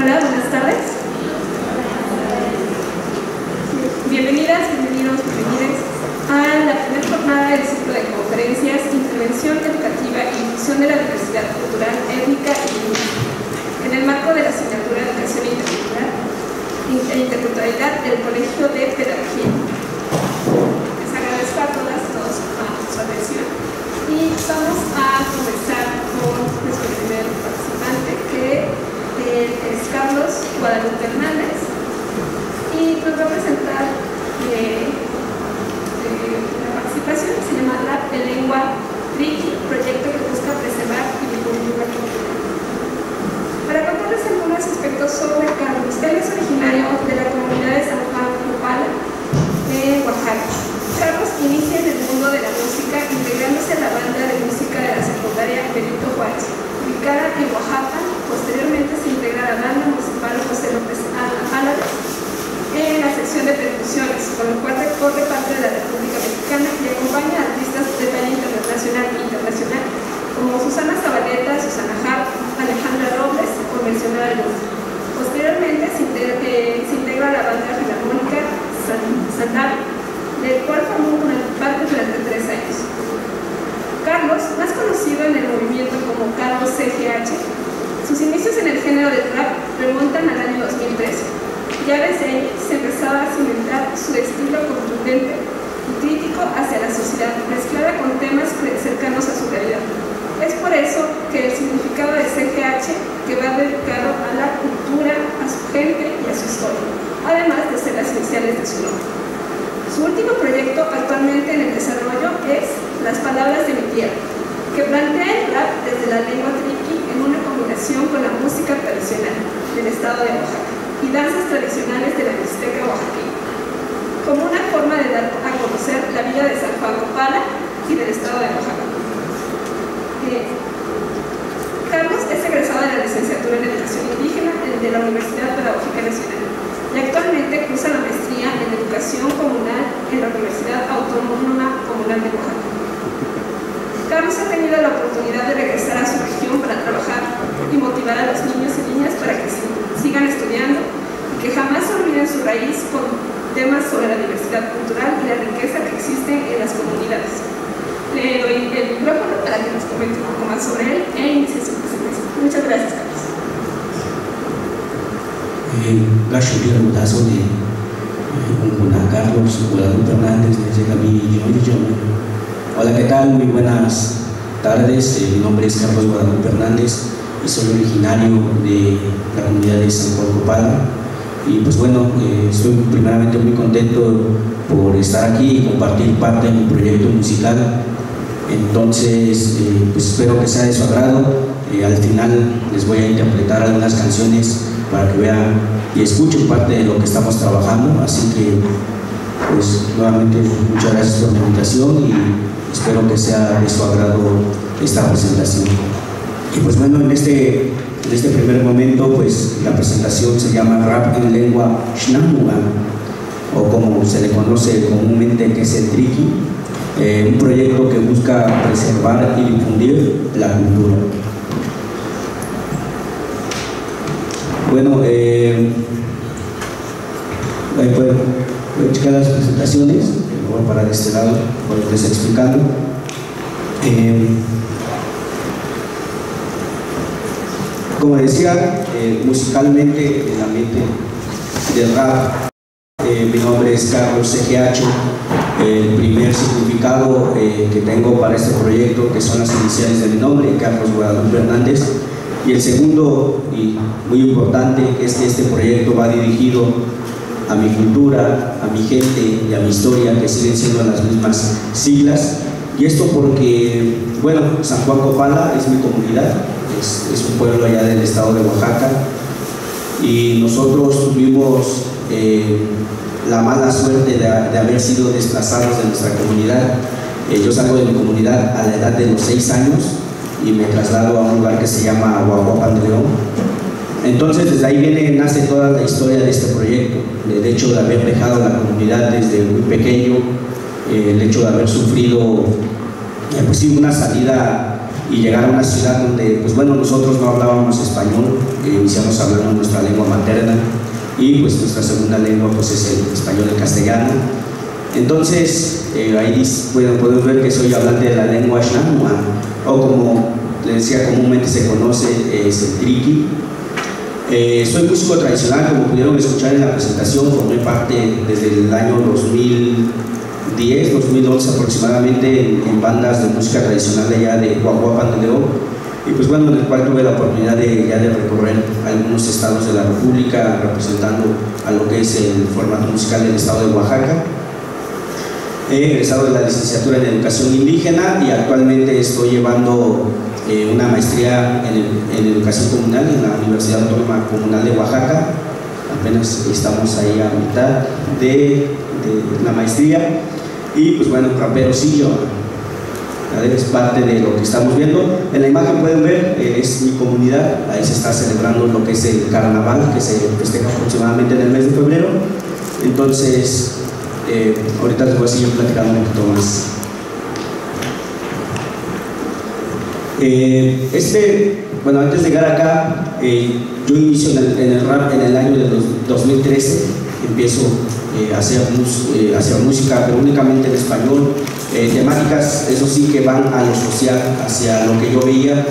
Hola, buenas Eh, mi nombre es Carlos Guadalupe Hernández y soy originario de la comunidad de San Juan Copala. Y pues bueno, eh, estoy primeramente muy contento por estar aquí y compartir parte de mi proyecto musical. Entonces, eh, pues espero que sea de su agrado. al final les voy a interpretar algunas canciones para que vean y escuchen parte de lo que estamos trabajando. Así que, pues nuevamente muchas gracias por la invitación y Espero que sea de su agrado esta presentación. Y pues bueno, en este, en este primer momento, pues la presentación se llama Rap en lengua Shnamuga, o como se le conoce comúnmente que es el Triki, eh, un proyecto que busca preservar y difundir la cultura. Bueno, eh, ahí pueden, checar las presentaciones voy a parar de este lado por irles explicando. Eh, como decía, eh, musicalmente en la mente del rap, eh, mi nombre es Carlos CGH. El primer significado que tengo para este proyecto, que son las iniciales de mi nombre, Carlos Guadalupe Hernández. Y el segundo, y muy importante, es que este proyecto va dirigido a mi cultura, a mi gente y a mi historia, que siguen siendo las mismas siglas. Y esto porque, bueno, San Juan Copala es mi comunidad, es, un pueblo allá del estado de Oaxaca, y nosotros tuvimos eh, la mala suerte de, haber sido desplazados de nuestra comunidad. Eh, yo salgo de mi comunidad a la edad de los seis años y me traslado a un lugar que se llama Aguaguapan de León, entonces, desde ahí viene, nace toda la historia de este proyecto, el hecho de haber dejado la comunidad desde muy pequeño, eh, el hecho de haber sufrido pues una salida y llegar a una ciudad donde, pues bueno, nosotros no hablábamos español, eh, iniciamos hablando nuestra lengua materna y pues nuestra segunda lengua pues es el español, el castellano. Entonces, eh, ahí bueno, podemos ver que soy hablante de la lengua Shanua, o como le decía comúnmente se conoce, es el triqui. Eh, soy músico tradicional, como pudieron escuchar en la presentación, formé parte desde el año 2010, 2011 aproximadamente en, bandas de música tradicional allá de Guaguapan de León y pues bueno, en el cual tuve la oportunidad de, ya de recorrer algunos estados de la República representando a lo que es el formato musical del estado de Oaxaca. He egresado de la licenciatura en Educación Indígena y actualmente estoy llevando eh, una maestría en, Educación Comunal en la Universidad Autónoma Comunal de Oaxaca. Apenas estamos ahí a mitad de, la maestría. Y pues bueno, raperosillo, es parte de lo que estamos viendo. En la imagen pueden ver, eh, es mi comunidad, ahí se está celebrando lo que es el carnaval, que se festeja aproximadamente en el mes de febrero. Entonces, eh, ahorita les voy a seguir platicando un poquito más. Eh, este, bueno, antes de llegar acá, yo inicio en el, rap en el año de 2013, empiezo a hacer, hacer música, pero únicamente en español, eh, temáticas, eso sí, que van a lo social, hacia lo que yo veía.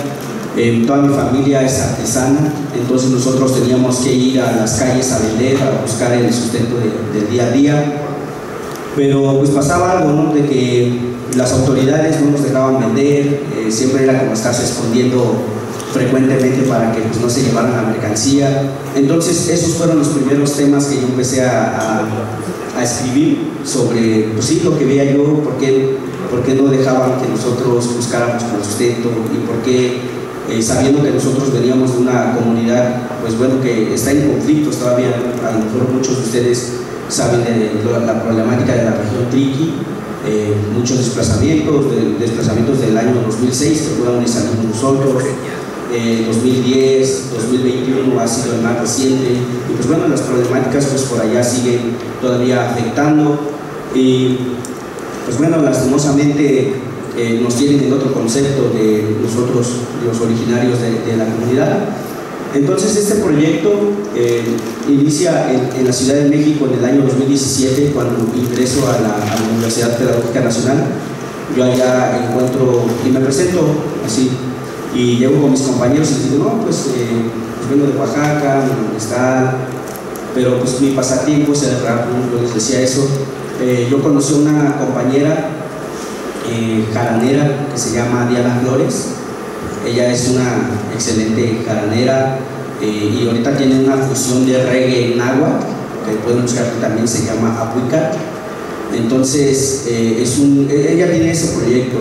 Eh, toda mi familia es artesana, entonces nosotros teníamos que ir a las calles a vender, a buscar el sustento del día a día. Pero pues pasaba algo, ¿no? De que las autoridades no nos dejaban vender, eh, siempre era como estarse escondiendo frecuentemente para que pues, no se llevaran la mercancía. Entonces esos fueron los primeros temas que yo empecé a, a, escribir sobre pues, sí, lo que veía yo, por qué, por qué no dejaban que nosotros buscáramos con sustento y por qué, eh, sabiendo que nosotros veníamos de una comunidad, pues bueno, que está en conflictos todavía, a lo mejor muchos de ustedes saben de la problemática de la región Triqui, eh, muchos desplazamientos, desplazamientos del año 2006, que fue donde salimos nosotros, 2010, 2021 ha sido el más reciente y pues bueno, las problemáticas pues por allá siguen todavía afectando y pues bueno, lastimosamente eh, nos tienen en otro concepto de nosotros, los originarios de, la comunidad. Entonces este proyecto eh, inicia en, la Ciudad de México en el año 2017 cuando ingreso a la, a la Universidad Pedagógica Nacional. Yo allá encuentro y me presento así y llego con mis compañeros y les digo, no, pues, eh, vengo de Oaxaca, está, pero pues mi pasatiempo es el rap, yo les decía eso. Eh, yo conocí a una compañera eh, jaranera que se llama Diana Flores. Ella es una excelente jaranera y ahorita tiene una fusión de reggae en agua, que pueden buscar que también se llama Apuica. Entonces, es un, ella tiene ese proyecto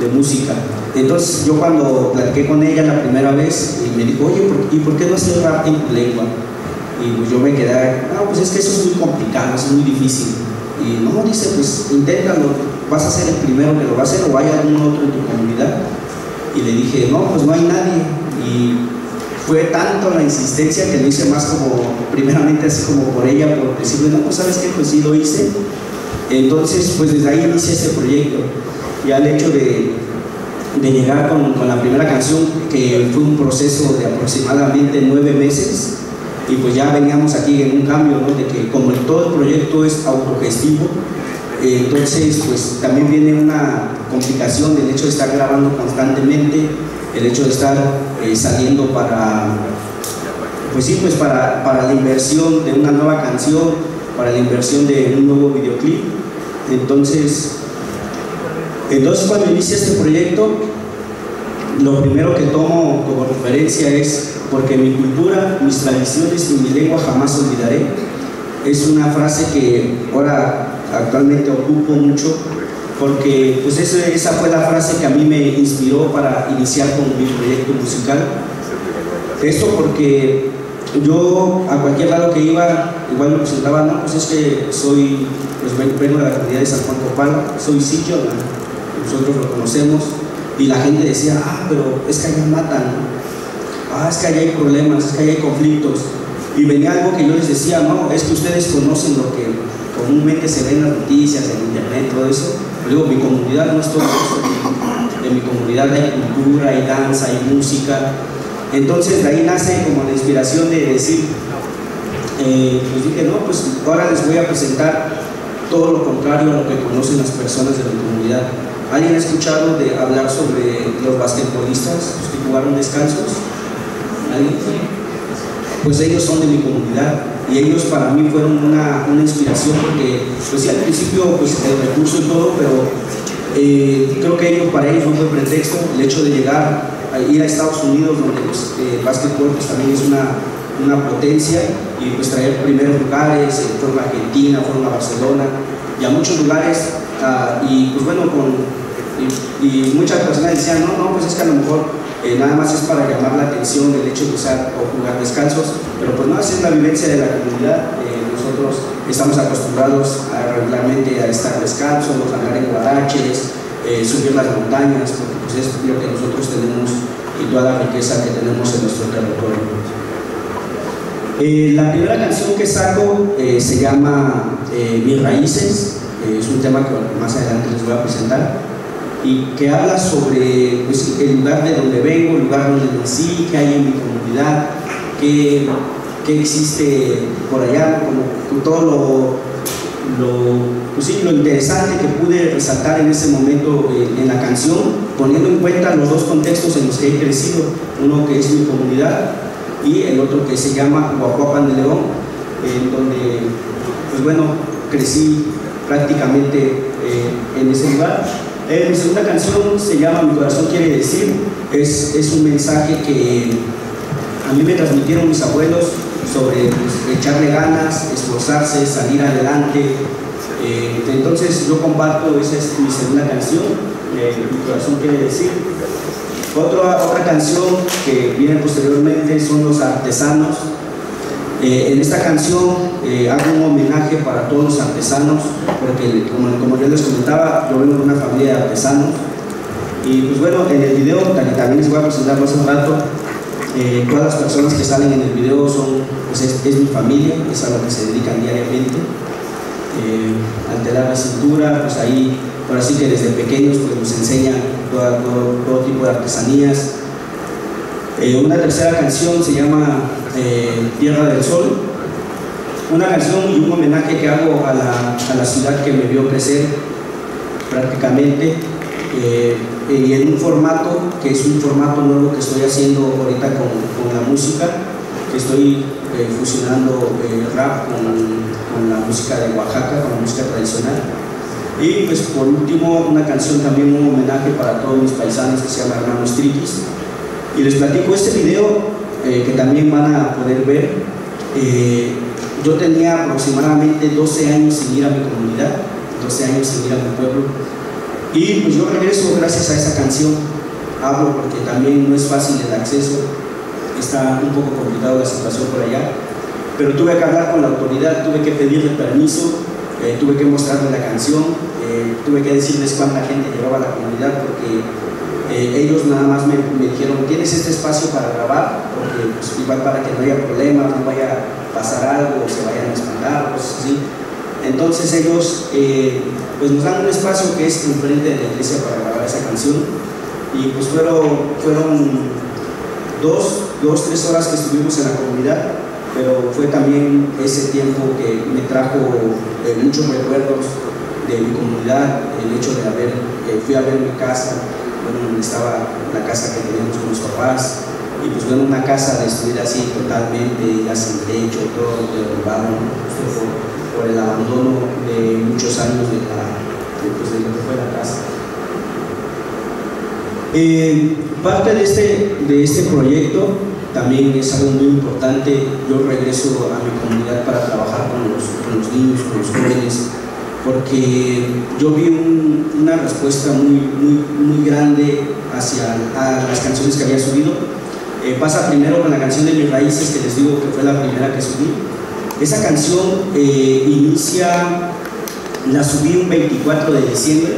de música. Entonces yo cuando platiqué con ella la primera vez y me dijo, oye, ¿y por qué no hacer rap en tu lengua? Y pues yo me quedé, no, pues es que eso es muy complicado, es muy difícil. Y no, dice, pues inténtalo, vas a ser el primero que lo va a hacer o hay algún otro en tu comunidad. Y le dije, no, pues no hay nadie. Y fue tanto la insistencia que lo hice más como, primeramente así como por ella, por decirle, no, pues sabes que pues sí lo hice. Entonces, pues desde ahí inicié este proyecto. Y al hecho de, de llegar con, con, la primera canción, que fue un proceso de aproximadamente nueve meses, y pues ya veníamos aquí en un cambio, ¿no? de que como todo el proyecto es autogestivo, eh, entonces pues también viene una complicación del hecho de estar grabando constantemente, el hecho de estar eh, saliendo para, pues sí, pues para, para la inversión de una nueva canción, para la inversión de un nuevo videoclip, entonces entonces cuando inicia este proyecto, lo primero que tomo como referencia es porque mi cultura, mis tradiciones y mi lengua jamás olvidaré. Es una frase que ahora actualmente ocupo mucho porque pues esa fue la frase que a mí me inspiró para iniciar con mi proyecto musical. Esto porque yo a cualquier lado que iba, igual me presentaba, no, pues es que soy, pues vengo de la comunidad de San Juan Copal, soy sitio, nosotros lo conocemos, y la gente decía, ah, pero es que allá matan, ah, es que allá hay problemas, es que allá hay conflictos. Y venía algo que yo les decía, no, es que ustedes conocen lo que comúnmente se ve en las noticias, en internet, todo eso. Pero digo, mi comunidad no es todo eso. en mi comunidad hay cultura, hay danza, hay música. Entonces de ahí nace como la inspiración de decir, eh, pues dije, no, pues ahora les voy a presentar todo lo contrario a lo que conocen las personas de la comunidad. ¿Alguien ha escuchado de hablar sobre los basquetbolistas que jugaron descansos? ¿Alguien? Pues ellos son de mi comunidad y ellos para mí fueron una, una inspiración porque, pues sí, al principio pues el recurso y todo, pero eh, creo que ellos, para ellos no fue pretexto el hecho de llegar a ir a Estados Unidos donde pues, eh, básquetbol pues, también es una, una potencia y pues traer primeros lugares, eh, fueron a Argentina, fueron a Barcelona y a muchos lugares uh, y pues bueno, con, y, muchas personas decían, no, no, pues es que a lo mejor eh, nada más es para llamar la atención el hecho de usar o jugar descansos, pero pues no, es la vivencia de la comunidad, eh, nosotros estamos acostumbrados a, regularmente a estar descalzos, andar en guaraches, eh, subir las montañas, porque pues es lo que nosotros tenemos y toda la riqueza que tenemos en nuestro territorio. La primera canción que saco se llama Mis Raíces, es un tema que más adelante les voy a presentar, y que habla sobre pues, el lugar de donde vengo, el lugar donde nací, qué hay en mi comunidad, qué, qué existe por allá, como todo lo, lo, pues sí, lo interesante que pude resaltar en ese momento en la canción, poniendo en cuenta los dos contextos en los que he crecido, uno que es mi comunidad y el otro que se llama Guajuapan de León, en donde, pues bueno, crecí prácticamente eh, en ese lugar. Eh, mi segunda canción se llama Mi corazón quiere decir, es, es un mensaje que a mí me transmitieron mis abuelos sobre pues, echarle ganas, esforzarse, salir adelante. Eh, entonces yo comparto, esa es mi segunda canción, Mi corazón quiere decir. Otra, otra canción que viene posteriormente son Los Artesanos. Eh, en esta canción eh, hago un homenaje para todos los artesanos, porque como, yo les comentaba, yo vengo de una familia de artesanos. Y pues bueno, en el video, también les voy a presentar hace un rato, eh, todas las personas que salen en el video son, pues es, mi familia, es a lo que se dedican diariamente. al telar la cintura, pues ahí por así que desde pequeños pues, nos enseñan todo, tipo de artesanías. Una tercera canción se llama eh, Tierra del Sol, una canción y un homenaje que hago a la, a la ciudad que me vio crecer prácticamente eh, y en un formato que es un formato nuevo que estoy haciendo ahorita con, con la música, que estoy fusionando rap con, con la música de Oaxaca, con la música tradicional y pues por último, una canción también, un homenaje para todos mis paisanos que se llama Hermanos Triquis. Y les platico este video eh, que también van a poder ver. Eh, yo tenía aproximadamente 12 años sin ir a mi comunidad, 12 años sin ir a mi pueblo. Y pues yo regreso gracias a esa canción. Hablo porque también no es fácil el acceso, está un poco complicado la situación por allá. Pero tuve que hablar con la autoridad, tuve que pedirle permiso eh, tuve que mostrarles la canción, eh, tuve que decirles cuánta gente llevaba a la comunidad porque eh, ellos nada más me, dijeron, tienes este espacio para grabar, porque pues, igual para que no haya problemas, no vaya a pasar algo, se vayan a espantar. Entonces ellos pues nos dan un espacio que es enfrente de la iglesia para grabar esa canción y pues fueron, fueron dos, dos, tres horas que estuvimos en la comunidad pero fue también ese tiempo que me trajo eh, muchos recuerdos de mi comunidad, el hecho de haber, eh, fui a ver mi casa, bueno, estaba la casa que teníamos con los papás, y pues bueno, una casa destruida así totalmente, ya sin techo, todo derrumbado, por, por, el abandono de muchos años de, la, de, pues, de que fue la casa. Eh, parte de este, de este proyecto también es algo muy importante. Yo regreso a mi comunidad para trabajar con los, con los niños, con los jóvenes, porque yo vi un, una respuesta muy, muy, muy grande hacia las canciones que había subido. Eh, pasa primero con la canción de Mis Raíces, que les digo que fue la primera que subí. Esa canción eh, inicia, la subí un 24 de diciembre,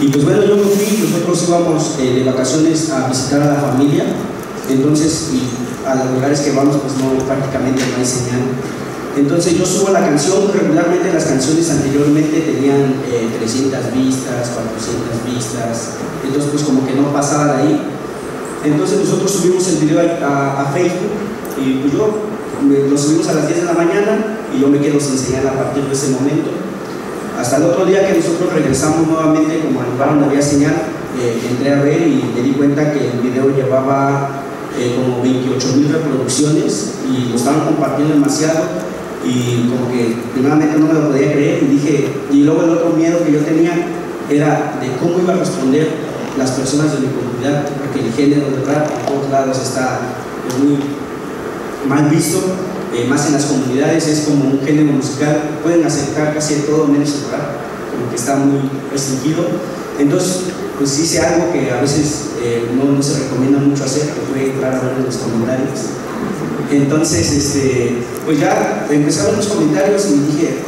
y pues bueno, yo me fui, nosotros íbamos eh, de vacaciones a visitar a la familia, entonces, y a los lugares que vamos, pues no, prácticamente no hay señal. Entonces yo subo la canción, regularmente las canciones anteriormente tenían 300 eh, vistas, 400 vistas, entonces pues como que no pasaba de ahí. Entonces nosotros subimos el video a, Facebook y pues yo lo subimos a las 10 de la mañana y yo me quedo sin señal a partir de ese momento. Hasta el otro día que nosotros regresamos nuevamente, como al lugar donde había señal, eh, entré a ver y me di cuenta que el video llevaba eh, como 28 mil reproducciones y lo estaban compartiendo demasiado y como que primeramente no me lo podía creer y dije, y luego el otro miedo que yo tenía era de cómo iba a responder las personas de mi comunidad, porque el género de rap en todos lados está muy mal visto, eh, más en las comunidades es como un género musical, pueden aceptar casi todo menos el rap, como que está muy restringido. Entonces, pues hice algo que a veces eh, no, no, se recomienda mucho hacer, que fue entrar a ver en los comentarios. Entonces, este, pues ya empezaron los comentarios y dije,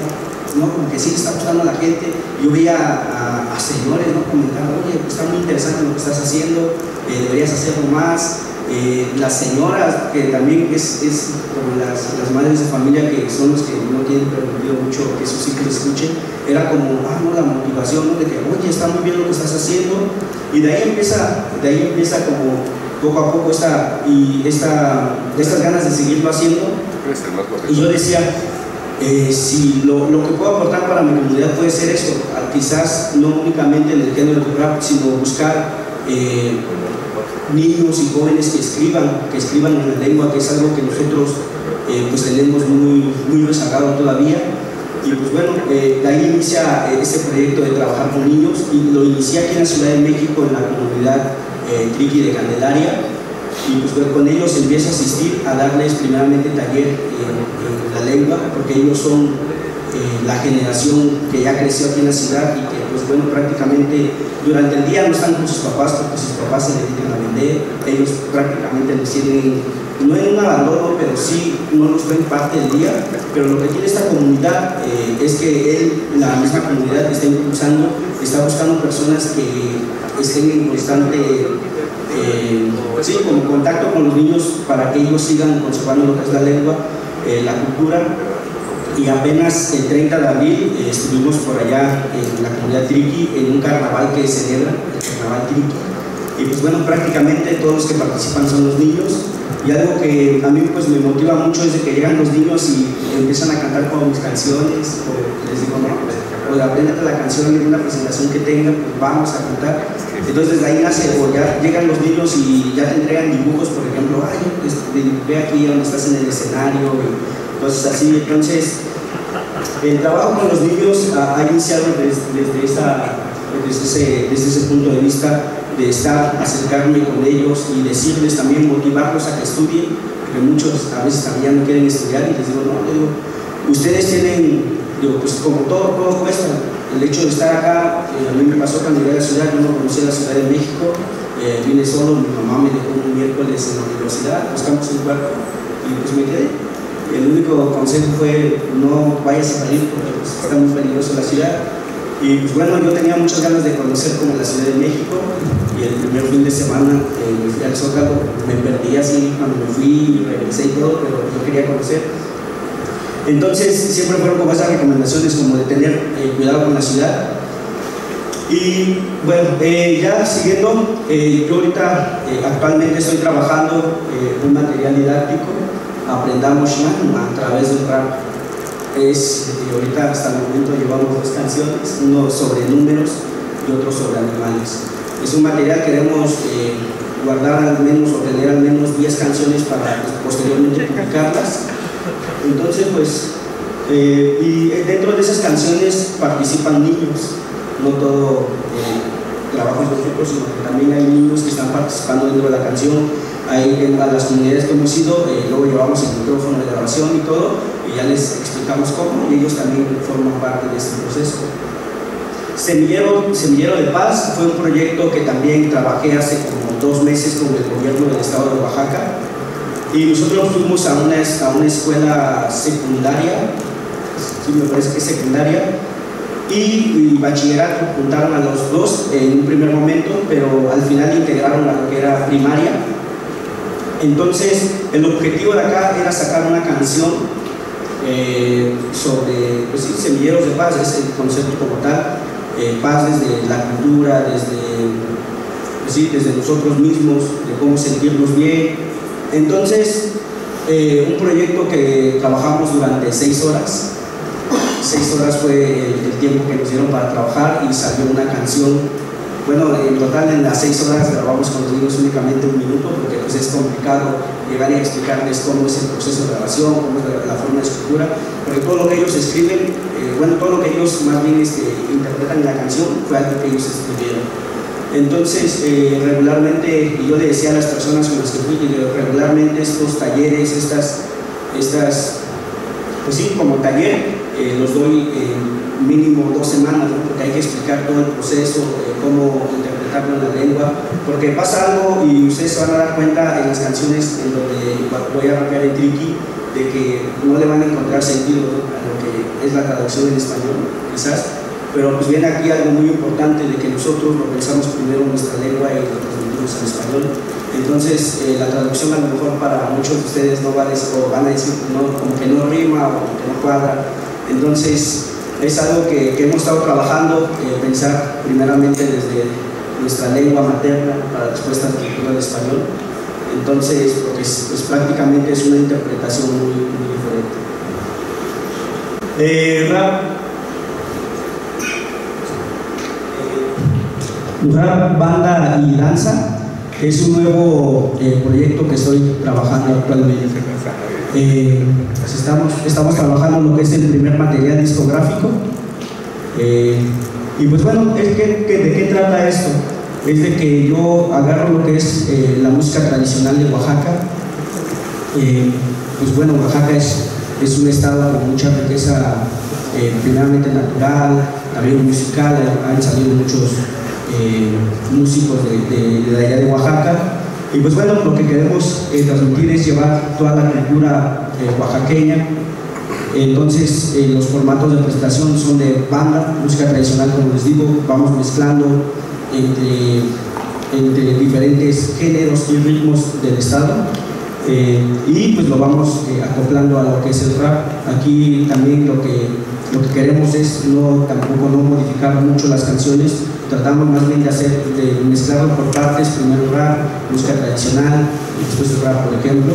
¿no? Como que sí le está gustando a la gente. Yo veía a, señores, ¿no? Comentando, oye, pues está muy interesante lo que estás haciendo, eh, deberías hacerlo más. Eh, las señoras, que también es, es como las, las, madres de familia que son los que no tienen permitido mucho que sus hijos escuchen, era como, ah, no, la motivación. De que, oye, está muy bien lo que estás haciendo. Y de ahí empieza, de ahí empieza como poco a poco esta, y esta, estas ganas de seguirlo haciendo. Y yo decía, eh, si lo, lo, que puedo aportar para mi comunidad puede ser esto, quizás no únicamente en el género rap, sino buscar eh, niños y jóvenes que escriban, que escriban en la lengua, que es algo que nosotros eh, pues tenemos muy, muy rezagado todavía. Y pues bueno, de ahí inicia este proyecto de trabajar con niños y lo inicié aquí en la Ciudad de México, en la comunidad Triqui de Candelaria y pues con ellos empiezo a asistir a darles primeramente taller en, la lengua, porque ellos son eh, la generación que ya creció aquí en la ciudad y que pues bueno, prácticamente durante el día no están con sus papás porque sus papás se dedican a vender, ellos prácticamente les tienen, no en un abandono, pero sí no los ven parte del día, pero lo que tiene esta comunidad eh, es que él, la misma comunidad está impulsando, está buscando personas que estén en constante eh, sí, con contacto con los niños para que ellos sigan conservando lo que es la lengua, eh, la cultura. Y apenas el 30 de abril eh, estuvimos por allá en la comunidad Triqui en un carnaval que celebra, el carnaval Triqui. Y pues bueno, prácticamente todos los que participan son los niños. Y algo que a mí pues me motiva mucho es de que llegan los niños y empiezan a cantar con mis canciones, o les digo, no, o apréndete la canción en una presentación que tengan, pues vamos a cantar. Entonces ahí nace, o ya llegan los niños y ya te entregan dibujos, por ejemplo, ay, ve aquí donde estás en el escenario, cosas así. Entonces, el trabajo con los niños ha, iniciado desde, desde, ese, desde ese punto de vista de estar, acercarme con ellos y decirles también, motivarlos a que estudien, porque muchos a veces también no quieren estudiar y les digo, no, ustedes tienen, digo, pues como todo, todo cuesta, el hecho de estar acá, eh, a mí me pasó cuando llegué a la ciudad, yo no conocía la Ciudad de México, eh, vine solo, mi mamá me dejó un miércoles en la universidad, buscamos un cuarto y pues me quedé. El único consejo fue no vayas a salir porque pues, está muy peligroso la ciudad. Y pues bueno, yo tenía muchas ganas de conocer como la Ciudad de México y el primer fin de semana eh, me fui al Zócalo, me perdí así cuando me fui, regresé y todo, pero yo quería conocer. Entonces siempre fueron como esas recomendaciones como de tener eh, cuidado con la ciudad. Y bueno, eh, ya siguiendo, eh, yo ahorita actualmente estoy trabajando un material didáctico, aprendamos a través del rap. Es, ahorita hasta el momento llevamos dos canciones, uno sobre números y otro sobre animales. Es un material que queremos guardar al menos o tener al menos 10 canciones para posteriormente publicarlas entonces, pues, eh, y dentro de esas canciones participan niños, no todo eh, trabajo nosotros, sino que también hay niños que están participando dentro de la canción. Ahí en las comunidades que hemos ido, eh, luego llevamos el micrófono de grabación y todo, y ya les explicamos cómo, y ellos también forman parte de este proceso. Semillero, Semillero de Paz fue un proyecto que también trabajé hace como dos meses con el gobierno del estado de Oaxaca y nosotros fuimos a una, a una escuela secundaria, sí, me parece que es secundaria, y, bachillerato, juntaron a los dos en un primer momento, pero al final integraron a lo que era primaria. Entonces, el objetivo de acá era sacar una canción eh, sobre pues semilleros de paz, es el concepto como tal, eh, paz desde la cultura, desde, pues desde nosotros mismos, de cómo sentirnos bien. Entonces, un proyecto que trabajamos durante seis horas, seis horas fue el tiempo que nos dieron para trabajar y salió una canción bueno, en total en las seis horas grabamos con los niños únicamente un minuto porque pues es complicado llegar y explicarles cómo es el proceso de grabación, cómo es la, forma de escritura, porque todo lo que ellos escriben, eh, bueno, todo lo que ellos más bien este, interpretan en la canción fue algo que ellos escribieron. Entonces, eh, regularmente, y yo le decía a las personas con las que fui, regularmente estos talleres, estas, estas pues sí, como taller, eh, los doy mínimo dos semanas, porque hay que explicar todo el proceso, eh, cómo interpretarlo en la lengua, porque pasa algo y ustedes se van a dar cuenta en las canciones en donde voy a rapear el triqui, de que no le van a encontrar sentido a lo que es la traducción en español, quizás, pero pues viene aquí algo muy importante de que nosotros lo pensamos primero en nuestra lengua y lo transmitimos en español. Entonces, eh, la traducción a lo mejor para muchos de ustedes no va a decir, o van a decir no, como que no rima o que no cuadra. Entonces, es algo que, hemos estado trabajando, eh, pensar primeramente desde nuestra lengua materna para después transmitirlo al español. Entonces, porque pues, prácticamente es una interpretación muy, diferente. Eh, rap, eh, rap, banda y danza es un nuevo proyecto que estoy trabajando actualmente. Eh, estamos, estamos trabajando lo que es el primer material discográfico. Eh, y pues bueno, ¿de qué trata esto? Es de que yo agarro lo que es eh, la música tradicional de Oaxaca. pues bueno, Oaxaca es, es un estado con mucha riqueza, primeramente natural, también musical, han salido muchos músicos de, de, de allá de Oaxaca. Y pues bueno, lo que queremos eh, transmitir es llevar toda la cultura eh, oaxaqueña. Entonces, eh, los formatos de presentación son de banda, música tradicional, como les digo, vamos mezclando entre, entre diferentes géneros y ritmos del estado. y pues lo vamos acoplando a lo que es el rap. Aquí también lo que, lo que queremos es no, tampoco no modificar mucho las canciones, tratamos más bien de hacer, de mezclarlo por partes, primero rap, música tradicional y después rap, por ejemplo.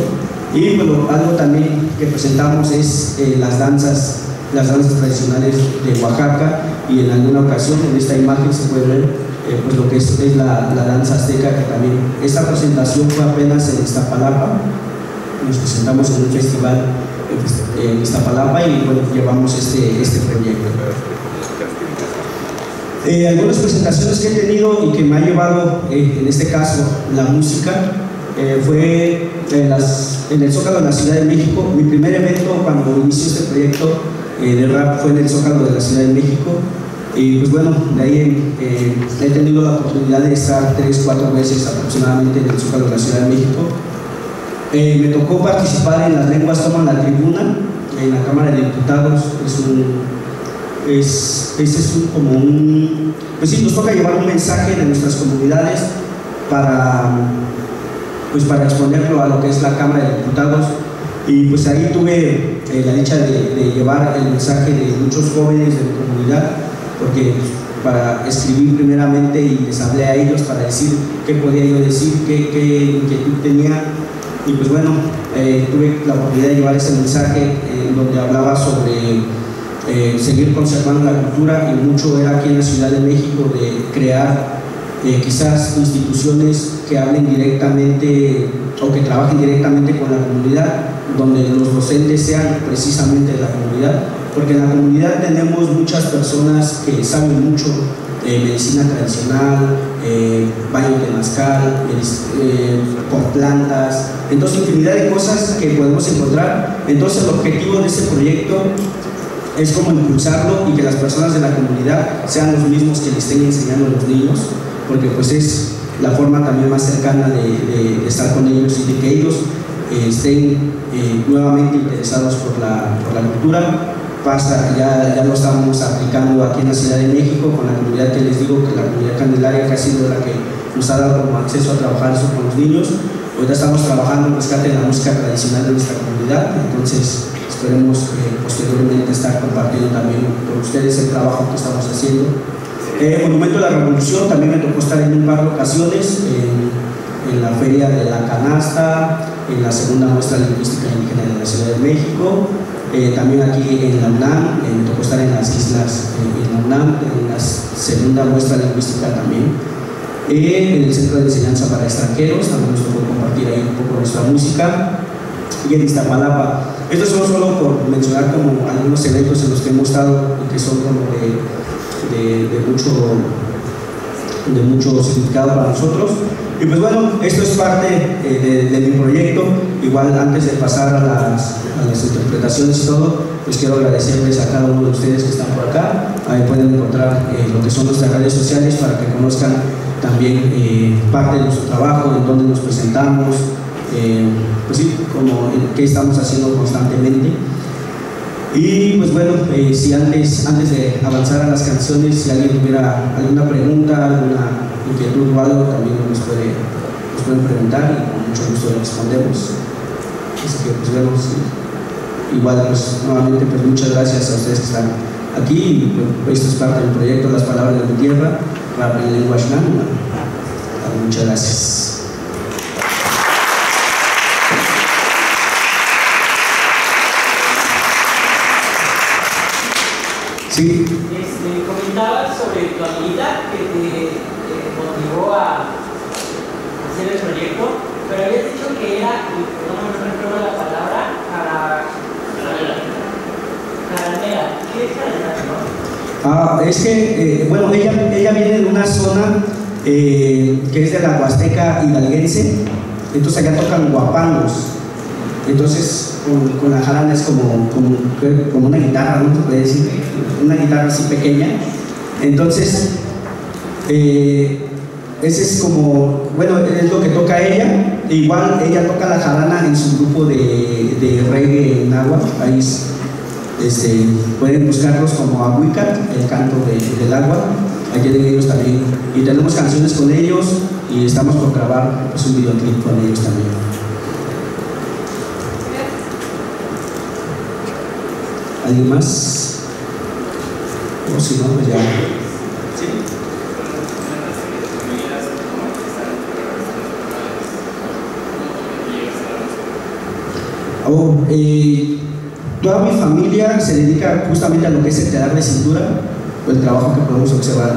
Y bueno, algo también que presentamos es eh, las danzas, las danzas tradicionales de Oaxaca y en alguna ocasión en esta imagen se puede ver eh, pues lo que es, la, danza azteca que también, esta presentación fue apenas en Iztapalapa, nos presentamos en un festival en Iztapalapa y llevamos este, este proyecto. Eh, algunas presentaciones que he tenido y que me ha llevado, eh, en este caso, la música, eh, fue en, el Zócalo de la Ciudad de México. Mi primer evento cuando inició este proyecto de rap fue en el Zócalo de la Ciudad de México. Y pues bueno, de ahí he tenido la oportunidad de estar tres, cuatro veces aproximadamente en el Zócalo de la Ciudad de México. me tocó participar en las lenguas toman la tribuna en la Cámara de Diputados. Es, ese es como un, pues sí, nos toca llevar un mensaje de nuestras comunidades para, pues para exponerlo a lo que es la Cámara de Diputados. Y pues ahí tuve eh, la dicha de, llevar el mensaje de muchos jóvenes de mi comunidad, porque pues, para escribir primeramente y les hablé a ellos para decir qué podía yo decir, qué, qué inquietud tenía. Y pues bueno, eh, tuve la oportunidad de llevar ese mensaje eh, donde hablaba sobre eh, seguir conservando la cultura y mucho era aquí en la Ciudad de México de crear eh, quizás instituciones que hablen directamente o que trabajen directamente con la comunidad, donde los docentes sean precisamente de la comunidad, porque en la comunidad tenemos muchas personas que saben mucho de medicina tradicional, eh, baño de mascar, con plantas, entonces infinidad de cosas que podemos encontrar. Entonces el objetivo de ese proyecto es como impulsarlo y que las personas de la comunidad sean los mismos que le estén enseñando a los niños, porque pues es la forma también más cercana de, estar con ellos y de que ellos eh, estén eh, nuevamente interesados por la, por la cultura. Pasa, ya, ya lo estamos aplicando aquí en la Ciudad de México con la comunidad que les digo, que la comunidad candelaria que ha sido la que nos ha dado como acceso a trabajar eso con los niños. Ahorita estamos trabajando en rescate de la música tradicional de nuestra comunidad, entonces esperemos posteriormente estar compartiendo también con ustedes el trabajo que estamos haciendo. Eh, Monumento de la Revolución también me tocó estar en un par de ocasiones, en la Feria de la Canasta, en la segunda muestra lingüística indígena de la Ciudad de México, eh, también aquí en la UNAM, me tocó estar en las islas en la UNAM, en la segunda muestra lingüística también, en el Centro de Enseñanza para Extranjeros, también nos tocó compartir ahí un poco nuestra música, y en Iztapalapa. Estos son solo por mencionar como algunos eventos en los que hemos estado y que son como de, mucho, de mucho significado para nosotros. Y pues bueno, esto es parte eh, de, mi proyecto. Igual antes de pasar a las, interpretaciones y todo, pues quiero agradecerles a cada uno de ustedes que están por acá. Ahí pueden encontrar eh, lo que son nuestras redes sociales para que conozcan también eh, parte de nuestro trabajo, en dónde nos presentamos, pues sí, como qué estamos haciendo constantemente. Y pues bueno, si antes, antes de avanzar a las canciones, si alguien tuviera alguna pregunta, alguna inquietud o algo, también nos, puede, nos pueden preguntar y con mucho gusto respondemos. Así que pues vemos, igual pues nuevamente pues muchas gracias a ustedes que están aquí pues, esto es parte del proyecto Las Palabras de mi Tierra, para en lengua Muchas gracias. Sí. Este, comentabas sobre tu habilidad que te motivó a hacer el proyecto, pero habías dicho que era, no me recuerdo la palabra, para caramela. ¿Qué es caramela? Ah, es que, eh, bueno, ella, ella viene de una zona eh, que es de la Huasteca hidalguense, entonces allá tocan guapangos. Entonces, con, con, la jarana es como, como, una guitarra, ¿no? Puede decir, una guitarra así pequeña. Entonces, eh, ese es como, bueno, es lo que toca ella. igual ella toca la jarana en su grupo de, de reggae en agua. Ahí este, pueden buscarlos como Aguicat, el canto del agua. Ahí tienen ellos también. Y tenemos canciones con ellos y estamos por grabar pues, un videoclip con ellos también. ¿Alguien más? O si no, pues ya. Oh, eh, toda mi familia se dedica justamente a lo que es el telar de cintura, el trabajo que podemos observar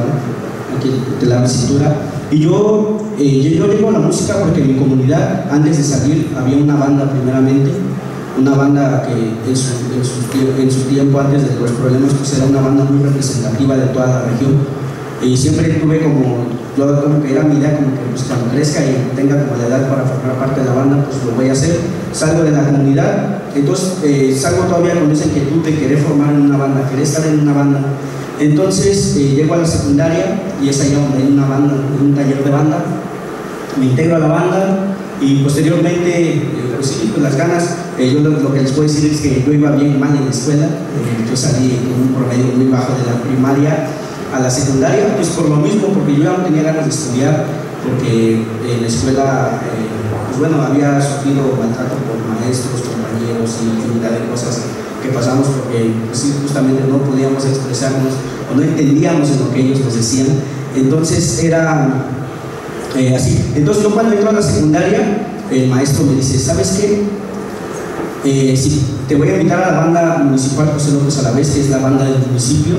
aquí, el telar de cintura. Y yo, eh, yo, llego a la música porque en mi comunidad, antes de salir, había una banda primeramente, una banda que en su, en su, tiempo, antes de los problemas, pues era una banda muy representativa de toda la región. Y siempre tuve como, yo como que era mi idea, como que pues, cuando crezca y tenga como la edad para formar parte de la banda, pues lo voy a hacer salgo de la comunidad, entonces eh, salgo todavía con esa inquietud de querer formar en una banda, querer estar en una banda. Entonces eh, llego a la secundaria y es allá donde hay una banda, un taller de banda, me integro a la banda y posteriormente, eh, pues pues las ganas, yo lo, que les puedo decir es que yo iba bien mal en la escuela, yo salí con un promedio muy bajo de la primaria a la secundaria, pues por lo mismo, porque yo ya no tenía ganas de estudiar, porque en la escuela bueno, había sufrido maltrato por maestros, compañeros y infinidad de cosas que pasamos porque pues, justamente no podíamos expresarnos o no entendíamos en lo que ellos nos decían. Entonces era eh, así. Entonces yo cuando entro a la secundaria, el maestro me dice, ¿sabes qué? Eh, sí, te voy a invitar a la banda municipal José López a la vez, que es la banda del municipio,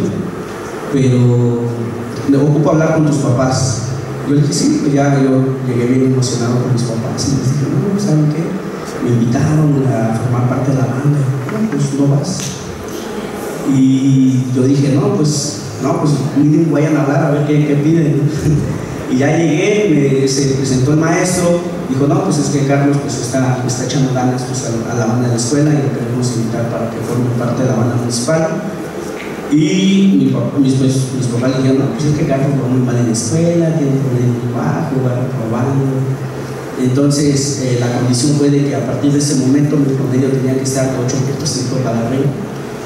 pero me ocupo hablar con tus papás. Yo le dije, sí, pues ya yo llegué bien emocionado con mis papás y les dije, no, ¿saben qué? Me invitaron a formar parte de la banda. No, pues no vas. Y yo dije, no, pues, no, pues miren, vayan a hablar a ver qué, qué piden. y ya llegué, me, se presentó el maestro, dijo, no, pues es que Carlos pues está, está echando ganas pues, a, la banda de la escuela y lo queremos invitar para que forme parte de la banda municipal. Y mi papá, mis, pues, mis papás dijeron, no, pues es que Carlos va muy mal en la escuela, tiene problemas de trabajo, va reprobando. Entonces, eh, la condición fue de que a partir de ese momento mi promedio tenía que estar 8.5 para arriba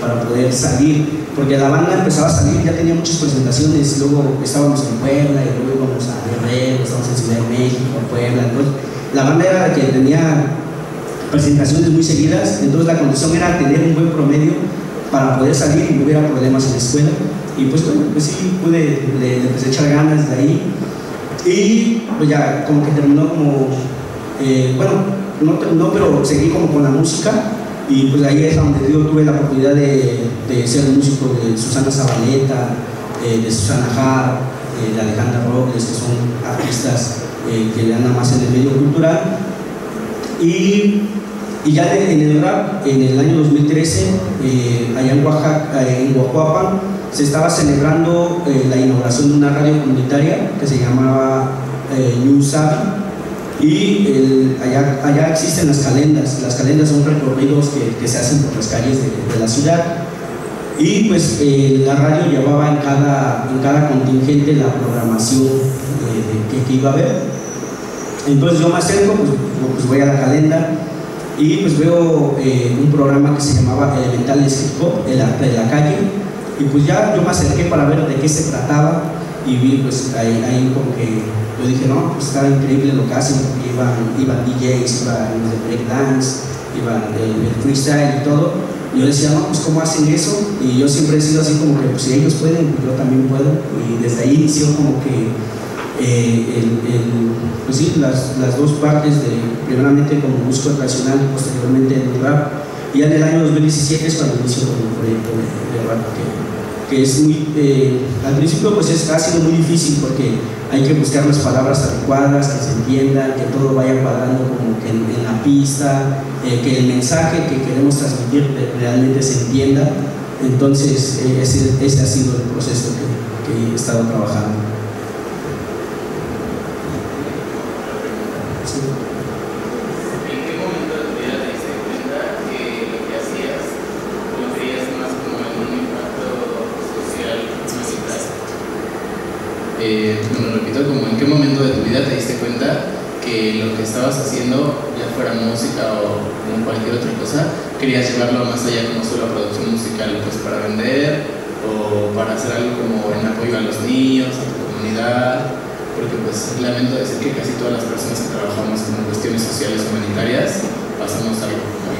para poder salir, porque la banda empezaba a salir, ya tenía muchas presentaciones, luego estábamos en Puebla y luego íbamos a Guerrero, estábamos en Ciudad de México, Puebla, entonces la banda era la que tenía presentaciones muy seguidas, entonces la condición era tener un buen promedio para poder salir y no hubiera problemas en la escuela. Y pues pues sí, pude, le, a echar ganas de ahí. Y pues ya como que terminó como, eh, bueno, no, no, pero seguí como con la música y pues ahí es donde yo tuve la oportunidad de, de ser músico de Susana Zabaleta, eh, de Susana Hart, eh, de Alejandra Robles, que son artistas eh, que andan más en el medio cultural. Y, y ya en el rap, en el año 2013, allá en Oaxaca, se estaba celebrando la inauguración de una radio comunitaria que se llamaba New y allá, allá, existen las calendas. Las calendas son recorridos que, que se hacen por las calles de, la ciudad. Y pues eh, la radio llevaba en cada, en cada contingente la programación eh, que, iba a haber. Entonces yo me acerco, pues, pues voy a la calenda y pues veo eh, un programa que se llamaba Elemental Hip Hop la, de la calle. Y pues ya yo me acerqué para ver de qué se trataba y vi pues ahí, ahí como que yo dije, no, pues estaba increíble lo que hacen, porque iban, iban DJs, iban los de breakdance, iban el, freestyle y todo. Y yo decía, no, pues cómo hacen eso. Y yo siempre he sido así como que, pues si ellos pueden, yo también puedo. Y desde ahí inició como que eh, el, pues sí, las, las, dos partes de, primeramente como músico tradicional y posteriormente en el rap. Y en el año 2017 es cuando inició con el proyecto de, rap que es muy, eh, al principio pues es, ha sido muy difícil porque hay que buscar las palabras adecuadas, que se entiendan, que todo vaya cuadrando como que en, la pista, eh, que el mensaje que queremos transmitir realmente se entienda. Entonces eh, ese, ese, ha sido el proceso que, que he estado trabajando. eh, bueno, repito, como en qué momento de tu vida te diste cuenta lo que estabas haciendo, ya fuera música o cualquier otra cosa, querías llevarlo más allá como solo producción musical, pues para vender o para hacer algo como en apoyo a los niños, a tu comunidad, porque pues lamento decir que casi todas las personas que trabajamos con cuestiones sociales humanitarias pasamos algo como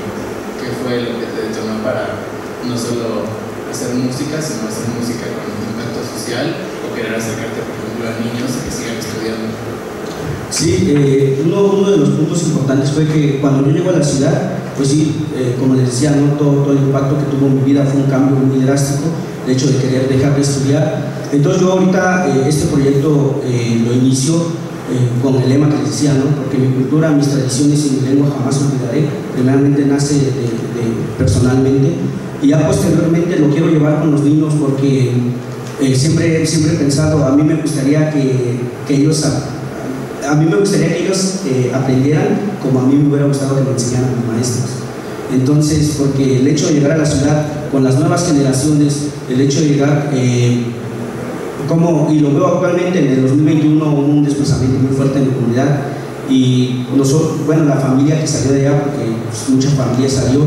¿Qué fue lo que te detonó para no solo hacer música, sino hacer música con impacto social o querer acercarte, por ejemplo, a niños que sigan estudiando? Sí, eh, uno, uno, de los puntos importantes fue que cuando yo llego a la ciudad, pues sí, eh, como les decía, ¿no? todo, todo, el impacto que tuvo en mi vida fue un cambio muy drástico, el hecho de querer dejar de estudiar. Entonces yo ahorita eh, este proyecto eh, lo inicio con el lema que les decía, ¿no? porque mi cultura, mis tradiciones y mi lengua jamás olvidaré. Primeramente nace de, personalmente y ya posteriormente lo quiero llevar con los niños porque siempre, siempre he pensado, a mí me gustaría que, que ellos, a, mí me gustaría que ellos eh, aprendieran como a mí me hubiera gustado que me enseñaran los maestros. Entonces, porque el hecho de llegar a la ciudad con las nuevas generaciones, el hecho de llegar, eh, como, y lo veo actualmente en el 2021, hubo un desplazamiento muy fuerte en la comunidad, y nosotros, bueno, la familia que salió de allá, porque pues, mucha familia salió,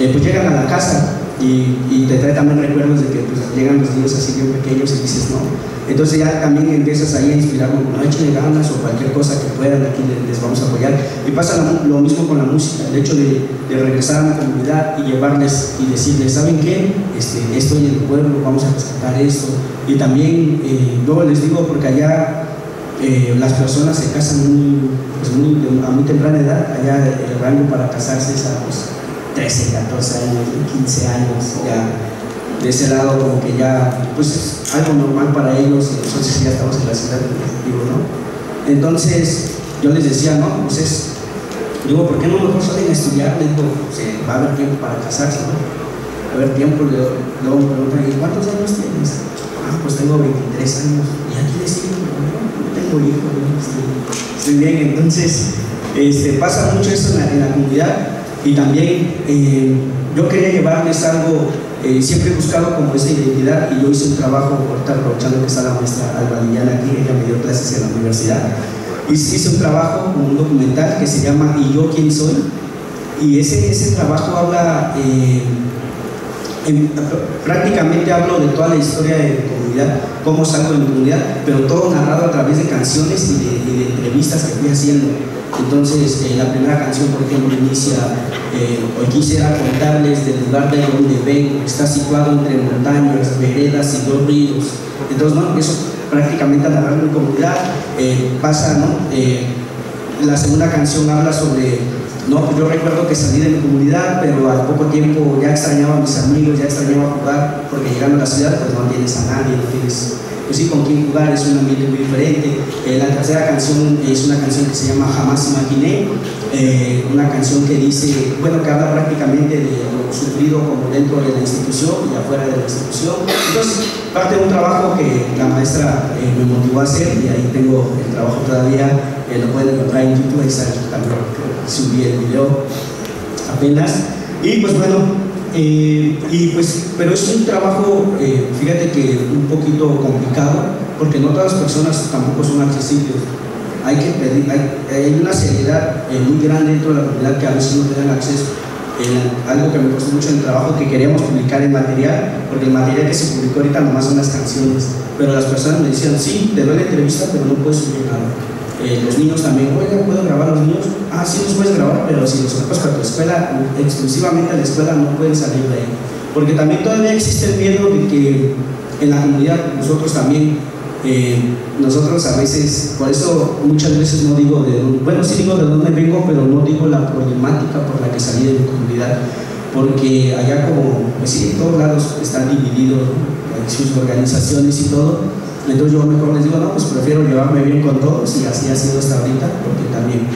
eh, pues llegan a la casa y, te trae también recuerdos de que pues, llegan los niños así bien pequeños y dices, no. Entonces ya también empiezas ahí a inspirarnos, no echen ganas o cualquier cosa que puedan, aquí les, vamos a apoyar. Y pasa lo, mismo con la música, el hecho de, regresar a la comunidad y llevarles y decirles, ¿saben qué? Este, estoy en el pueblo, vamos a rescatar esto. Y también, eh, yo les digo, porque allá eh, las personas se casan muy, pues muy, a muy temprana edad, allá el rango para casarse es a los 13, 14 años, 15 años, ya de ese lado como que ya, pues es algo normal para ellos, nosotros ya estamos en la ciudad objetivo, ¿no? Entonces, yo les decía, no, pues es, digo, ¿por qué no mejor salen a estudiar? Les digo, se va a haber tiempo para casarse, ¿no? A haber tiempo, luego me preguntan, ¿y cuántos años tienes? Ah, pues tengo 23 años, ¿y ya tienes hijos? No, tengo hijos, estoy, estoy bien, entonces, este, pasa mucho eso en la comunidad, y también eh, yo quería llevarles algo, eh, siempre he buscado como esa identidad y yo hice un trabajo, ahorita aprovechando que está la maestra Alba Lillana aquí, ella me dio clases en la universidad, hice un trabajo, un documental que se llama ¿Y yo quién soy? Y ese, ese trabajo habla, eh, en, prácticamente hablo de toda la historia de comunidad, cómo salgo de mi comunidad, pero todo narrado a través de canciones y de entrevistas que fui haciendo. Entonces, eh, la primera canción, por ejemplo, inicia, eh, hoy quisiera contarles del lugar de donde vengo, está situado entre montañas, veredas y dos ríos. Entonces, ¿no? eso prácticamente a narrar mi comunidad eh, pasa, ¿no? la segunda canción habla sobre no, yo recuerdo que salí de mi comunidad, pero al poco tiempo ya extrañaba a mis amigos, ya extrañaba jugar, porque llegando a la ciudad pues no tienes a nadie, no tienes pues sí, con quién jugar, es un ambiente muy diferente. Eh, la tercera canción es una canción que se llama Jamás Imaginé, eh, una canción que dice, bueno, que habla prácticamente de lo sufrido como dentro de la institución y afuera de la institución. Entonces, parte de un trabajo que la maestra eh, me motivó a hacer y ahí tengo el trabajo todavía, lo pueden encontrar en YouTube, ahí también subí el video apenas. Y pues bueno, eh, y pues, pero es un trabajo, eh, fíjate que un poquito complicado, porque no todas las personas tampoco son accesibles. Hay que pedir, hay, una seriedad eh, muy grande dentro de la comunidad que a veces no tienen acceso. algo que me costó mucho en el trabajo que queríamos publicar el material, porque el material que se publicó ahorita nomás son las canciones, pero las personas me decían, sí, te doy la entrevista, pero no puedes subir nada. Eh, los niños también, oiga, ¿puedo grabar a los niños? Ah, sí, los puedes grabar, pero si los ocupas para tu escuela, exclusivamente a la escuela, no pueden salir de ahí. Porque también todavía existe el miedo de que en la comunidad nosotros también, eh, nosotros a veces, por eso muchas veces no digo de bueno, sí digo de dónde vengo, pero no digo la problemática por la que salí de mi comunidad, porque allá como, pues sí, en todos lados están divididos sus organizaciones y todo, entonces yo mejor les digo, no, pues prefiero llevarme bien con todos y así ha sido hasta ahorita, porque también.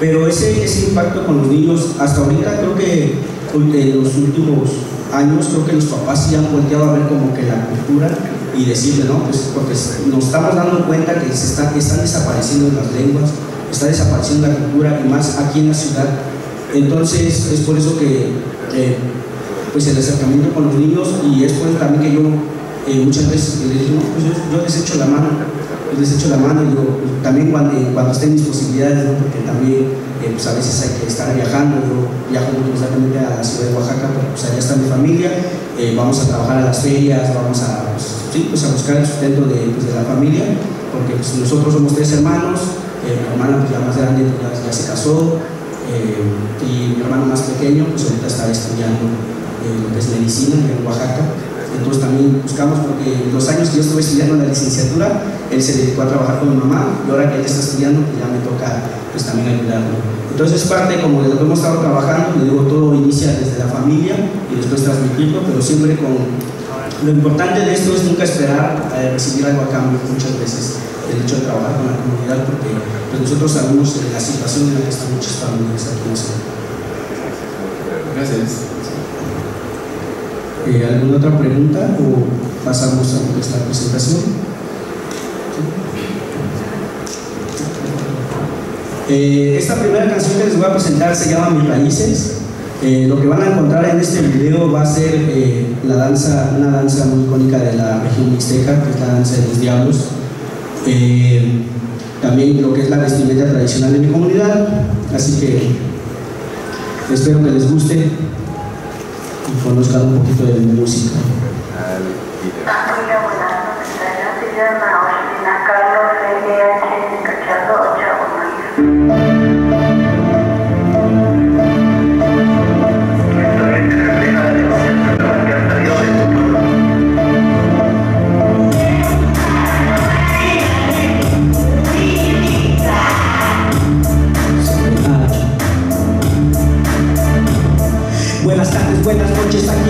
Pero ese, ese impacto con los niños, hasta ahorita creo que en los últimos años, creo que los papás ya han volteado a ver como que la cultura y decirle, no, pues porque nos estamos dando cuenta que se está, están desapareciendo las lenguas, está desapareciendo la cultura y más aquí en la ciudad. Entonces es por eso que pues el acercamiento con los niños y es por eso también que yo eh, muchas veces les digo, pues yo, les echo la mano, yo les echo la mano y digo, también cuando, eh, cuando estén mis posibilidades, porque también eh, pues a veces hay que estar viajando, yo viajo muy constantemente a la ciudad de Oaxaca, porque pues allá está mi familia, vamos a trabajar a las ferias, vamos a, pues, sí, pues a buscar el sustento de, pues, de la familia, porque pues, nosotros somos tres hermanos, mi hermana pues, la más grande ya, ya se casó, y mi hermano más pequeño pues ahorita está estudiando lo que es medicina en Oaxaca entonces también buscamos, porque los años que yo estuve estudiando la licenciatura, él se dedicó a trabajar con mi mamá y ahora que él está estudiando, pues ya me toca pues también ayudarlo. Entonces parte como de lo que hemos estado trabajando, le digo, todo inicia desde la familia y después transmitirlo, pero siempre con... Lo importante de esto es nunca esperar a recibir algo a cambio muchas veces el hecho de trabajar con la comunidad porque pues nosotros sabemos la situación en la que están muchas familias aquí en. Gracias. Eh, ¿Alguna otra pregunta o pasamos a nuestra presentación? Eh, esta primera canción que les voy a presentar se llama Mis Raíces. Eh, lo que van a encontrar en este video va a ser la danza, una danza muy icónica de la región mixteca, que es la danza de los diablos. también lo que es la vestimenta tradicional de mi comunidad. Así que espero que les guste y conozcan un poquito de mi música. buenas noches, aquí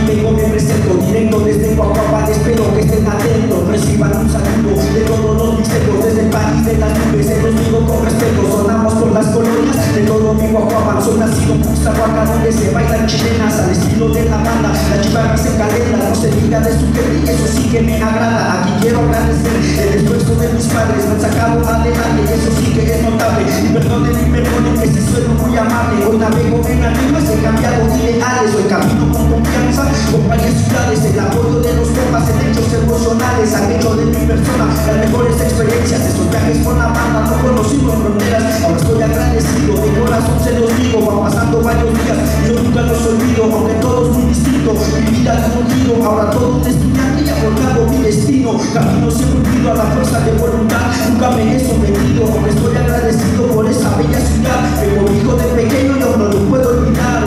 de todo mi Guaguapan, soy nacido en Cuxtahuaca, donde se bailan chilenas al estilo de la banda, la chiva se calenda, no se diga de su querer, eso sí que me agrada, aquí quiero agradecer el esfuerzo de mis padres, me han sacado adelante, eso sí que es notable, y perdonen y perdonen que se suelo muy amable, hoy navego en arriba, he cambiado ideales, hoy camino con confianza con varias ciudades, el apoyo de los temas en hechos emocionales han hecho de mi persona las mejores experiencias, estos viajes con la banda no conocimos fronteras, ahora estoy agradecido, mi corazón se los digo, van pasando varios días yo nunca los olvido, aunque todo es muy distinto, mi vida es un giro, ahora todo un estudiante y volcado mi destino, camino siempre unido a la fuerza de voluntad, nunca me he sometido, aunque estoy agradecido por esa bella ciudad, me corrijo de pequeño no lo puedo olvidar.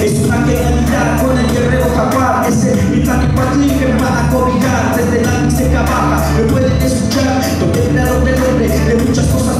Es una genialidad con el guerrero jaguar, ese mi plan que que me van a cobijar, desde la se trabaja, me pueden escuchar, donde crearon de nombre de muchas cosas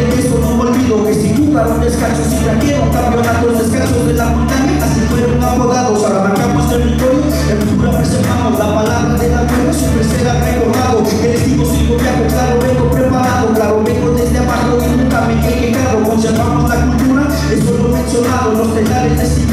de eso no me olvido. Que si jugaron descalzos y trajeron campeonatos descalzos de la montaña, así fueron apodados. Ahora marcamos territorio, en cultura preservamos la palabra del abuelo, siempre será recordado. Que les digo, sigo viajo, claro, vengo preparado, claro, vengo desde abajo y nunca me he quejado. Conservamos la cultura, esto lo mencionado, los telares de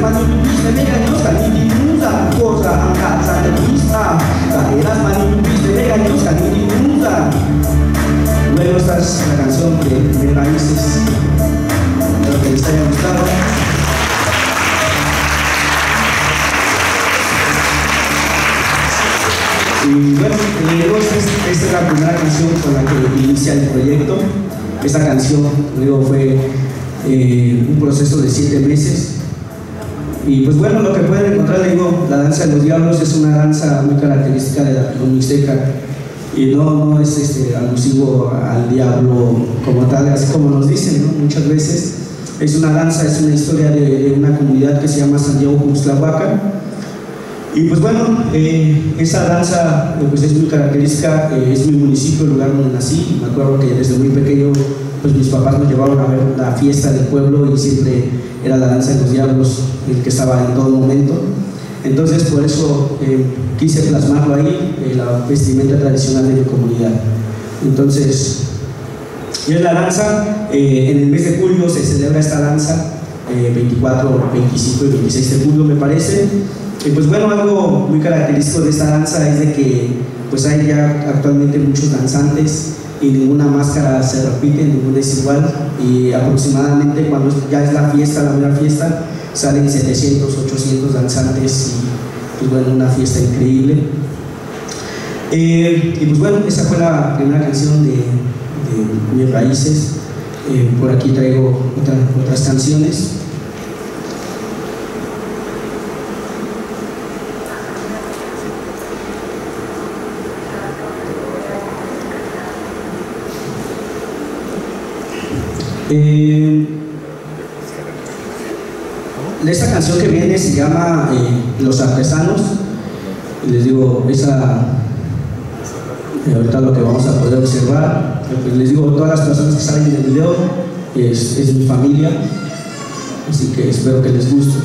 manipis, me vengan los aniquinusa, cosa. Caerás manipis, me vengan los aniquinusa. Bueno, esta es la canción de, de Raíces. Espero que les haya gustado. Y bueno, luego esta es, esta es la primera canción con la que inicia el proyecto. Esta canción luego fue eh, proceso de siete meses. Y pues bueno, lo que pueden encontrar, digo, la danza de los diablos es una danza muy característica de la mixteca y no, no es este, alusivo al diablo como tal, así como nos dicen ¿no? muchas veces. Es una danza, es una historia de, de una comunidad que se llama San Diego Juxtlahuaca. Y pues bueno, eh, esa danza eh, pues es muy característica, eh, es mi municipio, el lugar donde nací. Me acuerdo que desde muy pequeño pues mis papás me llevaron a ver la fiesta del pueblo y siempre era la danza de los diablos el que estaba en todo momento. Entonces, por eso eh, quise plasmarlo ahí, eh, la vestimenta tradicional de mi comunidad. Entonces, y es la danza, eh, en el mes de julio se celebra esta danza, 24, 25 y 26 de julio me parece. Y pues bueno, algo muy característico de esta danza es de que pues hay ya actualmente muchos danzantes y ninguna máscara se repite, ninguna es igual y aproximadamente cuando ya es la fiesta, la primera fiesta, salen 700, 800 danzantes y pues bueno, una fiesta increíble. Eh, y pues bueno, esa fue la primera canción de, de mis raíces. Eh, por aquí traigo otra, otras canciones. Eh, esta canción que viene se llama eh, Los Artesanos. Les digo, esa, eh, ahorita lo que vamos a poder observar, pues les digo, todas las personas que salen en el video es, es mi familia, así que espero que les guste.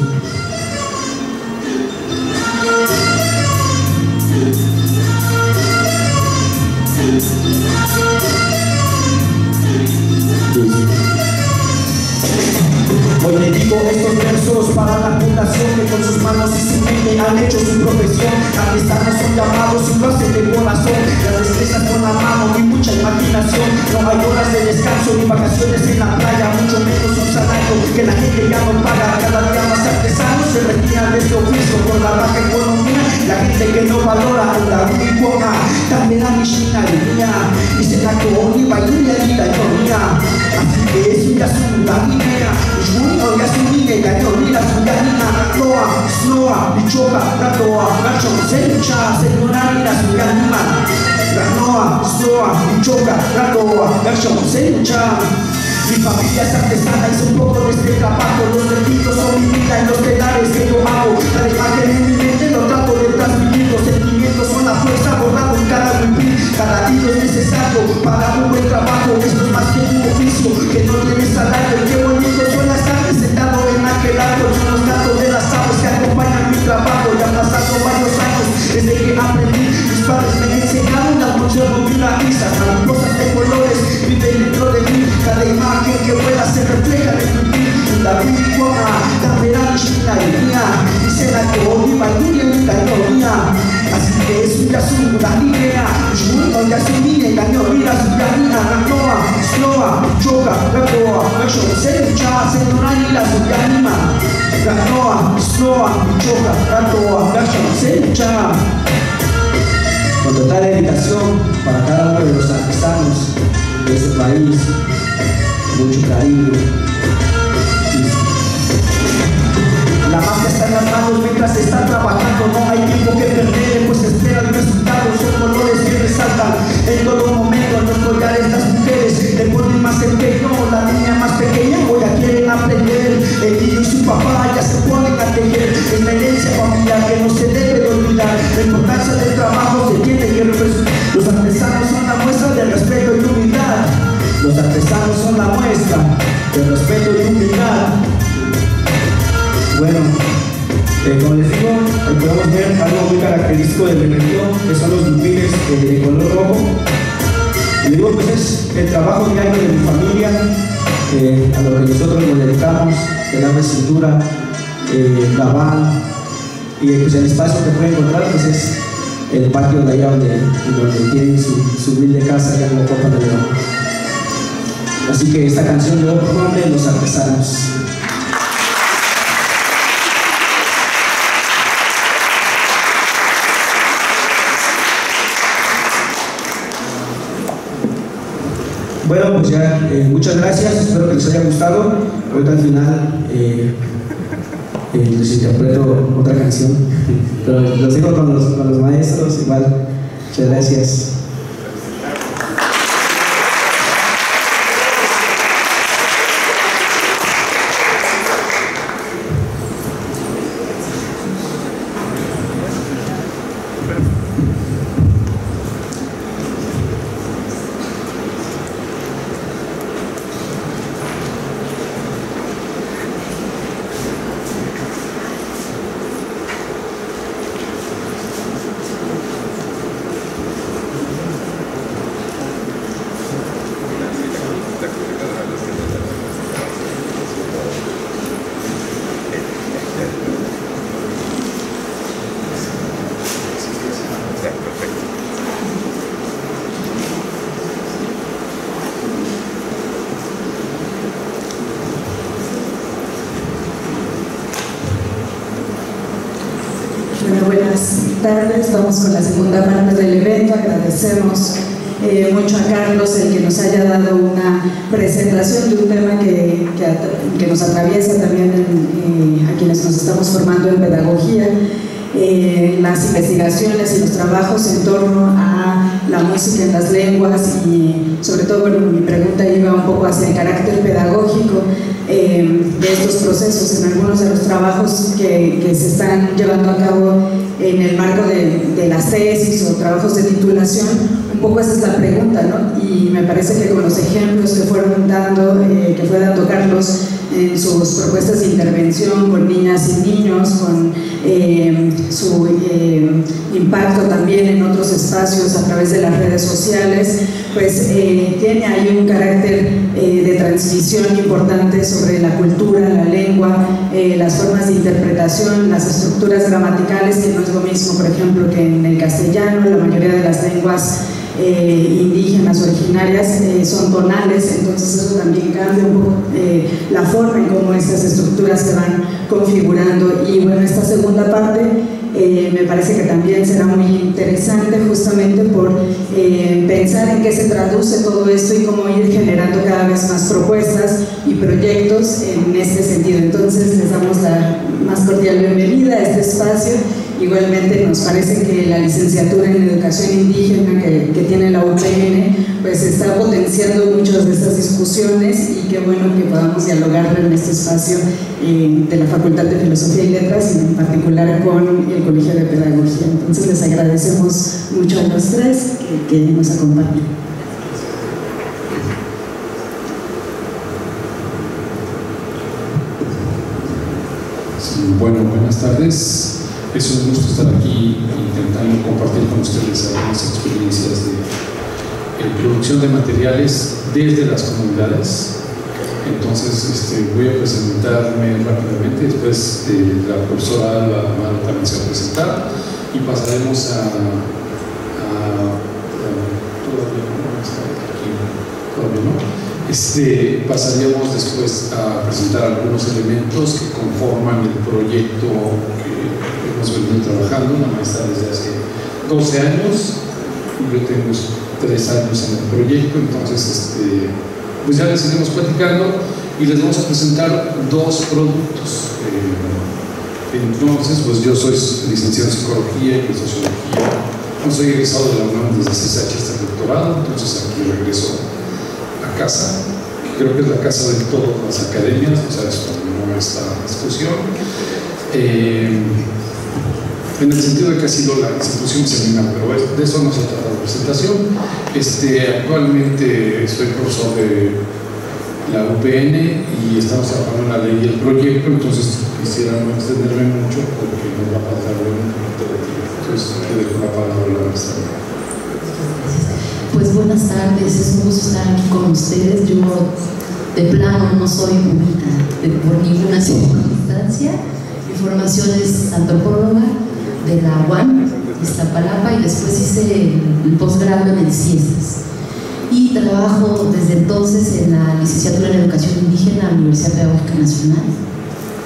Hecho su profesión. Artesanos son llamados y lo hacen de corazón. Las destrezas con la mano y mucha imaginación. No hay horas de descanso ni vacaciones en la playa, mucho menos un salario que la gente ya no paga. Cada día más artesanos se retiran de este oficio con la baja economía. La gente que no valora la uniforma también la Mishina línea y se la que idea. Juni yasumine ya yoni la Snoa, Bichoka, Ratoa, Nacho, Sencha, Senonani, Nasuyanima, Ranoa, Snoa, Bichoka, Ratoa, Nacho, Sencha, Mi familia es artesana, hice un poco de este trabajo. Los delirios son mi vida en los telares que yo hago. La imagen en mi mente lo trato de transmitir. Los sentimientos son la fuerza borrado en cada repeat Cada día es necesario para un buen trabajo. Esto es más que un oficio que no tiene salario Qué bonito suena estar sentado en aquel árbol. Son los gatos de las aves que acompañan mi trabajo. Ya pasado varios años desde que aprendí enseñaron las noches movilizas Mariposas de colores viven dentro de mí Cada imagen que vuela se refleja en mi La vida cambiará China y mía Dice la que hoy va y en la gloria. Así que es una segunda línea Junto ya se mide la gloria Su planina, la noa, sloa, choca, la toa Yo se lucha, se no hay la su planina La noa, sloa, choca, la toa Yo se lucha con total dedicación para cada uno de los artesanos de este país, mucho cariño. La magia está en las manos mientras se está trabajando, no hay tiempo que perder, pues espera el resultado, son colores que resaltan. En todo momento, en los collares las mujeres, empeño, la niña más pequeña. Hoy ya quieren aprender, el niño y su papá ya se ponen a tejer, es la familiar que no se debe de olvidar, la importancia del trabajo se tiene que representar, los artesanos son la muestra del respeto y humildad, los artesanos son la muestra del respeto y humildad. Bueno, eh, como les digo, podemos ver algo muy característico del Bermejo, que son los lupiles eh, de color rojo. Y digo, pues es el trabajo diario de mi familia, eh, a lo que nosotros nos dedicamos, el de cintura, eh, lavar, y pues el espacio que pueden encontrar pues es el patio de allá donde, donde tienen su, su humilde casa allá como Copa de León. Así que esta canción lleva por nombre Los Artesanos. Bueno, pues ya, eh, muchas gracias, espero que les haya gustado. Ahorita al final eh, eh, les interpreto otra canción, pero los digo con los, con los maestros, igual. Muchas gracias. Bueno, buenas tardes. Vamos con la segunda parte del evento. Agradecemos eh, mucho a Carlos el que nos haya dado una presentación de un tema que, que, que nos atraviesa también en, eh, a quienes nos estamos formando en pedagogía. Eh, las investigaciones y los trabajos en torno a la música en las lenguas y sobre todo bueno, mi pregunta iba un poco hacia el carácter pedagógico eh, de estos procesos en algunos de los trabajos que, que, se están llevando a cabo en el marco de, las tesis o trabajos de titulación, un poco esa es la pregunta, ¿no? Y me parece que con los ejemplos que fueron dando, eh, que fue dando Carlos en sus propuestas de intervención con niñas y niños, con eh, su eh, impacto también en otros espacios a través de las redes sociales, pues eh, tiene ahí un carácter de transmisión importante sobre la cultura, la lengua, las formas de interpretación, las estructuras gramaticales, que no es lo mismo, por ejemplo, que en el castellano, la mayoría de las lenguas eh, indígenas originarias eh, son tonales, entonces eso también cambia un poco eh, la forma en cómo estas estructuras se van configurando. Y bueno, esta segunda parte me parece que también será muy interesante justamente por pensar en qué se traduce todo esto y cómo ir generando cada vez más propuestas y proyectos en este sentido. Entonces les damos la más cordial bienvenida a este espacio Igualmente nos parece que la licenciatura en educación indígena que, que tiene la UPN pues está potenciando muchas de estas discusiones y qué bueno que podamos dialogar en este espacio eh, de la Facultad de Filosofía y Letras y en particular con el Colegio de Pedagogía. Entonces les agradecemos mucho a los tres que, que nos acompañan. Bueno, buenas tardes. Es un gusto estar aquí intentando compartir con ustedes algunas experiencias de, producción de materiales desde las comunidades. Entonces este, voy a presentarme rápidamente, después eh, la profesora Alba Amaro también se va a presentar y pasaremos a, todavía no, todavía no. Este, pasaríamos después a presentar algunos elementos que conforman el proyecto que hemos trabajando, la maestra desde hace 12 años, yo tengo 3 años en el proyecto, entonces este, pues ya les iremos platicando y les vamos a presentar dos productos. Eh, entonces, pues yo soy licenciado en psicología y en sociología, no soy egresado de la UNAM desde CSH hasta el doctorado, entonces aquí regreso casa, creo que es la casa de todas las academias, o sea, eso no esta discusión. Eh, en el sentido de que ha sido la institución seminal, pero de eso no se trata la presentación. Este, actualmente soy profesor de la UPN y estamos trabajando en la ley y el proyecto, entonces quisiera no extenderme mucho porque nos va a pasar un poquito de tiempo. Entonces, le dejo la palabra a la maestra. Pues buenas tardes, es un gusto estar aquí con ustedes. Yo de plano no soy bonita por ninguna circunstancia. Mi formación es antropóloga de la UAM, Iztapalapa, y después hice el posgrado en CIESAS. Y trabajo desde entonces en la licenciatura en Educación Indígena de la Universidad Pedagógica Nacional,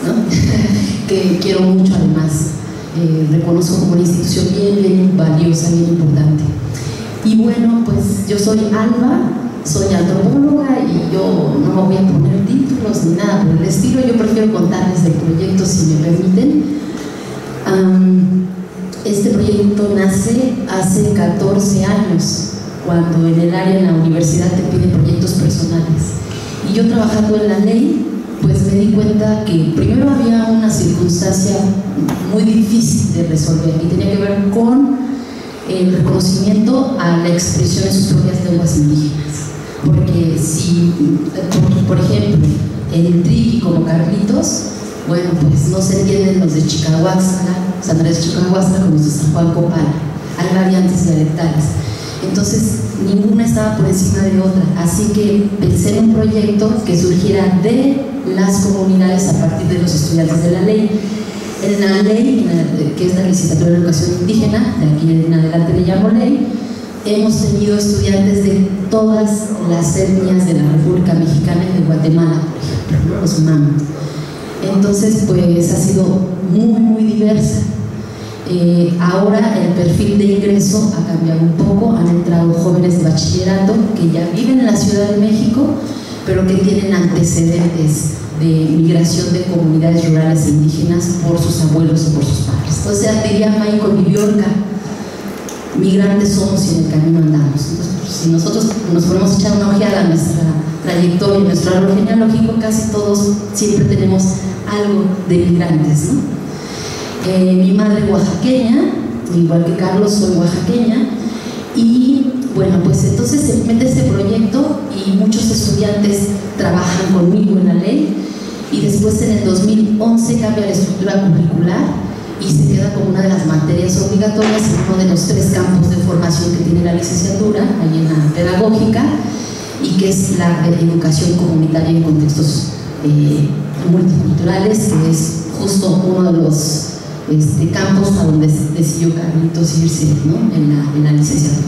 que quiero mucho además. Eh, reconozco como una institución bien, valiosa, bien importante. Y bueno, pues yo soy Alba, soy antropóloga y yo no voy a poner títulos ni nada por el estilo, yo prefiero contarles del proyecto si me permiten. Este proyecto nace hace 14 años, cuando en el área en la universidad te piden proyectos personales. Y yo trabajando en la ley, pues me di cuenta que primero había una circunstancia muy difícil de resolver y tenía que ver con el reconocimiento a la expresión de sus propias lenguas indígenas. Porque si, por, ejemplo, el triqui como Carlitos, bueno, pues no se entienden los de Chicahuaxtla, San Andrés de Chicahuaxtla como los de San Juan Copal. Hay variantes dialectales. Entonces, ninguna estaba por encima de otra. Así que pensé en un proyecto que surgiera de las comunidades a partir de los estudiantes de la ley en la ley, que es la licenciatura de educación indígena, de aquí en adelante le llamo ley, hemos tenido estudiantes de todas las etnias de la República Mexicana y de Guatemala, por ejemplo, los mamás. Entonces, pues ha sido muy, muy diversa. Eh, ahora el perfil de ingreso ha cambiado un poco, han entrado jóvenes de bachillerato que ya viven en la Ciudad de México, pero que tienen antecedentes de migración de comunidades rurales e indígenas por sus abuelos o por sus padres. Entonces, diría Michael Viviorca, migrantes somos y en el camino andamos. Pues, si nosotros nos ponemos a echar una ojeada a nuestra trayectoria, nuestro árbol genealógico, casi todos siempre tenemos algo de migrantes. Eh, mi madre oaxaqueña, igual que Carlos, soy oaxaqueña, y bueno, pues entonces se mete este proyecto y muchos estudiantes trabajan conmigo en la ley y después en el 2011 cambia la estructura curricular y se queda como una de las materias obligatorias en uno de los tres campos de formación que tiene la licenciatura, ahí en la pedagógica, y que es la educación comunitaria en contextos eh, multiculturales, que es justo uno de los este, campos a donde decidió Carlitos irse la, en la licenciatura.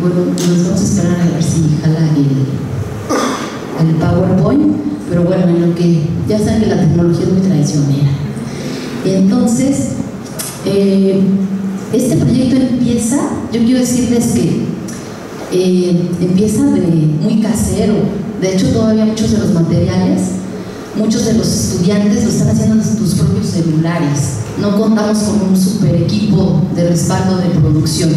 Bueno, nos vamos a esperar a ver si jala el, el PowerPoint pero bueno, en lo que ya saben que la tecnología es muy traicionera. Entonces, eh, este proyecto empieza, yo quiero decirles que eh, empieza de muy casero, de hecho todavía muchos de los materiales Muchos de los estudiantes lo están haciendo en sus propios celulares. No contamos con un super equipo de respaldo de producción.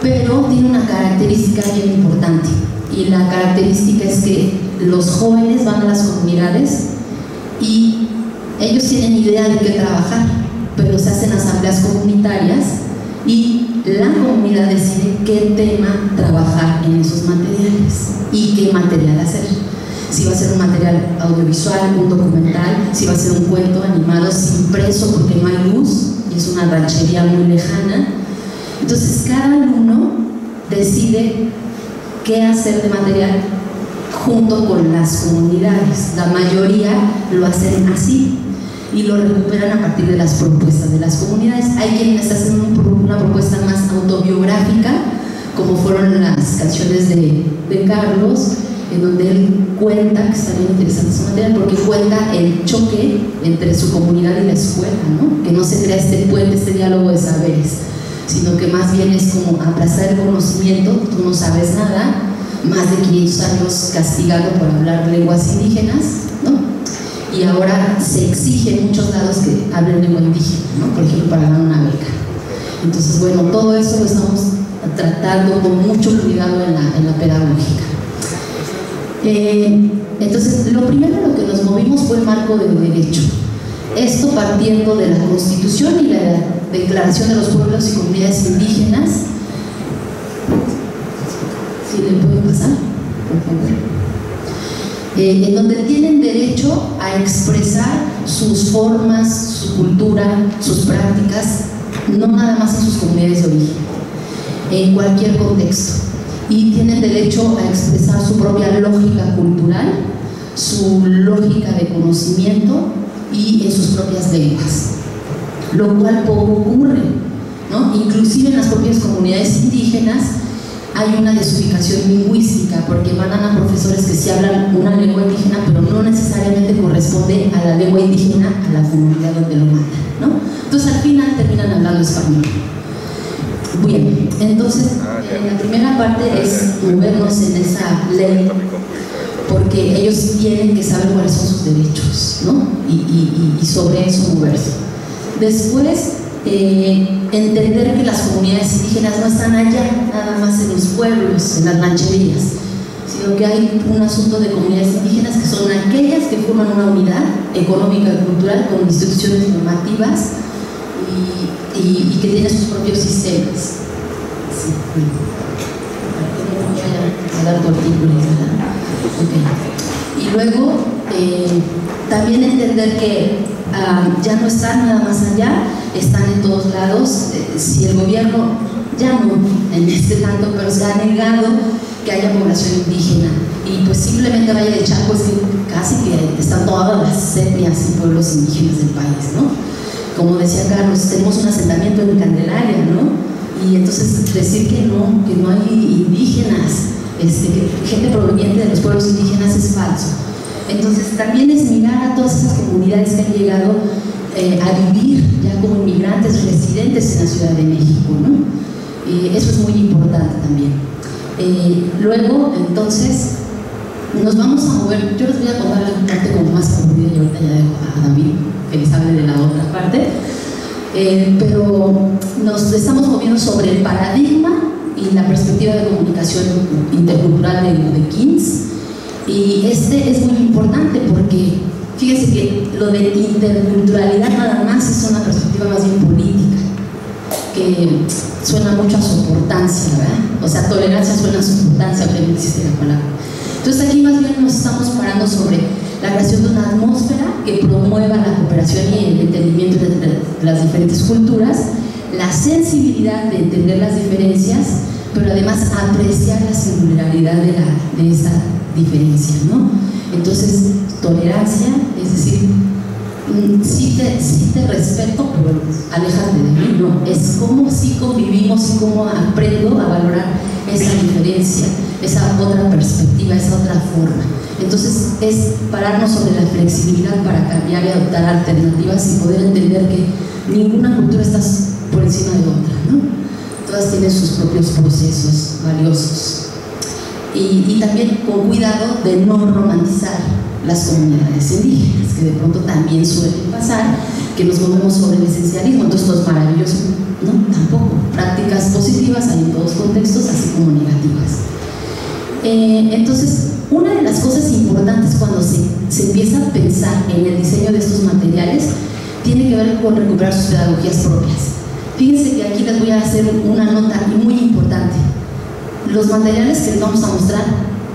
Pero tiene una característica bien importante. Y la característica es que los jóvenes van a las comunidades y ellos tienen idea de qué trabajar, pero se hacen asambleas comunitarias y la comunidad decide qué tema trabajar en esos materiales y qué material hacer. Si va a ser un material audiovisual, un documental, si va a ser un cuento animado, si impreso porque no hay luz y es una ranchería muy lejana. Entonces cada alumno decide qué hacer de material junto con las comunidades. La mayoría lo hacen así y lo recuperan a partir de las propuestas de las comunidades. Hay quienes hacen una propuesta más autobiográfica, como fueron las canciones de, de Carlos, en donde él cuenta, que está bien interesante su material, porque cuenta el choque entre su comunidad y la escuela, ¿no? que no se crea este puente, este diálogo de saberes, sino que más bien es como aplazar el conocimiento, tú no sabes nada, más de 500 años castigado por hablar lenguas indígenas, ¿no? Y ahora se exige en muchos lados que hablen lengua indígena, ¿no? por ejemplo, para dar una beca. Entonces, bueno, todo eso lo estamos tratando con mucho cuidado en la, en la pedagógica. Eh, entonces, lo primero en lo que nos movimos fue el marco de derecho. Esto partiendo de la Constitución y la Declaración de los Pueblos y Comunidades Indígenas. Si le puede pasar, por favor. Eh, en donde tienen derecho a expresar sus formas, su cultura, sus prácticas, no nada más en sus comunidades de origen, en cualquier contexto. Y tienen derecho a expresar su propia lógica cultural, su lógica de conocimiento y en sus propias lenguas, lo cual poco ocurre, ¿no? inclusive en las propias comunidades indígenas hay una desubicación lingüística porque mandan a profesores que sí hablan una lengua indígena pero no necesariamente corresponde a la lengua indígena a la comunidad donde lo mandan, ¿no? Entonces al final terminan hablando español. Bien, entonces en la primera parte es movernos en esa ley porque ellos tienen que saber cuáles son sus derechos, ¿no? Y, y, y sobre eso moverse. Después, eh, entender que las comunidades indígenas no están allá, nada más en los pueblos, en las rancherías, sino que hay un asunto de comunidades indígenas que son aquellas que forman una unidad económica y cultural con instituciones normativas y, que tienen sus propios sistemas. Y luego eh, también entender que uh, ya no están nada más allá, están en todos lados. Eh, si el gobierno ya no en este tanto, pero se ha negado que haya población indígena y pues simplemente vaya de Chaco es que casi que están todas las etnias y pueblos indígenas del país, ¿no? Como decía Carlos, tenemos un asentamiento en Candelaria, ¿no? Y entonces decir que no, que no hay indígenas, este, que gente proveniente de los pueblos indígenas es falso. Entonces también es mirar a todas esas comunidades que han llegado eh, a vivir ya como inmigrantes residentes en la Ciudad de México, ¿no? Eh, eso es muy importante también. Eh, luego, entonces, nos vamos a mover, yo les voy a contar la parte como más aburrida y ahorita ya dejo a David que les hable de la otra parte, pero nos estamos moviendo sobre el paradigma y la perspectiva de comunicación intercultural de, de Keynes, y este es muy importante porque fíjese que lo de interculturalidad nada más es una perspectiva más bien política, que suena mucho a soportancia, ¿verdad? O sea, tolerancia suena a soportancia, pero no existe la palabra. Entonces aquí más bien nos estamos parando sobre la creación de una atmósfera que promueva la cooperación y el entendimiento entre las diferentes culturas, la sensibilidad de entender las diferencias, pero además apreciar la singularidad de, la, de esa diferencia, ¿no? Entonces, tolerancia, es decir, mm, sí te, sí respeto, pero aléjate de mí, no, es como si convivimos y cómo aprendo a valorar esa diferencia, esa otra perspectiva, esa otra forma. Entonces, es pararnos sobre la flexibilidad para cambiar y adoptar alternativas y poder entender que ninguna cultura está por encima de otra, ¿no? Todas tienen sus propios procesos valiosos. Y, también con cuidado de no romantizar las comunidades indígenas, que de pronto también suele pasar que nos movemos sobre el esencialismo, entonces esto es maravilloso, no, tampoco, prácticas positivas hay en todos contextos, así como negativas. Eh, entonces, una de las cosas importantes cuando se, se empieza a pensar en el diseño de estos materiales tiene que ver con recuperar sus pedagogías propias. Fíjense que aquí les voy a hacer una nota muy importante. Los materiales que vamos a mostrar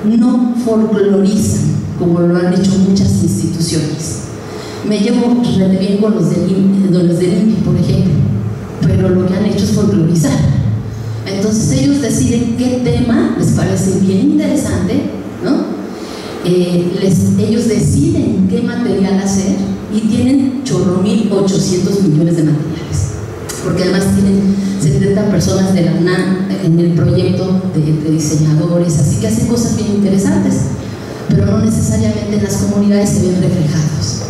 no folclorizan, como lo han dicho muchas instituciones. Me llevo re bien los del, los por ejemplo, pero lo que han hecho es folclorizar. Entonces ellos deciden qué tema les parece bien interesante, ¿no? Eh, ellos deciden qué material hacer y tienen chorro mil ochocientos millones de materiales. Porque además tienen 70 personas de la UNAM en el proyecto de, diseñadores, así que hacen cosas bien interesantes, pero no necesariamente en las comunidades se ven reflejados.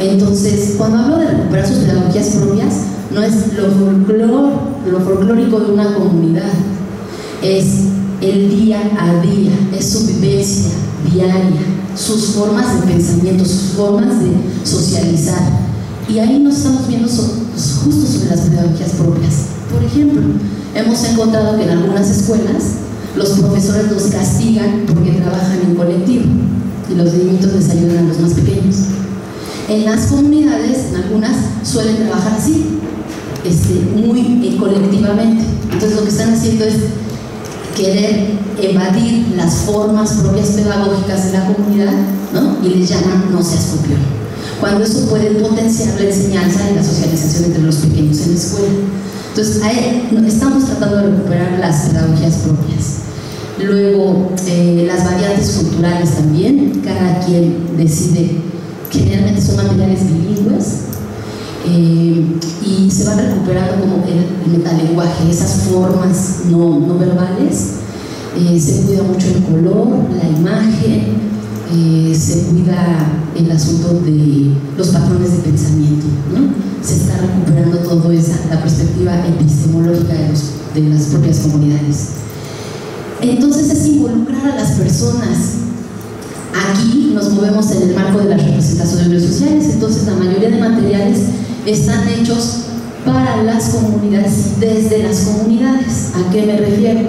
Entonces, cuando hablo de recuperar sus pedagogías propias, no es lo, folclor, lo folclórico de una comunidad, es el día a día, es su vivencia diaria, sus formas de pensamiento, sus formas de socializar. Y ahí nos estamos viendo justo sobre las pedagogías propias. Por ejemplo, hemos encontrado que en algunas escuelas los profesores los castigan porque trabajan en colectivo y los niñitos les ayudan a los más pequeños. En las comunidades, en algunas, suelen trabajar así, este, muy eh, colectivamente. Entonces lo que están haciendo es querer evadir las formas propias pedagógicas de la comunidad ¿no? y les llaman no seas copión. Cuando eso puede potenciar la enseñanza y la socialización entre los pequeños en la escuela. Entonces, estamos tratando de recuperar las pedagogías propias. Luego, eh, las variantes culturales también, cada quien decide, generalmente son materiales bilingües, eh, y se van recuperando como el, metalenguaje, esas formas no, no verbales. Eh, se cuida mucho el color, la imagen, eh, se cuida el asunto de los patrones de pensamiento. ¿no? Se está recuperando todo esa, la perspectiva epistemológica de, de las propias comunidades. Entonces es involucrar a las personas Aquí nos movemos en el marco de las representaciones sociales, entonces la mayoría de materiales están hechos para las comunidades, desde las comunidades. ¿A qué me refiero?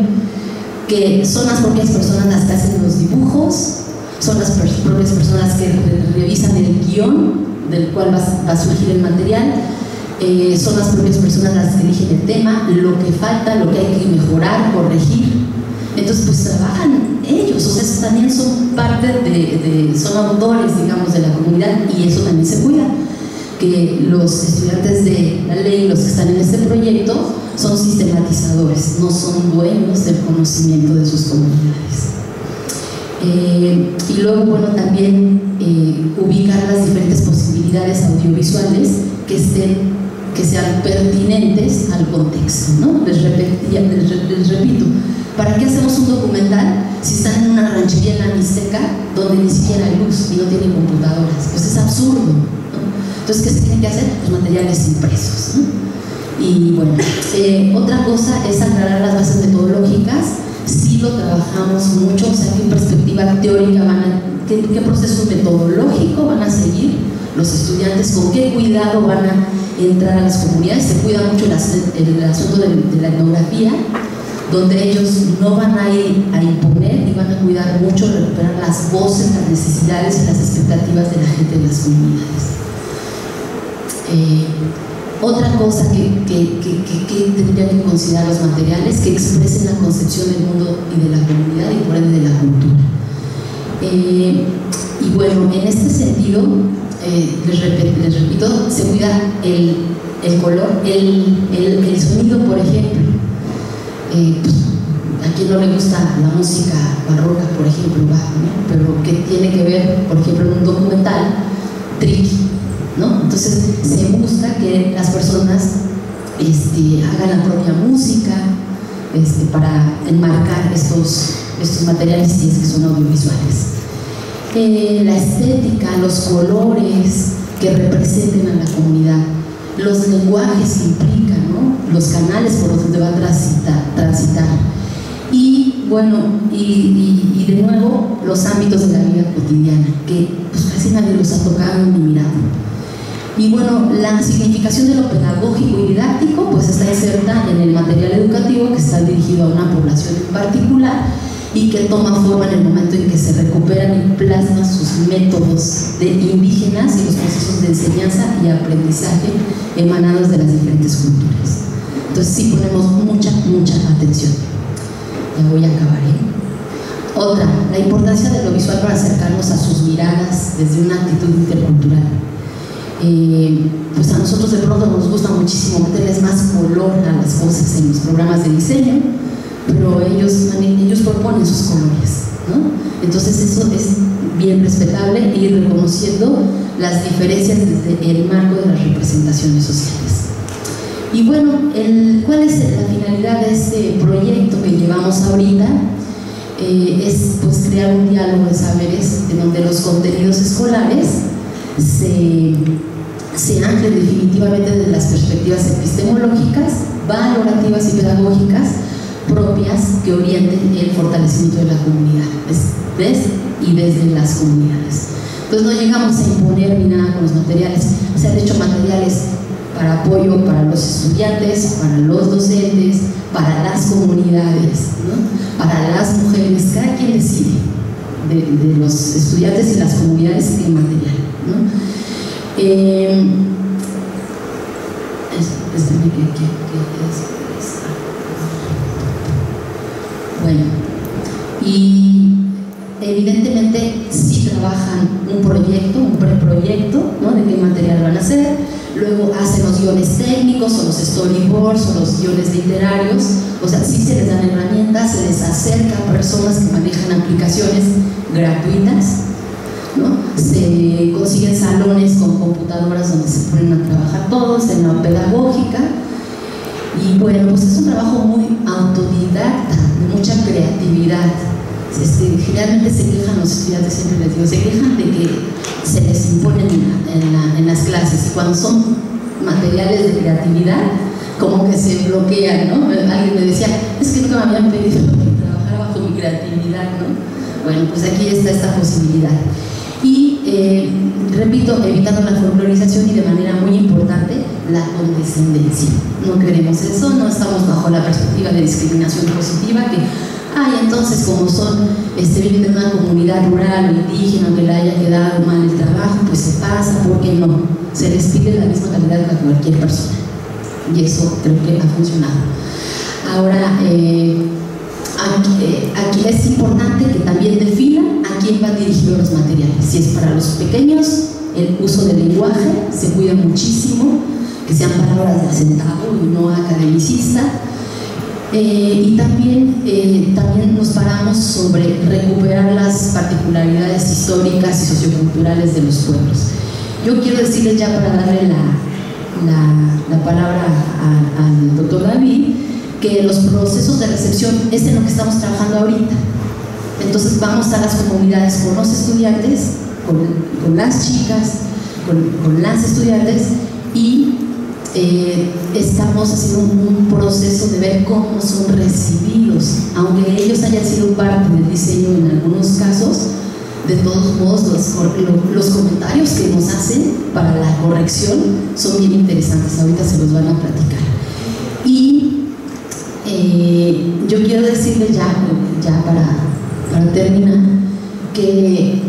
Que son las propias personas las que hacen los dibujos, son las propias personas que revisan el guion del cual va, a surgir el material, eh, son las propias personas las que eligen el tema, lo que falta, lo que hay que mejorar, corregir. Entonces, pues trabajan ellos, o sea, también son parte de, son autores, digamos, de la comunidad y eso también se cuida que los estudiantes de la ley, los que están en este proyecto, son sistematizadores, no son dueños del conocimiento de sus comunidades. Eh, y luego, bueno, también eh, ubicar las diferentes posibilidades audiovisuales que estén que sean pertinentes al contexto, ¿no? Les, les, repito, ¿para qué hacemos un documental si están en una ranchería en la Mixteca donde ni siquiera hay luz y no tienen computadoras? Pues es absurdo, entonces, ¿qué se tiene que hacer? Los materiales impresos. Y bueno, eh, otra cosa es aclarar las bases metodológicas. Si lo trabajamos mucho, o sea, qué perspectiva teórica van a, qué, proceso metodológico van a seguir los estudiantes, con qué cuidado van a entrar a las comunidades. Se cuida mucho el, asunto de, la etnografía, donde ellos no van a ir a imponer y van a cuidar mucho recuperar las voces, las necesidades y las expectativas de la gente de las comunidades. Eh, otra cosa que, tendrían que considerar los materiales que expresen la concepción del mundo y de la comunidad y por ende de la cultura. Eh, y bueno, en este sentido, eh, les, repito, se cuida el, color, el, sonido, por ejemplo. Pues, a quien no le gusta la música barroca, por ejemplo, pero que tiene que ver, por ejemplo, en un documental, tricky entonces se busca que las personas este, hagan la propia música este, para enmarcar estos, estos materiales si es que son audiovisuales. Eh, la estética, los colores que representen a la comunidad, los lenguajes que implican, los canales por donde va a transitar. transitar. Y bueno, y, Y de nuevo, los ámbitos de la vida cotidiana, que pues, casi nadie los ha tocado ni mirado. Y bueno, la significación de lo pedagógico y didáctico pues está inserta en el material educativo que está dirigido a una población en particular y que toma forma en el momento en que se recuperan y plasman sus métodos de indígenas y los procesos de enseñanza y aprendizaje emanados de las diferentes culturas. Entonces sí ponemos mucha, mucha atención. Ya voy a acabar. ¿eh? Otra, la importancia de lo visual para acercarnos a sus miradas desde una actitud intercultural. Eh, pues a nosotros de pronto nos gusta muchísimo meterles más color a las cosas en los programas de diseño, pero ellos, ellos proponen sus colores. ¿no? Entonces eso es bien respetable ir reconociendo las diferencias desde el marco de las representaciones sociales. Y bueno, el, ¿cuál es la finalidad de este proyecto que llevamos ahorita? Eh, es pues, crear un diálogo de saberes en donde los contenidos escolares se, se anclen definitivamente desde las perspectivas epistemológicas, valorativas y pedagógicas propias que orienten el fortalecimiento de la comunidad, desde y desde las comunidades. Entonces no llegamos a imponer ni nada con los materiales, se han hecho materiales para apoyo para los estudiantes, para los docentes, para las comunidades, para las mujeres, cada quien decide de, los estudiantes y las comunidades el material. ¿No? Bueno, y evidentemente si trabajan un proyecto, un preproyecto, ¿no? de qué material van a hacer, luego hacen los guiones técnicos o los storyboards o los guiones literarios, o sea, sí se les dan herramientas, se les acerca a personas que manejan aplicaciones gratuitas, se consiguen salones con computadoras donde se ponen a trabajar todos, en la pedagógica, y bueno, pues es un trabajo muy autodidacta, de mucha creatividad. Generalmente se quejan los estudiantes, siempre les digo, se quejan de que se les imponen en, las clases y cuando son materiales de creatividad, como que se bloquean, ¿no? Alguien me decía, es que nunca me habían pedido que trabajara bajo mi creatividad, ¿no? Bueno, pues aquí está esta posibilidad. Eh, repito, evitando la folclorización y de manera muy importante, la condescendencia. No queremos eso, no estamos bajo la perspectiva de discriminación positiva que ay, entonces como son, este, viven en una comunidad rural o indígena que le haya quedado mal el trabajo, pues se pasa, ¿por qué no? Se les pide la misma calidad que a cualquier persona. Y eso creo que ha funcionado. Ahora, eh, aquí, aquí, es importante que también definan a quién van dirigidos los materiales. Si es para los pequeños, el uso del lenguaje se cuida muchísimo, que sean palabras de centavo y no academicista eh, y también, eh, también nos paramos sobre recuperar las particularidades históricas y socioculturales de los pueblos. Yo quiero decirles ya para darle la, la, palabra al doctor David, que los procesos de recepción es en lo que estamos trabajando ahorita. Entonces vamos a las comunidades con los estudiantes, con, las chicas, con, con las estudiantes y eh, estamos haciendo un, proceso de ver cómo son recibidos, aunque ellos hayan sido parte del diseño en algunos casos, de todos modos los, los, comentarios que nos hacen para la corrección son bien interesantes, ahorita se los van a platicar. Y yo quiero decirles ya, ya para, para terminar, que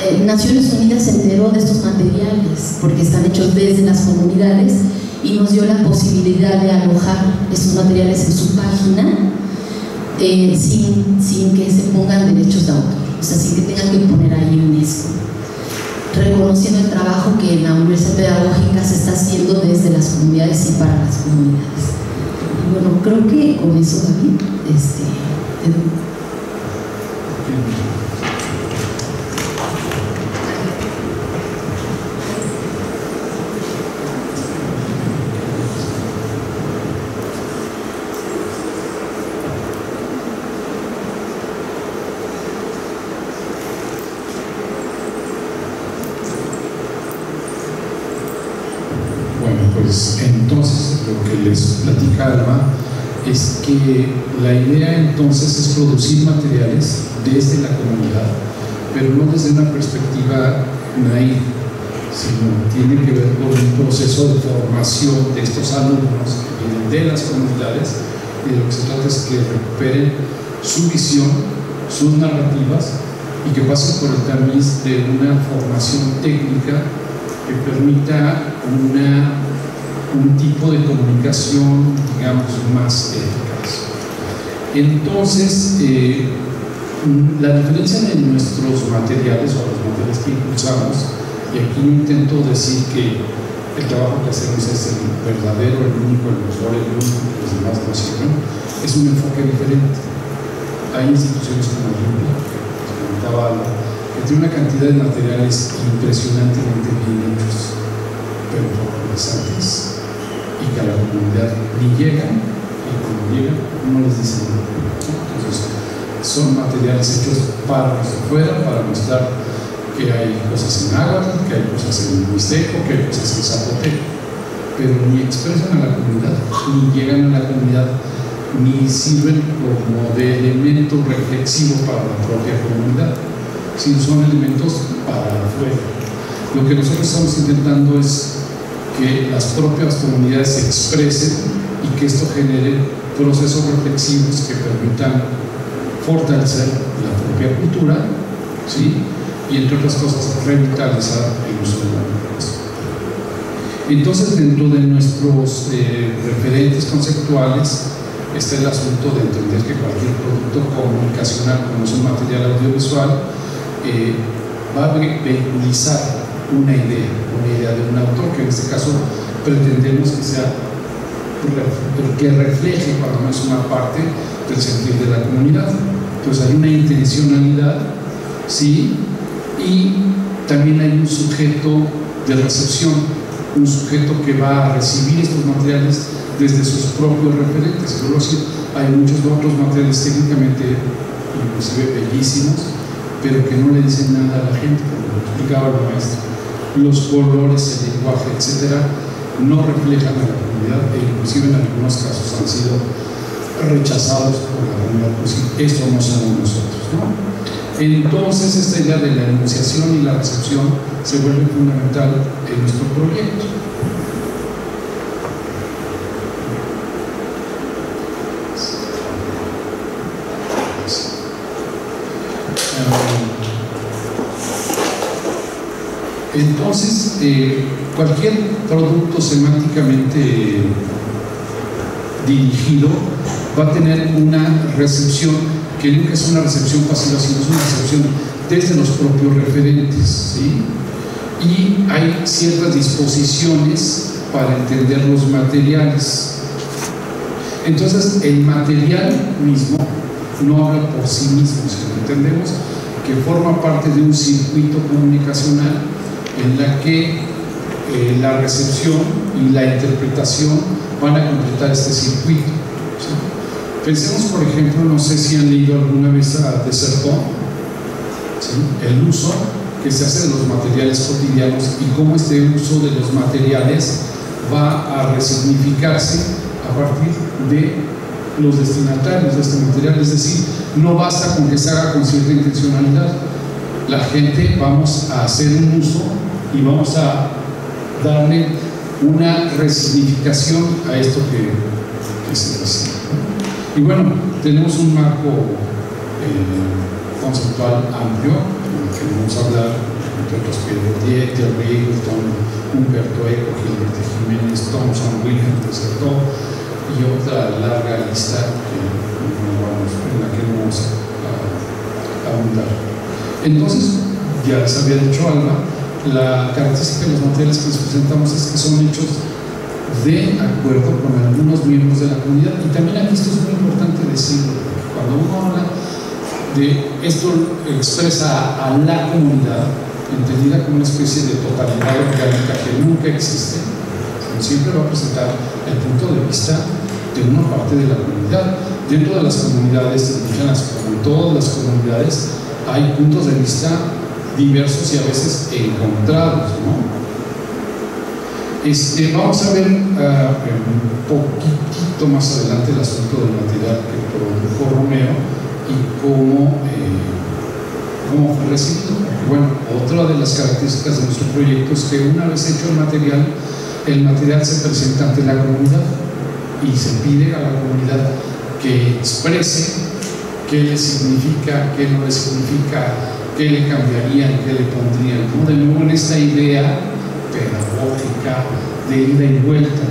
eh, Naciones Unidas se enteró de estos materiales porque están hechos desde las comunidades y nos dio la posibilidad de alojar estos materiales en su página eh, sin, sin, que se pongan derechos de autor, o sea, sin que tengan que poner ahí UNESCO, reconociendo el trabajo que en la Universidad Pedagógica se está haciendo desde las comunidades y para las comunidades. Bueno, creo que con eso, David, este, Bueno, pues entonces lo que les platica Alma, es que la idea entonces es producir materiales desde la comunidad, pero no desde una perspectiva naive, sino tiene que ver con un proceso de formación de estos alumnos que vienen de las comunidades y de lo que se trata es que recuperen su visión, sus narrativas y que pasen por el tamiz de una formación técnica que permita una un tipo de comunicación, digamos, más eficaz. Entonces, eh, la diferencia de nuestros materiales o los materiales que impulsamos, y aquí intento decir que el trabajo que hacemos es el verdadero, el único, el mejor, el único que los demás no sirven, es un enfoque diferente. Hay instituciones como Olimpia, que comentaba que tiene una cantidad de materiales impresionantemente bien hechos, pero poco interesantes, y que a la comunidad ni llegan, y cuando llegan no les dicen nada. Entonces, son materiales hechos para los de fuera, para mostrar que hay cosas en agua, que hay cosas en Mixteco, que hay cosas en Zapoteco, pero ni expresan a la comunidad, ni llegan a la comunidad, ni sirven como de elemento reflexivo para la propia comunidad, sino son elementos para afuera. Lo que nosotros estamos intentando es que las propias comunidades se expresen y que esto genere procesos reflexivos que permitan fortalecer la propia cultura, ¿sí? y entre otras cosas revitalizar el uso de la naturaleza. Entonces, dentro de nuestros eh, referentes conceptuales está el asunto de entender que cualquier producto comunicacional, como es un material audiovisual, eh, va a vehiculizar una idea, una idea de un autor, que en este caso pretendemos que sea que refleje para menos una parte del sentir de la comunidad. Entonces hay una intencionalidad, ¿sí? y también hay un sujeto de recepción, un sujeto que va a recibir estos materiales desde sus propios referentes. Luego hay muchos otros materiales técnicamente inclusive bellísimos, pero que no le dicen nada a la gente, como lo explicaba el maestro. Los colores, el lenguaje, etcétera, no reflejan a la comunidad e inclusive en algunos casos han sido rechazados por la comunidad, pues esto no somos nosotros. ¿no? Entonces esta idea de la enunciación y la recepción se vuelve fundamental en nuestro proyecto. Entonces, eh, cualquier producto semánticamente dirigido va a tener una recepción que nunca es una recepción pasiva, sino es una recepción desde los propios referentes. Y hay ciertas disposiciones para entender los materiales. Entonces, el material mismo no habla por sí mismo, sino entendemos que forma parte de un circuito comunicacional en la que eh, la recepción y la interpretación van a completar este circuito. Pensemos, por ejemplo, no sé si han leído alguna vez a Desertón, el uso que se hace de los materiales cotidianos y cómo este uso de los materiales va a resignificarse a partir de los destinatarios de este material. Es decir, no basta con que se haga con cierta intencionalidad. La gente vamos a hacer un uso y vamos a darle una resignificación a esto que, que se dice. Y bueno, tenemos un marco eh, conceptual amplio, en el que vamos a hablar, entre otros, Pedro Dieter, Riggleton, Humberto Eco, Gilberto Jiménez, Thompson, Wilhelm Desertó, y otra larga lista que, en la que vamos a, abundar. Entonces, ya les había dicho Alba, la característica de los materiales que les presentamos es que son hechos de acuerdo con algunos miembros de la comunidad. Y también aquí esto es muy importante decirlo, cuando uno habla de esto expresa a la comunidad, entendida como una especie de totalidad orgánica que nunca existe, siempre va a presentar el punto de vista de una parte de la comunidad. Dentro de las comunidades indígenas, como en todas las comunidades, hay puntos de vista diversos y a veces encontrados, ¿no? Este, vamos a ver un poquitito más adelante el asunto del material que produjo Romeo y cómo, eh, cómo fue recibido. Bueno, otra de las características de nuestro proyecto es que una vez hecho el material, el material se presenta ante la comunidad y se pide a la comunidad que exprese qué le significa, qué no le significa, qué le cambiarían, qué le pondrían. ¿no? De nuevo en esta idea pedagógica de ida y vuelta.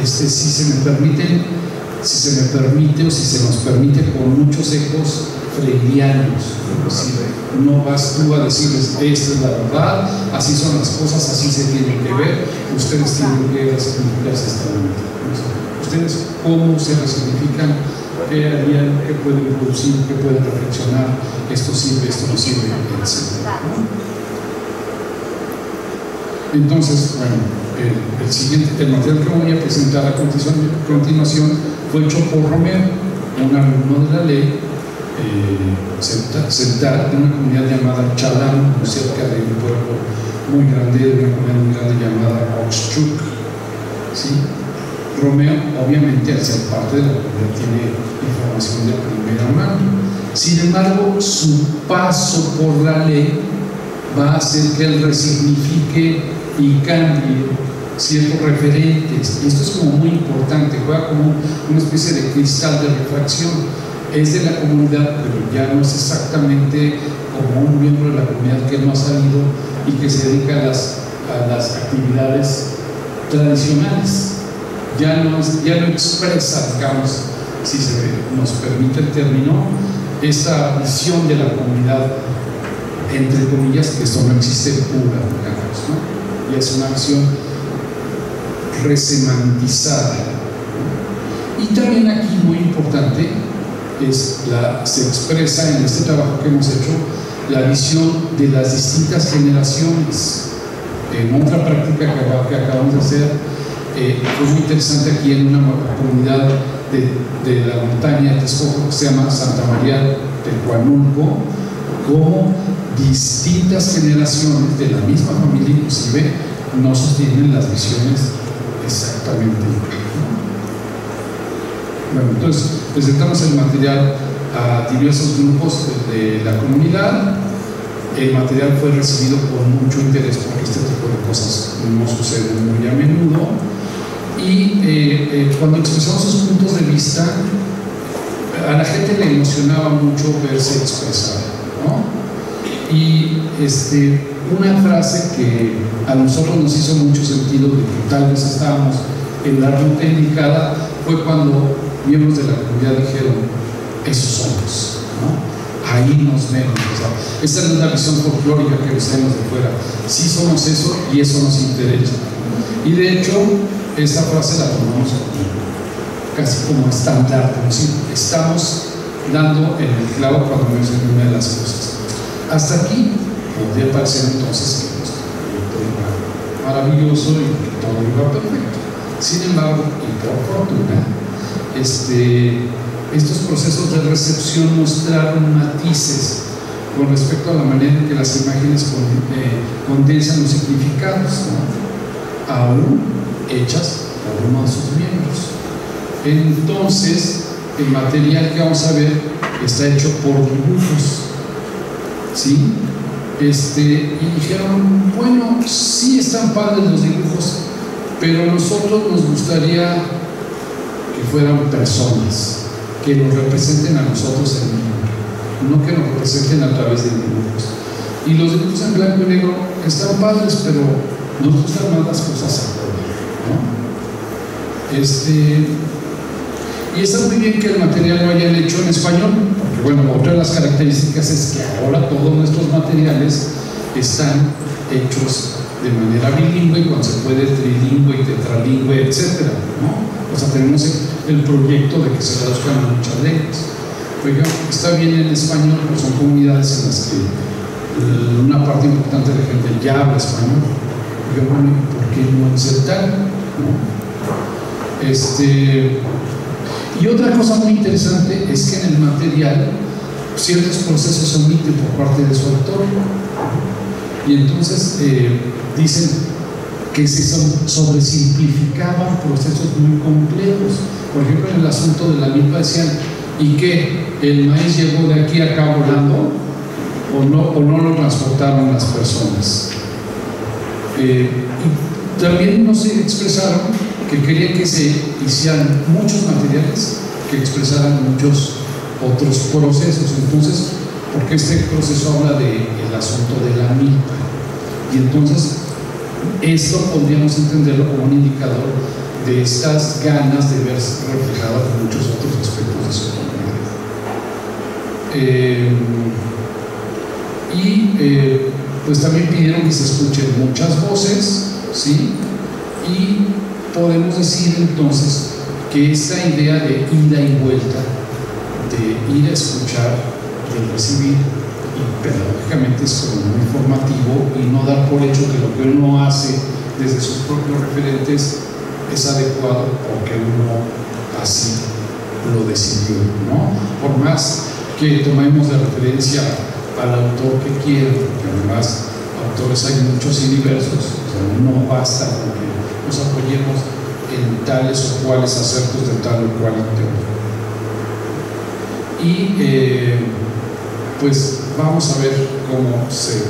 Este, si se me permiten, si se me permite o si se nos permite con muchos ecos freirianos, inclusive. No vas tú a decirles, esta es la verdad, así son las cosas, así se tienen que ver, ustedes tienen que resignificarse esta verdad. Ustedes, ¿cómo se resignifican? ¿Qué harían? ¿Qué pueden producir? ¿Qué pueden reflexionar? Esto sirve, esto no sirve, etc. Entonces, bueno, el, siguiente, el material que voy a presentar a continuación, fue hecho por Romero, un alumno de la ley, eh, central de una comunidad llamada Chalán, cerca de un pueblo muy grande, de una comunidad muy grande llamada Oxchuk. ¿sí? Romeo, obviamente, al ser parte de la comunidad, tiene información de primera mano. Sin embargo, su paso por la ley va a hacer que él resignifique y cambie ciertos referentes. Esto es como muy importante, juega como una especie de cristal de refracción. Es de la comunidad, pero ya no es exactamente como un miembro de la comunidad que no ha salido y que se dedica a las, a las actividades tradicionales. Ya no, ya no expresa, digamos, si se nos permite el término, esta visión de la comunidad, entre comillas, que esto no existe pura, digamos, ¿no? Y es una visión resemantizada. Y también aquí, muy importante, es la, se expresa en este trabajo que hemos hecho la visión de las distintas generaciones. En otra práctica que, que acabamos de hacer, eh, fue muy interesante aquí en una comunidad de, la montaña de Texcoco que se llama Santa María de Cuanulco, como distintas generaciones de la misma familia inclusive no sostienen las visiones exactamente Bueno, entonces presentamos el material a diversos grupos de la comunidad. El material fue recibido con mucho interés porque este tipo de cosas no suceden muy a menudo. Y eh, eh, cuando expresamos sus puntos de vista, a la gente le emocionaba mucho verse expresar. ¿no? Y este, una frase que a nosotros nos hizo mucho sentido de que tal vez estábamos en la ruta indicada fue cuando miembros de la comunidad dijeron, esos somos, ¿no? ahí nos vemos. O sea, esa es la visión folclórica que vemos de fuera, sí somos eso y eso nos interesa. Y de hecho, esa frase la tomamos casi como estándar, como si estamos dando en el clavo cuando mencioné una de las cosas. Hasta aquí podría parecer entonces que nuestro maravilloso y que todo iba perfecto. Sin embargo, y por fortuna, este, estos procesos de recepción mostraron matices con respecto a la manera en que las imágenes condensan los significados, ¿no? aún hechas por uno de sus miembros. Entonces, el material que vamos a ver está hecho por dibujos. ¿Sí? Este, y dijeron, bueno, sí están padres los dibujos, pero a nosotros nos gustaría que fueran personas, que nos representen a nosotros en vivo, no que nos representen a través de dibujos. Y los dibujos en blanco y negro están padres, pero nos gustan más las cosas. Este, y está muy bien que el material lo hayan hecho en español, porque bueno, otra de las características es que ahora todos nuestros materiales están hechos de manera bilingüe cuando se puede trilingüe tetralingüe, etc. ¿no? O sea, tenemos el proyecto de que se traduzcan a muchas lenguas. Oiga, está bien en español, pero son comunidades en las que una parte importante de gente ya habla español. Oiga, bueno, ¿por qué no insertar? Este, y otra cosa muy interesante es que en el material ciertos procesos se omiten por parte de su autor. Y entonces eh, dicen, que se sobresimplificaban procesos muy complejos. Por ejemplo, en el asunto de la milpa decían, ¿y qué? ¿El maíz llegó de aquí acá volando? ¿O no, o no lo transportaron las personas? Eh, también nos expresaron que querían que se hicieran muchos materiales que expresaran muchos otros procesos. Entonces, porque este proceso habla del asunto de la milpa. Y entonces, esto podríamos entenderlo como un indicador de estas ganas de verse reflejadas en muchos otros aspectos de su comunidad. Eh, y eh, pues también pidieron que se escuchen muchas voces, ¿sí? Y podemos decir entonces que esa idea de ida y vuelta, de ir a escuchar, de recibir, y pedagógicamente es como muy informativo y no dar por hecho que lo que uno hace desde sus propios referentes es adecuado porque uno así lo decidió, ¿no? Por más que tomemos de referencia al autor que quiera, porque además autores hay muchos y diversos, no basta con que nos apoyemos en tales o cuales acertos de tal o cual teoría. Y eh, pues vamos a ver cómo se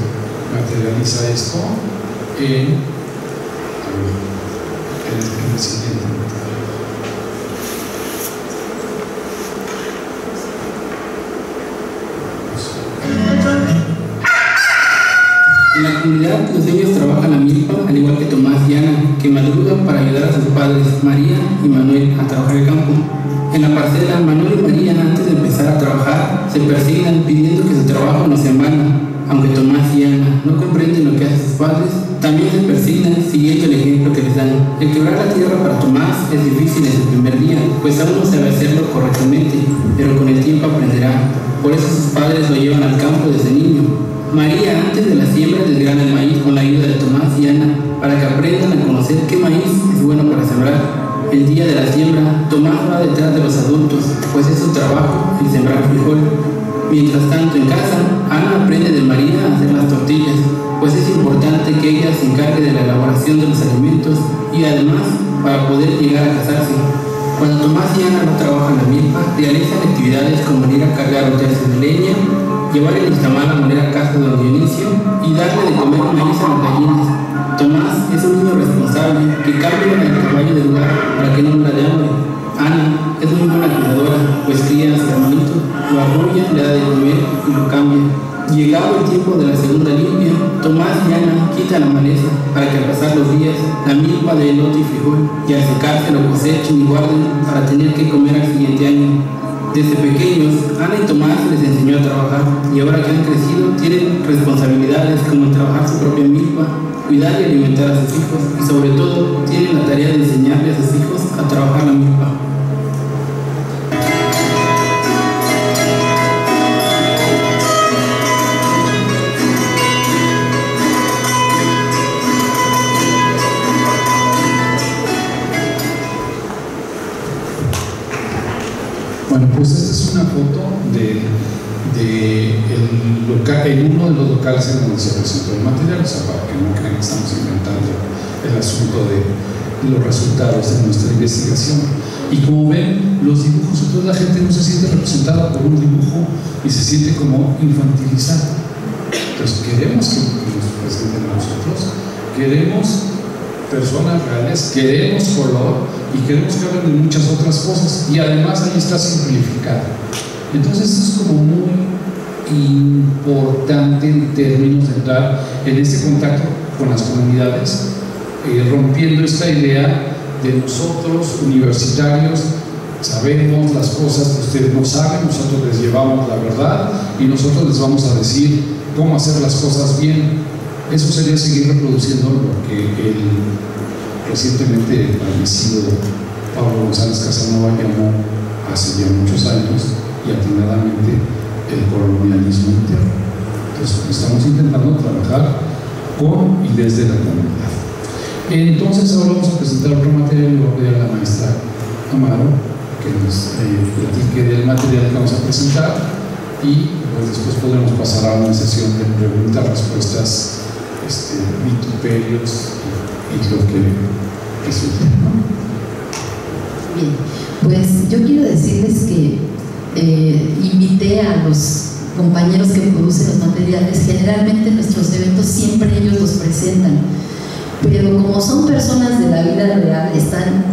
materializa esto en, en el siguiente. En la comunidad los niños trabajan la milpa, al igual que Tomás y Ana, que madrugan para ayudar a sus padres María y Manuel a trabajar el campo. En la parcela, Manuel y María, antes de empezar a trabajar, se persignan pidiendo que su trabajo no se en vano. Aunque Tomás y Ana no comprenden lo que hacen sus padres, también se persignan siguiendo el ejemplo que les dan. El quebrar la tierra para Tomás es difícil en su primer día, pues aún no sabe hacerlo correctamente, pero con el tiempo aprenderá. Por eso sus padres lo llevan al campo desde niño. María, antes de la siembra, desgrana el maíz con la ayuda de Tomás y Ana para que aprendan a conocer qué maíz es bueno para sembrar. El día de la siembra, Tomás va detrás de los adultos, pues es su trabajo el sembrar frijol. Mientras tanto, en casa, Ana aprende de María a hacer las tortillas, pues es importante que ella se encargue de la elaboración de los alimentos y además para poder llegar a casarse. Cuando Tomás y Ana no trabajan la milpa, realizan actividades como ir a cargar hoteles de leña, llevar el instamar a moler a casa de don Dionisio y darle de comer maíz a las gallinas. Tomás es un niño responsable que cambia el caballo de lugar para que no muera de hambre. Ana es muy buena cuidadora, pues cría a su hermanito, lo arrolla, le da de comer y lo cambia. Llegado el tiempo de la segunda limpia, Tomás y Ana quitan la maleza para que al pasar los días la milpa de elote y frijol y al secarse lo cosechen y guarden para tener que comer al siguiente año. Desde pequeños, Ana y Tomás les enseñó a trabajar y ahora que han crecido tienen responsabilidades como trabajar su propia milpa, cuidar y alimentar a sus hijos y sobre todo tienen la tarea de enseñarle a sus hijos a trabajar la milpa. Bueno, pues esta es una foto de, de el local, en uno de los locales en donde se presentó el material, o sea, para que no crean que estamos inventando el asunto de los resultados de nuestra investigación. Y como ven, los dibujos, entonces la gente no se siente representada por un dibujo y se siente como infantilizada. Entonces queremos que nos presenten a nosotros, queremos personas reales, queremos color y queremos que hablen de muchas otras cosas y además ahí está simplificado. Entonces es como muy importante en términos de entrar en este contacto con las comunidades, eh, rompiendo esta idea de nosotros universitarios sabemos las cosas que ustedes no saben, nosotros les llevamos la verdad y nosotros les vamos a decir cómo hacer las cosas bien. Eso sería seguir reproduciendo lo que el recientemente fallecido Pablo González Casanova llamó hace ya muchos años y atinadamente el colonialismo interno. Entonces, estamos intentando trabajar con y desde la comunidad. Entonces, ahora vamos a presentar otro material y voy a pedir a la maestra Amaro que nos eh, platique del material que vamos a presentar y pues, después podremos pasar a una sesión de preguntas, respuestas, este, vituperios Bien, pues yo quiero decirles que eh, invité a los compañeros que producen los materiales, generalmente nuestros eventos siempre ellos los presentan, pero como son personas de la vida real, están,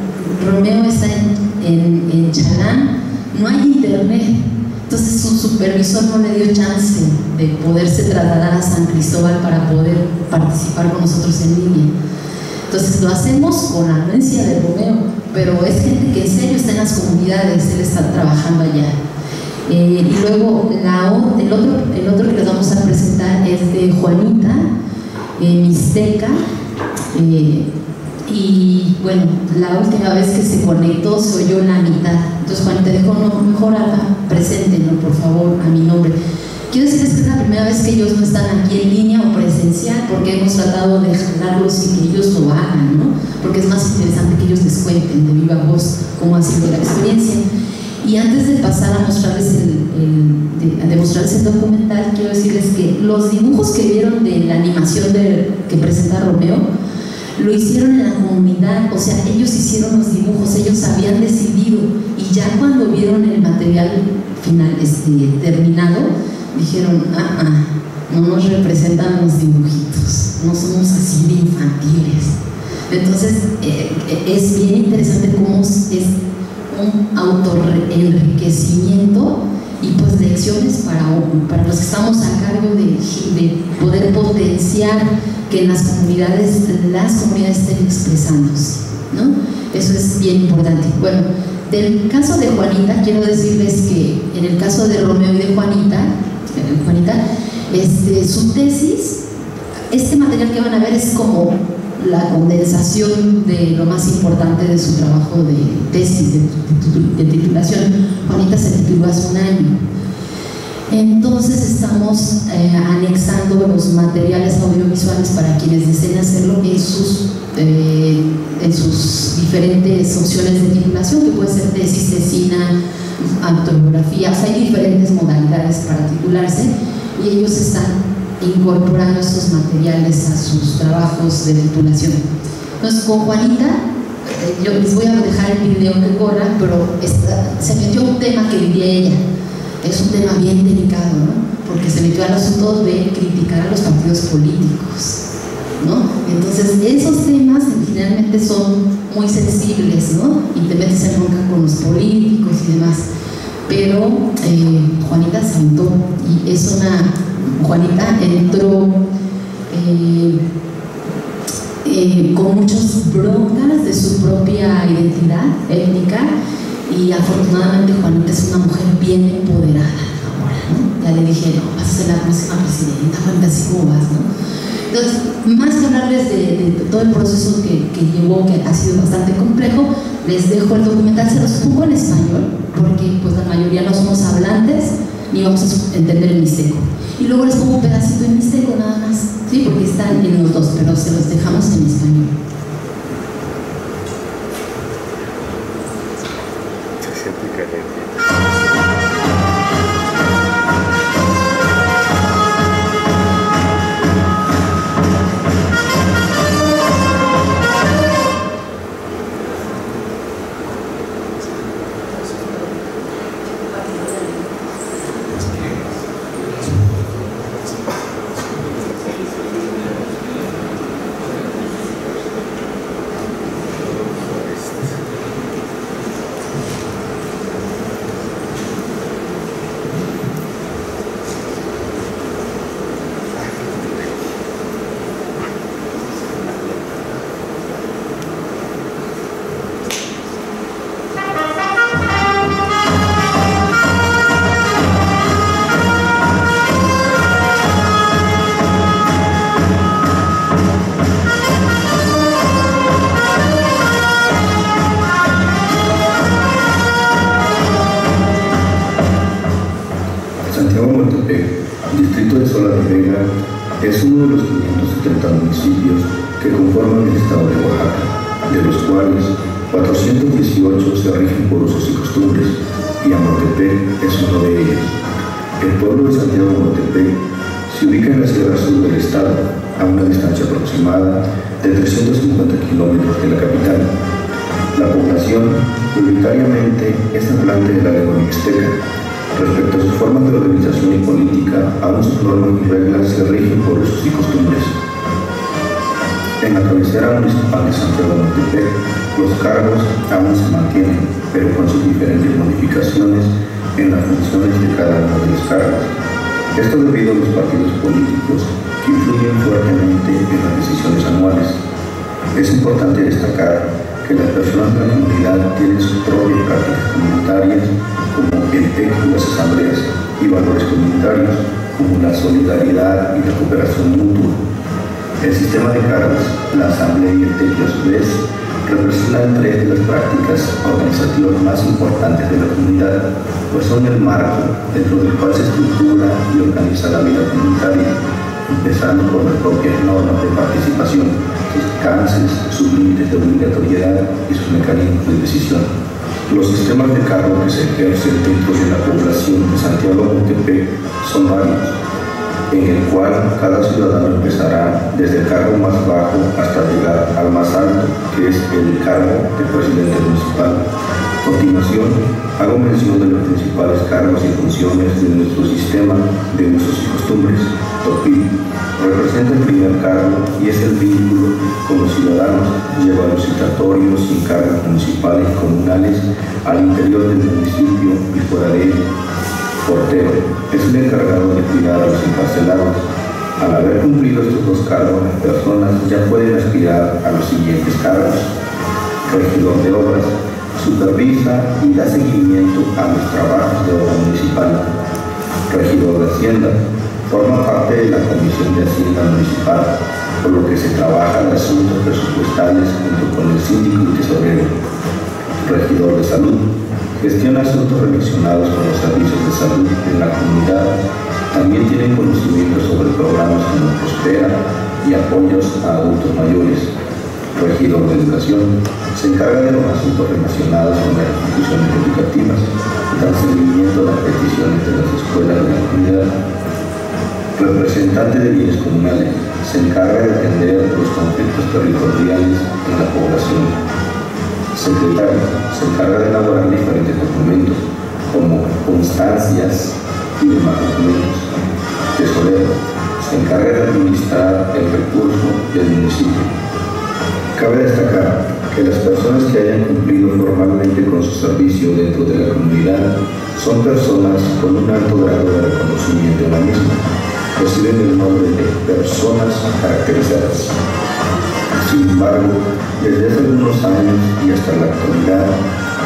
Romeo está en, en, en Chalán, no hay internet, entonces su supervisor no le dio chance de poderse trasladar a San Cristóbal para poder participar con nosotros en línea. Entonces lo hacemos con anuencia de Romeo, pero es gente que en serio está en las comunidades, él está trabajando allá. Eh, y luego la, el, otro, el otro que les vamos a presentar es de Juanita, eh. Eh, y bueno, la última vez que se conectó se oyó la mitad. Entonces Juanita dijo, no, mejor haga, preséntenlo por favor a mi nombre. Quiero decirles que es la primera vez que ellos no están aquí en línea o presencial porque hemos tratado de jalarlos y que ellos lo hagan, ¿no? Porque es más interesante que ellos les cuenten de viva voz cómo ha sido la experiencia. Y antes de pasar a mostrarles el, a demostrarles el documental, quiero decirles que los dibujos que vieron de la animación de, que presenta Romeo, lo hicieron en la comunidad, o sea, ellos hicieron los dibujos, ellos habían decidido y ya cuando vieron el material final este, terminado, dijeron, ah, ah, no nos representan los dibujitos, no somos así de infantiles. Entonces, eh, es bien interesante cómo es un autoenriquecimiento y pues lecciones para, para los que estamos a cargo de, de, poder potenciar que en las comunidades, las comunidades estén expresándose, ¿no? Eso es bien importante. Bueno, del caso de Juanita, quiero decirles que en el caso de Romeo y de Juanita, Juanita, este, su tesis, este material que van a ver es como la condensación de lo más importante de su trabajo de tesis, de, de titulación. Juanita se tituló hace un año. Entonces estamos eh, anexando los materiales audiovisuales para quienes deseen hacerlo en sus, eh, en sus diferentes opciones de titulación, que puede ser tesis, tesina, autobiografías, hay diferentes modalidades para titularse y ellos están incorporando estos materiales a sus trabajos de titulación. Entonces, con Juanita, eh, yo les voy a dejar el video que corra, pero se metió un tema que vivía ella. Es un tema bien delicado, ¿no? Porque se metió al asunto de criticar a los partidos políticos, ¿no? Entonces, esos temas generalmente son muy sensibles, ¿no? Y te metes en bronca con los políticos y demás. Pero eh, Juanita se aventó y es una Juanita entró eh, eh, con muchas broncas de su propia identidad étnica y afortunadamente Juanita es una mujer bien empoderada ahora, ¿no? Ya le dije, no, vas a ser la próxima presidenta, Juanita, así como vas, ¿no? Entonces, más que hablarles de, de todo el proceso que, que, llevó, que ha sido bastante complejo, les dejo el documental, se los pongo en español, porque pues la mayoría no somos hablantes, ni vamos a entender el mixteco. Y luego les pongo un pedacito en mixteco nada más, ¿sí? porque están en los dos, pero se los dejamos en español. Reglas se rigen por usos y costumbres. En la cabecera municipal de Santiago de Montepec, los cargos aún se mantienen, pero con sus diferentes modificaciones en las funciones de cada uno de los cargos. Esto debido a los partidos políticos que influyen fuertemente en las decisiones anuales. Es importante destacar que las personas de la comunidad tienen sus propias prácticas comunitarias, como el texto de las asambleas, y valores comunitarios, como la solidaridad y la cooperación mutua. El sistema de cargos, la asamblea y el texto a su vez representan tres de las prácticas organizativas más importantes de la comunidad, pues son el marco dentro del cual se estructura y organiza la vida comunitaria, empezando por las propias normas de participación, sus alcances, sus límites de obligatoriedad y sus mecanismos de decisión. Los sistemas de cargo que se ejercen dentro de la población de Santiago Montepec son varios, en el cual cada ciudadano empezará desde el cargo más bajo hasta llegar al más alto, que es el cargo de presidente municipal. A continuación, hago mención de los principales cargos y funciones de nuestro sistema de usos y costumbres. TOPIL representa el primer cargo y es el vínculo con los ciudadanos, lleva los citatorios y cargos municipales y comunales al interior del municipio y fuera de él portero es el encargado de cuidar a los encarcelados. Al haber cumplido estos dos cargos, las personas ya pueden aspirar a los siguientes cargos. Regidor de obras, supervisa y da seguimiento a los trabajos de obra municipal. Regidor de Hacienda, forma parte de la Comisión de Hacienda Municipal, por lo que se trabaja en asuntos presupuestales junto con el síndico y tesorero. Regidor de Salud, gestiona asuntos relacionados con los servicios de salud en la comunidad, también tiene conocimiento sobre programas como Prospera y apoyos a adultos mayores. Regidor de Educación se encarga de los asuntos relacionados con las instituciones educativas, da seguimiento a las peticiones de las escuelas de la comunidad. Representante de bienes comunales se encarga de atender los conflictos territoriales en la población secretario se encarga de elaborar diferentes documentos, como constancias y demás documentos. Tesorero se encarga de administrar el recurso del municipio. Cabe destacar que las personas que hayan cumplido formalmente con su servicio dentro de la comunidad son personas con un alto grado de reconocimiento en la misma. Reciben el nombre de personas caracterizadas. Embargo, desde hace algunos años y hasta la actualidad,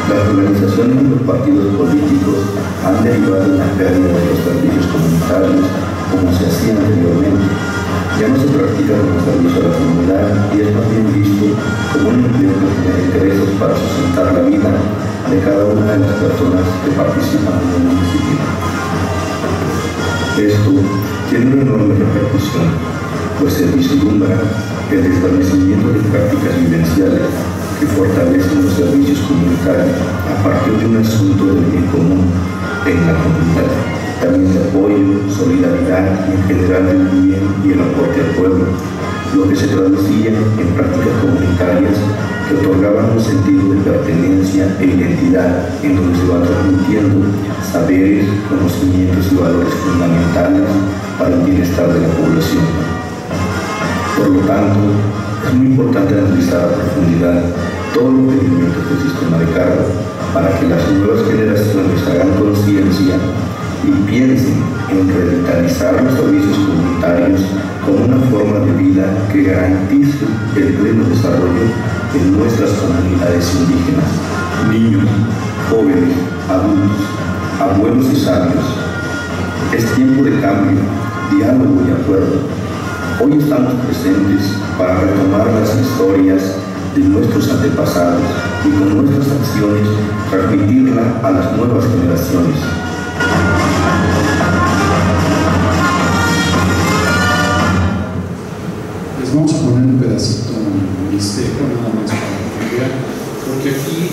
las organizaciones y los partidos políticos han derivado una pérdida de los servicios comunitarios como se hacía anteriormente. Ya no se practica como servicio a la comunidad y es más bien visto como un empleo que genera ingresos para sustentar la vida de cada una de las personas que participan en el municipio. Esto tiene una enorme repercusión, pues se vislumbra el establecimiento de prácticas vivenciales que fortalecen los servicios comunitarios a partir de un asunto de bien común en la comunidad, también de apoyo, solidaridad y en general del bien y el aporte al pueblo, lo que se traducía en prácticas comunitarias que otorgaban un sentido de pertenencia e identidad en donde se van transmitiendo saberes, conocimientos y valores fundamentales para el bienestar de la población. Por lo tanto, es muy importante analizar a profundidad todos los elementos del sistema de cargo para que las nuevas generaciones hagan conciencia y piensen en revitalizar los servicios comunitarios como una forma de vida que garantice el pleno desarrollo en nuestras comunidades indígenas, niños, jóvenes, adultos, abuelos y sabios. Es tiempo de cambio, diálogo y acuerdo Hoy estamos presentes para retomar las historias de nuestros antepasados y con nuestras acciones transmitirla a las nuevas generaciones. Les vamos a poner un pedacito este nada más para que vean, porque aquí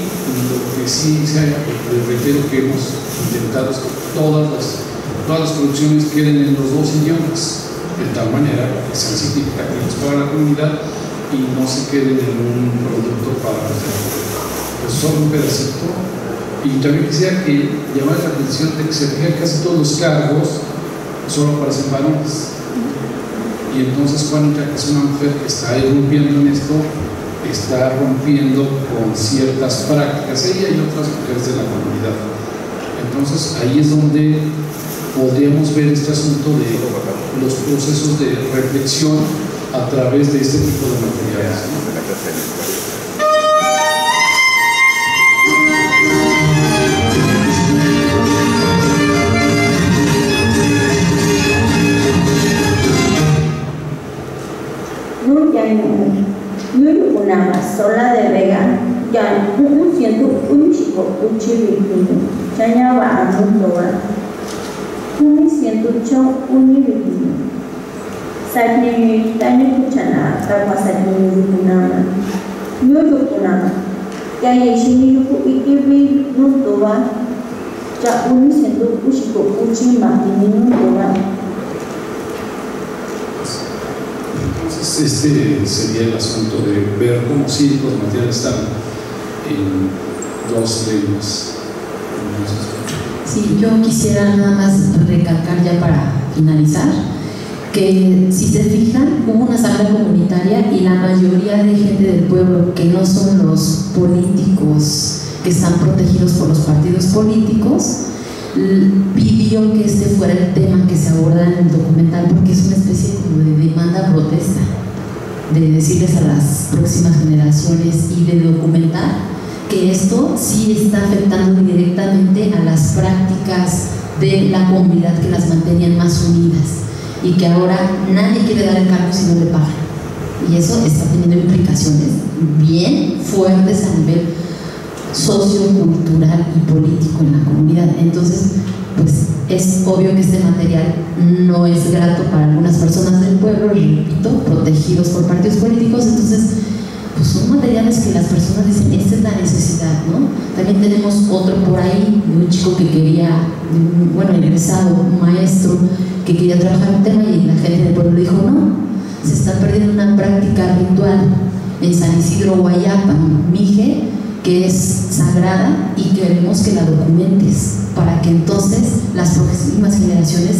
lo que sí se les reitero que hemos intentado es que todas las, todas las producciones queden en los dos idiomas de tal manera que sean significativos para la comunidad y no se queden en un producto para pues solo un pedacito. Y también quisiera que llamara la atención de que se fijan casi todos los cargos solo para ser varones. Y entonces Juanita, que es una mujer que está irrumpiendo en esto, está rompiendo con ciertas prácticas, ella y otras mujeres de la comunidad. Entonces ahí es donde podríamos ver este asunto de los procesos de reflexión a través de este tipo de materiales. Nama sola de vega. Yan un siento un chico un chiripino chanya amun doa un siento doa cha un nun doa este sería el asunto de ver cómo sí los materiales están en dos lenguas. Sí, yo quisiera nada más recalcar ya para finalizar que si se fijan hubo una sala comunitaria y la mayoría de gente del pueblo que no son los políticos que están protegidos por los partidos políticos pidió que este fuera el tema que se aborda en el documental porque es una especie como de demanda protesta de decirles a las próximas generaciones y de documentar que esto sí está afectando directamente a las prácticas de la comunidad que las mantenían más unidas y que ahora nadie quiere dar el cargo si no le. Y eso está teniendo implicaciones bien fuertes a nivel sociocultural y político en la comunidad. Entonces, pues es obvio que este material no es grato para algunas personas del pueblo, repito, protegidos por partidos políticos, entonces son materiales que las personas dicen, esta es la necesidad, ¿no? También tenemos otro por ahí, de un chico que quería, bueno, egresado, un maestro, que quería trabajar un tema y la gente del pueblo dijo, no, se está perdiendo una práctica ritual en San Isidro, Guayapa, Mije, que es sagrada y queremos que la documentes para que entonces las próximas generaciones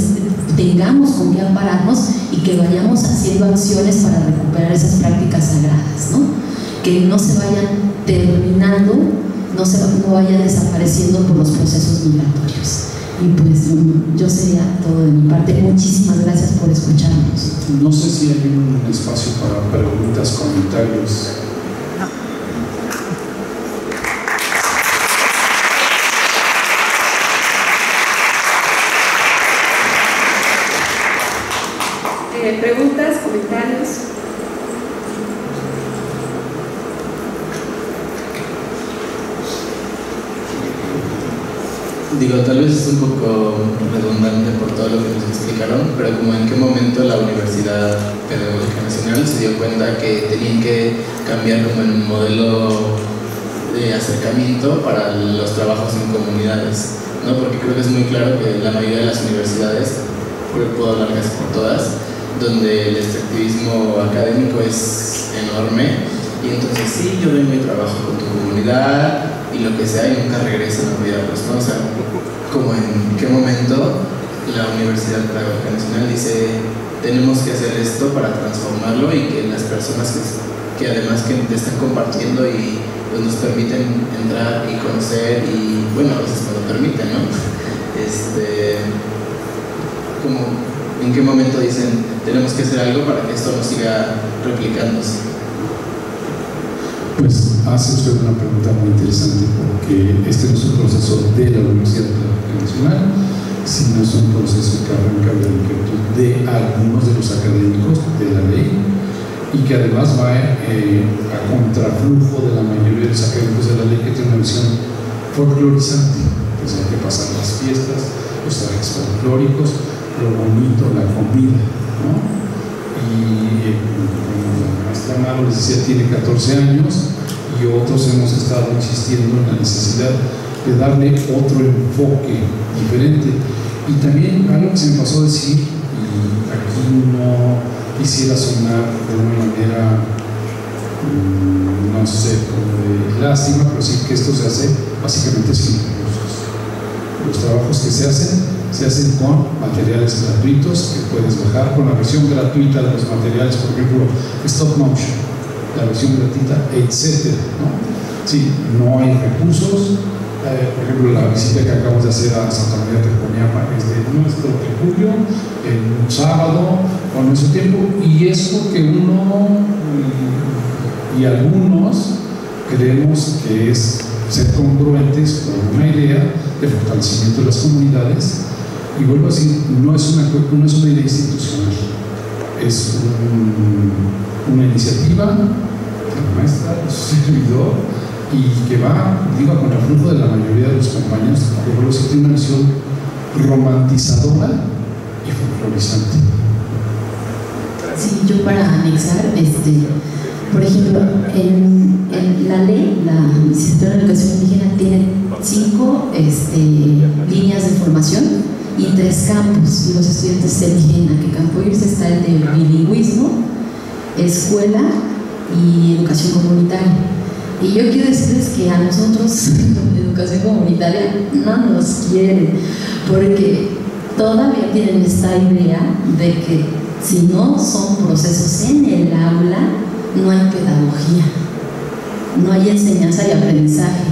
tengamos con qué ampararnos y que vayamos haciendo acciones para recuperar esas prácticas sagradas, ¿no? Que no se vayan terminando, no, se, no vayan desapareciendo por los procesos migratorios. Y pues yo sería todo de mi parte. Muchísimas gracias por escucharnos. No sé si hay un espacio para preguntas, comentarios. preguntas, comentarios. Digo, tal vez es un poco redundante por todo lo que nos explicaron, pero como en qué momento la Universidad Pedagógica Nacional se dio cuenta que tenían que cambiar como el modelo de acercamiento para los trabajos en comunidades, ¿no? Porque creo que es muy claro que la mayoría de las universidades, puedo hablar casi por todas, donde el extractivismo académico es enorme y entonces sí, yo vengo y trabajo con tu comunidad y lo que sea y nunca regresan a olvidarlos, ¿no? O sea, como en qué momento la Universidad Pedagógica Nacional dice tenemos que hacer esto para transformarlo y que las personas que, que además que te están compartiendo y pues, nos permiten entrar y conocer y bueno, a veces lo permiten, ¿no? Este, como ¿En qué momento dicen tenemos que hacer algo para que esto no siga replicándose? Hace usted una pregunta muy interesante porque este no es un proceso de la Universidad Nacional, sino es un proceso que arranca de la inquietud de algunos de los académicos de la ley y que además va eh, a contraflujo de la mayoría de los académicos de la ley que tienen una visión folclorizante. Pues hay que pasar las fiestas, los trajes folclóricos, lo bonito, la comida. Y la maestra Maro les decía, tiene 14 años y otros hemos estado insistiendo en la necesidad de darle otro enfoque diferente. Y también algo que se me pasó a decir, y aquí no quisiera sonar de una manera mm, no sé, como de lástima, pero sí que esto se hace básicamente sin recursos. Los trabajos que se hacen se hacen con materiales gratuitos que puedes bajar con la versión gratuita de los materiales, por ejemplo, stop motion, la versión gratuita, etc. ¿no? Sí, no hay recursos. Eh, por ejemplo, la visita que acabamos de hacer a Santa María de Poniama es de nuestro julio, en un sábado, con nuestro tiempo, y es porque uno y, y algunos creemos que es ser congruentes con una idea de fortalecimiento de las comunidades y vuelvo a decir, no es una, no es una idea institucional, es un, una iniciativa maestra, su servidor, y que va, digo, con el flujo de la mayoría de los compañeros, que a decir, tiene una visión romantizadora y folclorizante. Sí, yo para anexar, este, por ejemplo, en, la ley, la licenciatura de educación indígena tiene cinco este, líneas de formación y tres campos los estudiantes eligen a qué campo irse. Está el de bilingüismo, escuela y educación comunitaria. Y yo quiero decirles que a nosotros, educación comunitaria, no nos quieren, porque todavía tienen esta idea de que si no son procesos en el aula, no hay pedagogía, no hay enseñanza y aprendizaje.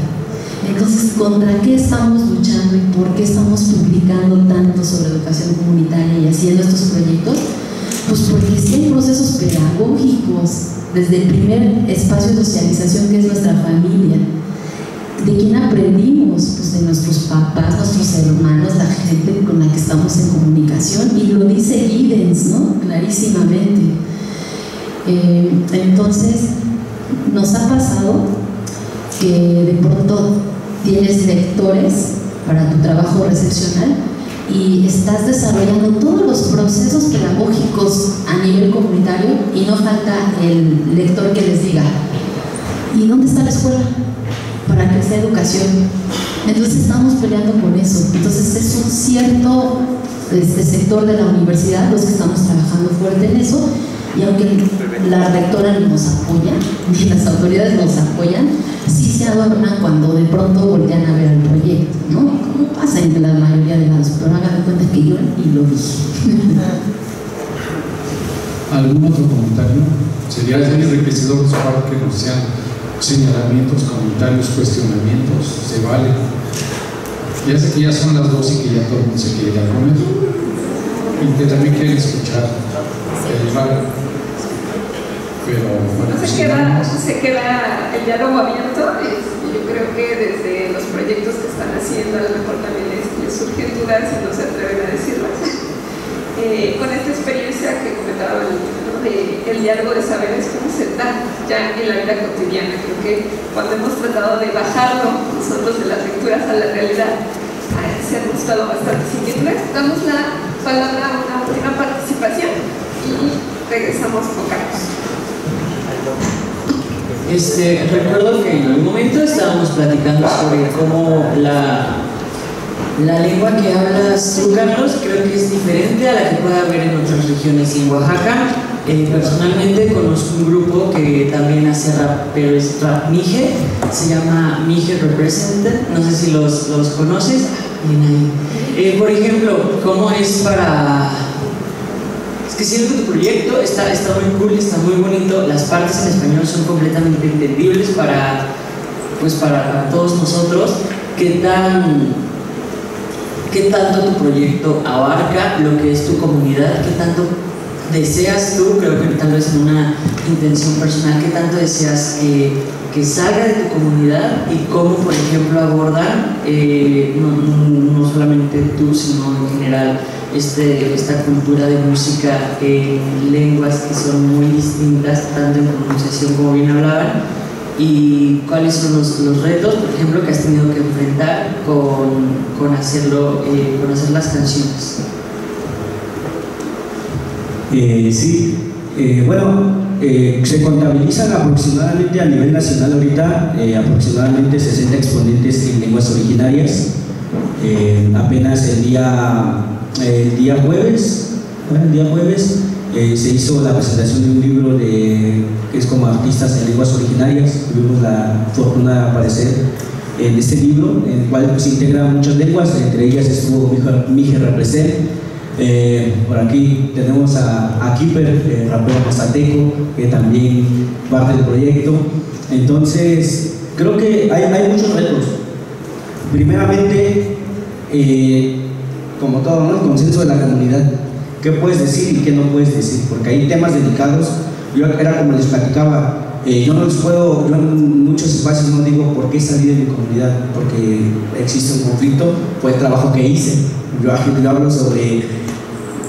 Entonces, ¿contra qué estamos luchando y por qué estamos publicando tanto sobre educación comunitaria y haciendo estos proyectos? Pues porque sí hay procesos pedagógicos, desde el primer espacio de socialización que es nuestra familia. ¿De quién aprendimos? Pues de nuestros papás, nuestros hermanos, la gente con la que estamos en comunicación. Y lo dice Giddens, ¿no? Clarísimamente. Eh, entonces, nos ha pasado que de pronto tienes lectores para tu trabajo recepcional y estás desarrollando todos los procesos pedagógicos a nivel comunitario y no falta el lector que les diga, ¿y dónde está la escuela? Para que sea educación. Entonces estamos peleando con eso. Entonces es un cierto este sector de la universidad los que estamos trabajando fuerte en eso y aunque la rectora nos apoya y las autoridades nos apoyan, sí se adornan cuando de pronto voltean a ver el proyecto, ¿no? Como pasa en la mayoría de las, pero hagan de cuenta que yo y lo dije. ¿Algún otro comentario? Sería muy enriquecedor para que nos sean señalamientos, comentarios, cuestionamientos, se vale. Ya sé que ya son las dos y que ya todo el mundo se quiere ir a comer y que también quieren escuchar el radio. Pero bueno, se, queda, se queda el diálogo abierto. yo creo que desde los proyectos que están haciendo, a lo mejor también les, surgen dudas y no se atreven a decirlas. Eh, con esta experiencia que comentaba ¿no? de el diálogo de saberes, cómo se da ya en la vida cotidiana. Creo que cuando hemos tratado de bajarlo nosotros de las lecturas a la realidad, se han gustado bastante inquietudes. Damos la palabra a una última participación y regresamos con Carlos. Este, recuerdo que en algún momento estábamos platicando sobre cómo la, la lengua que hablas creo que es diferente a la que puede haber en otras regiones. En Oaxaca, eh, personalmente conozco un grupo que también hace rap, pero es rap Mije, se llama Mije Represented, no sé si los, los conoces. Eh, por ejemplo, ¿cómo es para que siento que tu proyecto está, está muy cool, está muy bonito, las partes en español son completamente entendibles para, pues para, todos nosotros. ¿Qué, tan, ¿Qué tanto tu proyecto abarca lo que es tu comunidad? ¿Qué tanto deseas tú, creo que tal vez en una intención personal, qué tanto deseas que, que salga de tu comunidad y cómo, por ejemplo, abordan, eh, no, no, solamente tú, sino en general, este, esta cultura de música en lenguas que son muy distintas, tanto en pronunciación como bien hablaban, y cuáles son los, los retos, por ejemplo, que has tenido que enfrentar con, con hacerlo, eh, con hacer las canciones. Eh, sí, eh, bueno, se contabilizan aproximadamente a nivel nacional ahorita aproximadamente 60 exponentes en lenguas originarias. apenas el día, el día jueves el día jueves, eh, se hizo la presentación de un libro de, que es como artistas en lenguas originarias. Tuvimos la fortuna de aparecer en este libro, en el cual se integran muchas lenguas, entre ellas estuvo Mije Represent. Eh, por aquí tenemos a, a Kipper, eh, rapero mazateco, que también parte del proyecto. Entonces, creo que hay, hay muchos retos. Primeramente, eh, como todo, ¿no? el consenso de la comunidad. ¿Qué puedes decir y qué no puedes decir? Porque hay temas delicados. Yo era como les platicaba, eh, yo no les puedo, yo en muchos espacios no digo por qué salí de mi comunidad, porque existe un conflicto, fue el trabajo que hice. Yo, yo hablo sobre,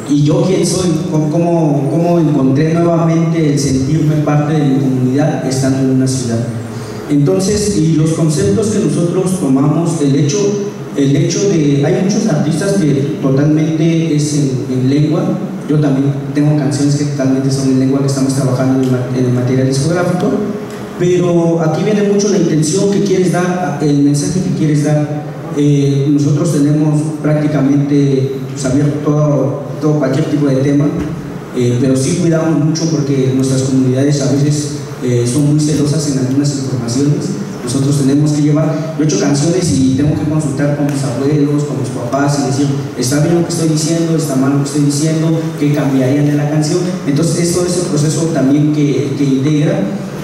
¿y yo quién soy? ¿Cómo, ¿Cómo encontré nuevamente el sentirme parte de mi comunidad estando en una ciudad? Entonces, y los conceptos que nosotros tomamos, el hecho el hecho de, hay muchos artistas que totalmente es en, lengua, yo también tengo canciones que totalmente son en lengua que estamos trabajando en, el material discográfico, pero aquí viene mucho la intención que quieres dar, el mensaje que quieres dar. Eh, nosotros tenemos prácticamente pues, abierto todo, cualquier tipo de tema, eh, pero sí cuidamos mucho porque nuestras comunidades a veces eh, son muy celosas en algunas informaciones nosotros tenemos que llevar, yo he hecho canciones y tengo que consultar con mis abuelos, con mis papás y decir, está bien lo que estoy diciendo, está mal lo que estoy diciendo, qué cambiaría de la canción. Entonces es todo ese proceso también que, que integra.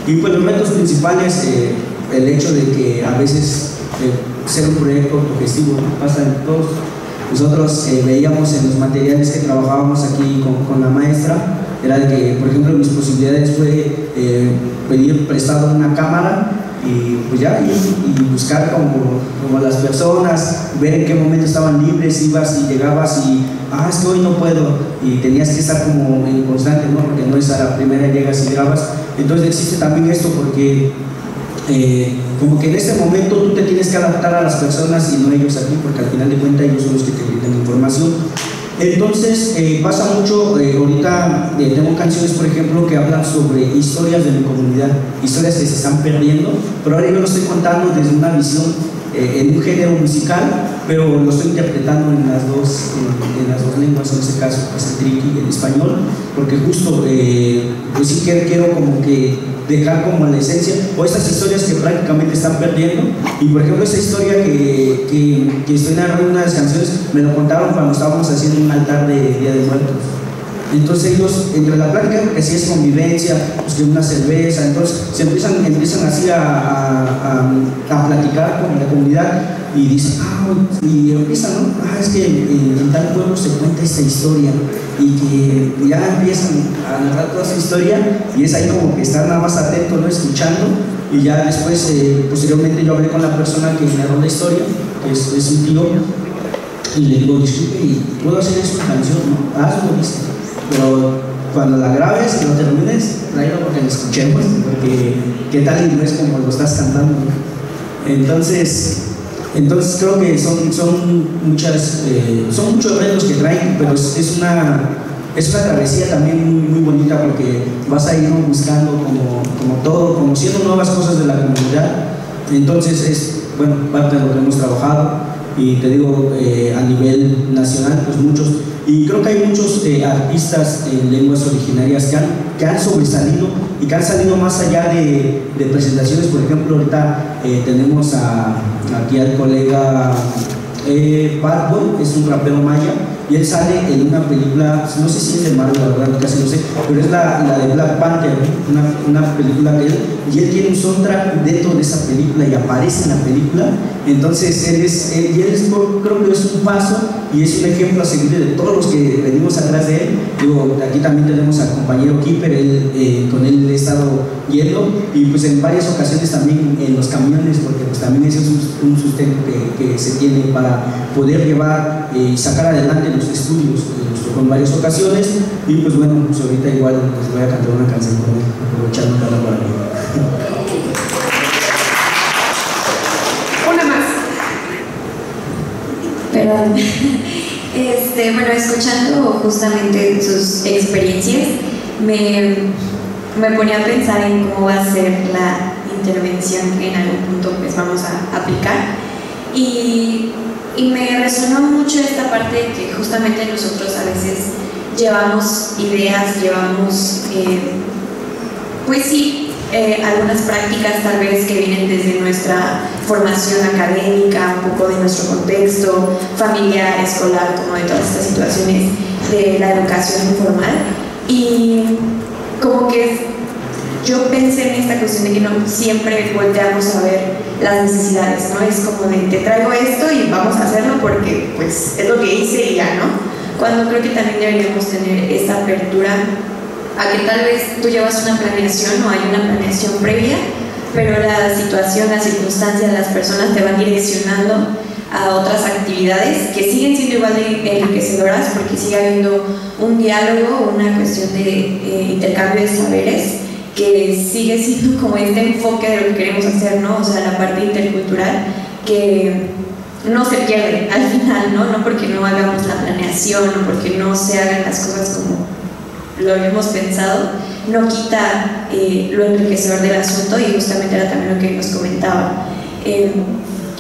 Y pues los retos principales, eh, el hecho de que a veces eh, ser un proyecto autogestivo pasa en todos. Nosotros eh, veíamos en los materiales que trabajábamos aquí con, con, la maestra, era de que, por ejemplo, mis posibilidades fue pedir prestado una cámara y pues ya, y, buscar como, como, las personas, ver en qué momento estaban libres, ibas y llegabas y, ah, es que hoy no puedo, y tenías que estar como en constante, ¿no? Porque no es a la primera llegas y grabas. Entonces existe también esto porque eh, como que en este momento tú te tienes que adaptar a las personas y no ellos a ti, porque al final de cuentas ellos son los que te brindan información. Entonces eh, pasa mucho, eh, ahorita eh, tengo canciones por ejemplo que hablan sobre historias de mi comunidad, historias que se están perdiendo, pero ahora yo lo estoy contando desde una visión en un género musical, pero lo estoy interpretando en las dos, en, las dos lenguas, en este caso pues el triqui el español, porque justo pues sí quiero como que dejar como la esencia, o estas historias que prácticamente están perdiendo. Y por ejemplo, esa historia que, que, que estoy narrando una de las canciones, me lo contaron cuando estábamos haciendo un altar de Día de Muertos. Entonces ellos, entre la plática, que si es convivencia, pues que una cerveza, entonces se empiezan, empiezan así a, a, a, platicar con la comunidad y dicen, ah, y empiezan, ¿no? Ah, es que en tal pueblo se cuenta esta historia y que ya empiezan a narrar toda su historia y es ahí como que están nada más atentos, ¿no? Escuchando y ya después, eh, posteriormente yo hablé con la persona que narró la historia, que es, un tío, y le digo, disculpe, ¿puedo hacer esta canción? ¿no? Hazlo, ¿viste? Pero cuando la grabes y lo termines, tráelo porque lo escuchemos, porque qué tal y no es como lo estás cantando. Entonces, entonces creo que son, son, muchas, eh, son muchos retos que traen, pero es, una, es una travesía también muy, muy bonita porque vas a ir buscando como, como todo, conociendo nuevas cosas de la comunidad. Entonces es bueno, parte de lo que hemos trabajado y te digo, eh, a nivel nacional, pues muchos y creo que hay muchos eh, artistas en lenguas originarias que han, sobresalido y que han salido más allá de, presentaciones. Por ejemplo, ahorita eh, tenemos a, aquí al colega eh, Boy, es un rapero maya, y él sale en una película, no sé si es de Marvel, la verdad, casi no sé, pero es la, de Black Panther, una, una, película de él, y él tiene un soundtrack dentro de esa película y aparece en la película, entonces él es, él, y él es, creo que es un paso y es un ejemplo a seguir de todos los que venimos atrás de él. Digo, aquí también tenemos al compañero Kipper, él, eh, con él he estado yendo, y pues en varias ocasiones también en los camiones, porque pues también ese es un, sustento que, que, se tiene para poder llevar y sacar adelante los estudios con varias ocasiones y pues bueno, pues ahorita igual les voy a cantar una canción con él, aprovechando cada para Una más. Perdón. Este, bueno, escuchando justamente sus experiencias, me, me ponía a pensar en cómo va a ser la intervención que en algún punto pues vamos a aplicar. Y y me resonó mucho esta parte de que justamente nosotros a veces llevamos ideas, llevamos, eh, pues sí, eh, algunas prácticas tal vez que vienen desde nuestra formación académica, un poco de nuestro contexto familiar, escolar, como de todas estas situaciones de la educación informal. Y como que yo pensé en esta cuestión de que no siempre volteamos a ver las necesidades, ¿no? Es como de te traigo esto y vamos a hacerlo porque pues es lo que hice y ya, ¿no? Cuando creo que también deberíamos tener esta apertura a que tal vez tú llevas una planeación o hay una planeación previa, pero la situación, las circunstancias, las personas te van direccionando a otras actividades que siguen siendo igual de enriquecedoras porque sigue habiendo un diálogo, una cuestión de intercambio de saberes que sigue siendo como este enfoque de lo que queremos hacer, ¿no? O sea, la parte intercultural que no se pierde al final, ¿no? No porque no hagamos la planeación o porque no se hagan las cosas como lo habíamos pensado, no quita eh, lo enriquecedor del asunto y justamente era también lo que nos comentaba. Eh,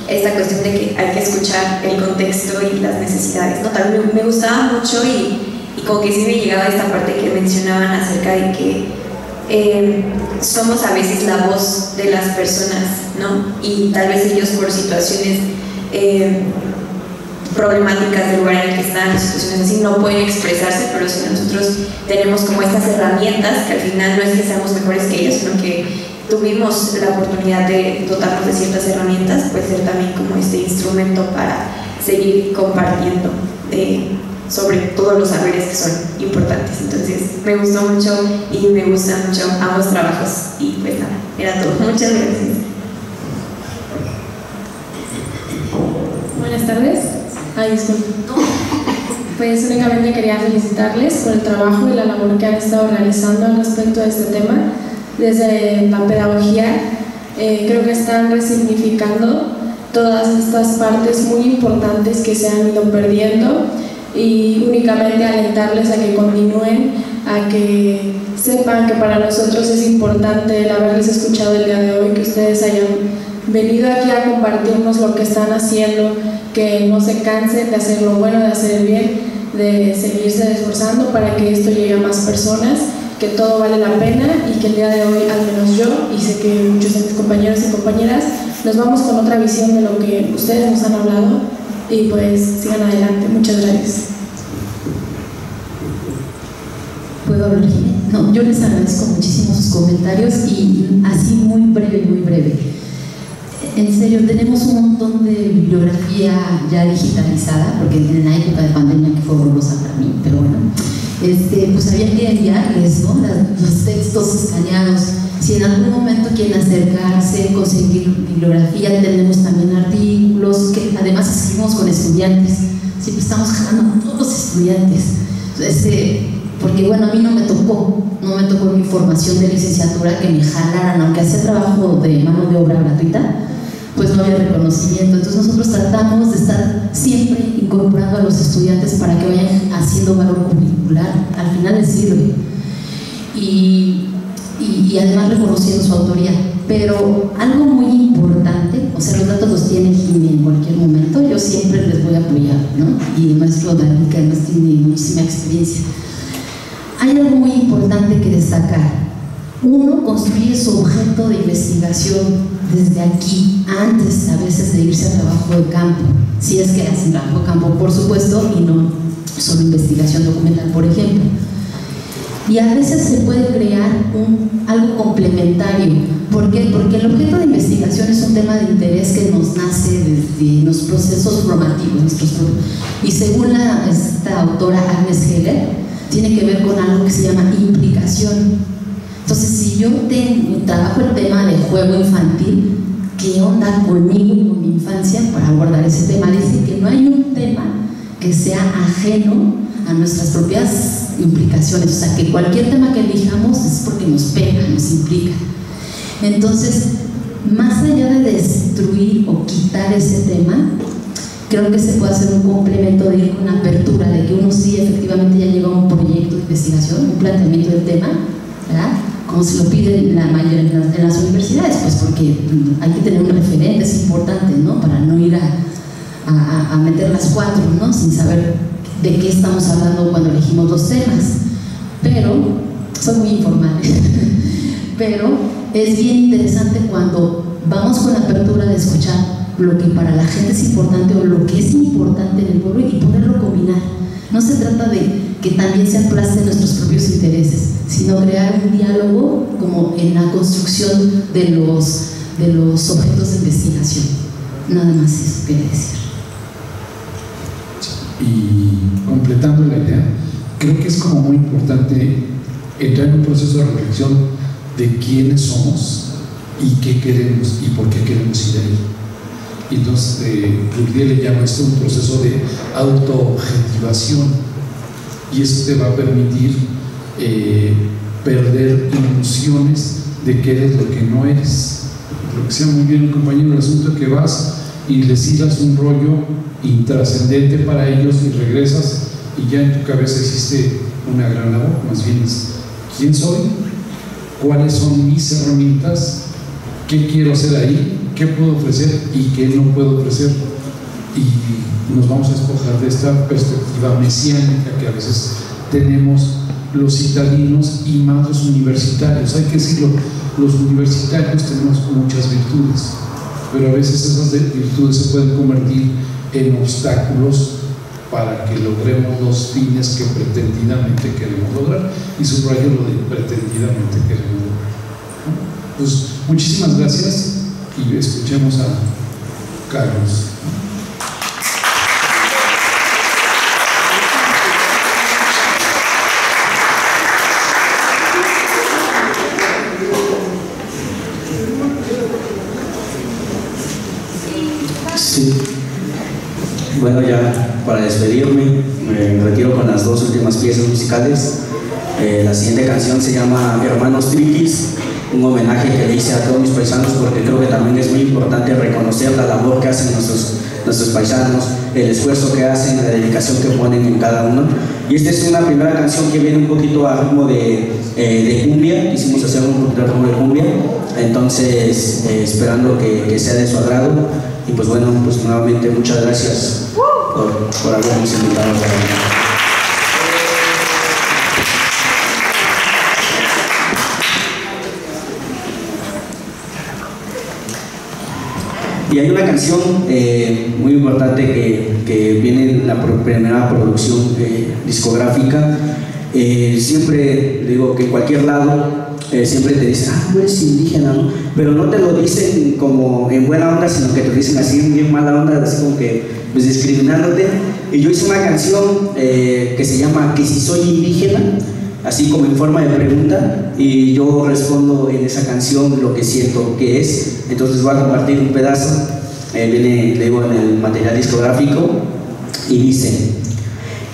esta cuestión de que hay que escuchar el contexto y las necesidades, ¿no? También me, gustaba mucho y, y como que sí me llegaba esta parte que mencionaban acerca de que eh, somos a veces la voz de las personas, ¿no? Y tal vez ellos por situaciones eh, problemáticas del lugar en el que están, situaciones así, no pueden expresarse, pero si nosotros tenemos como estas herramientas, que al final no es que seamos mejores que ellos, sino que tuvimos la oportunidad de dotarnos de ciertas herramientas, puede ser también como este instrumento para seguir compartiendo. Eh, sobre todos los saberes que son importantes. Entonces, me gustó mucho y me gustan mucho ambos trabajos. Y pues nada, era todo. Muchas gracias. Buenas tardes. Ay, disculpe. Pues únicamente quería felicitarles por el trabajo y la labor que han estado realizando al respecto de este tema. Desde la pedagogía, eh, creo que están resignificando todas estas partes muy importantes que se han ido perdiendo y únicamente alentarles a que continúen, a que sepan que para nosotros es importante el haberles escuchado el día de hoy, que ustedes hayan venido aquí a compartirnos lo que están haciendo, que no se cansen de hacer lo bueno, de hacer el bien, de seguirse esforzando para que esto llegue a más personas, que todo vale la pena y que el día de hoy, al menos yo, y sé que muchos de mis compañeros y compañeras, nos vamos con otra visión de lo que ustedes nos han hablado y pues sigan adelante. Muchas gracias. ¿Puedo hablar, No, yo les agradezco muchísimo sus comentarios y así muy breve, muy breve. En serio, tenemos un montón de bibliografía ya digitalizada, porque en la época de pandemia que fue horrorosa para mí, pero bueno, este, pues había que enviarles ¿no? los textos escaneados si en algún momento quieren acercarse, conseguir bibliografía, tenemos también artículos que además escribimos con estudiantes. Siempre estamos jalando a todos los estudiantes. Este, porque bueno, a mí no me tocó, no me tocó mi formación de licenciatura que me jalaran, aunque hacía trabajo de mano de obra gratuita, pues no había reconocimiento. Entonces nosotros tratamos de estar siempre incorporando a los estudiantes para que vayan haciendo valor curricular. Al final les sirve. Y y, además reconociendo su autoría. Pero algo muy importante, o sea, los datos los tiene Jimmy en cualquier momento, yo siempre les voy a apoyar, ¿no? Y el maestro David, que además tiene muchísima experiencia. Hay algo muy importante que destacar. Uno construye su objeto de investigación desde aquí, antes a veces de irse a trabajo de campo, si es que hacen trabajo de campo, por supuesto, y no solo investigación documental, por ejemplo y a veces se puede crear un, algo complementario. ¿Por qué? Porque el objeto de investigación es un tema de interés que nos nace desde los procesos formativos. Nuestros, y según la, esta autora Agnes Heller, tiene que ver con algo que se llama implicación. Entonces, si yo tengo, trabajo el tema de juego infantil, ¿qué onda conmigo y con mi infancia para abordar ese tema? Dice que no hay un tema que sea ajeno a nuestras propias implicaciones, o sea, que cualquier tema que elijamos es porque nos pega, nos implica. Entonces, más allá de destruir o quitar ese tema, creo que se puede hacer un complemento de ir con apertura, de que uno sí efectivamente ya llega a un proyecto de investigación, un planteamiento del tema, ¿verdad? Como se lo piden la mayoría en las universidades, pues porque hay que tener un referente, es importante, ¿no? Para no ir a, a, meter las cuatro, ¿no? Sin saber de qué estamos hablando cuando elegimos los temas. Pero, son muy informales, pero es bien interesante cuando vamos con la apertura de escuchar lo que para la gente es importante o lo que es importante en el pueblo y poderlo combinar. No se trata de que también se aplasten nuestros propios intereses, sino crear un diálogo como en la construcción de los, de los objetos de investigación. Nada más eso quería decir. Y completando la idea, creo que es como muy importante entrar en un proceso de reflexión de quiénes somos y qué queremos y por qué queremos ir ahí. Entonces, eh, le llama esto un proceso de autoobjetivación y eso te va a permitir eh, perder ilusiones de que eres lo que no eres. Lo que sea muy bien compañero, el asunto que vas y les sigas un rollo intrascendente para ellos y regresas y ya en tu cabeza existe una gran labor, más bien es quién soy, cuáles son mis herramientas, qué quiero hacer ahí, qué puedo ofrecer y qué no puedo ofrecer. Y nos vamos a despojar de esta perspectiva mesiánica que a veces tenemos los citadinos y más los universitarios. Hay que decirlo, los universitarios tenemos muchas virtudes, pero a veces esas virtudes se pueden convertir en obstáculos para que logremos los fines que pretendidamente queremos lograr y subrayo lo de pretendidamente queremos lograr. Pues muchísimas gracias y escuchemos a Carlos. Sí. Bueno, ya para despedirme, me retiro con las dos últimas piezas musicales. Eh, la siguiente canción se llama Hermanos Triquis un homenaje que le hice a todos mis paisanos porque creo que también es muy importante reconocer la labor que hacen nuestros, nuestros paisanos, el esfuerzo que hacen, la dedicación que ponen en cada uno. Y esta es una primera canción que viene un poquito a ritmo de, eh, de cumbia, quisimos hacer un poquito ritmo de cumbia, entonces eh, esperando que, que, sea de su agrado. Y pues bueno, pues nuevamente muchas gracias por, por habernos invitado. Y hay una canción eh, muy importante que, que, viene en la primera producción eh, discográfica. Eh, siempre digo que en cualquier lado siempre te dicen, ah, tú eres indígena, ¿no? pero no te lo dicen como en buena onda, sino que te dicen así en bien mala onda, así como que pues discriminándote. Y yo hice una canción que se llama Que si soy indígena, así como en forma de pregunta, y yo respondo en esa canción lo que siento que es. Entonces voy a compartir un pedazo, eh, viene, leo en el material discográfico, y dice,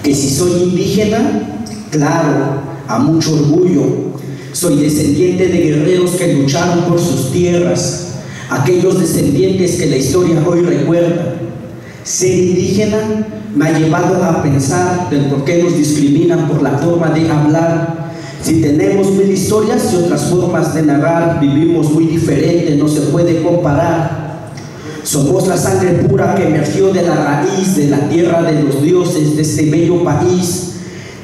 que si soy indígena, claro, a mucho orgullo, soy descendiente de guerreros que lucharon por sus tierras, aquellos descendientes que la historia hoy recuerda. Ser indígena me ha llevado a pensar del por qué nos discriminan por la forma de hablar. Si tenemos mil historias y otras formas de narrar, vivimos muy diferente, no se puede comparar. Somos la sangre pura que emergió de la raíz de la tierra de los dioses de este bello país.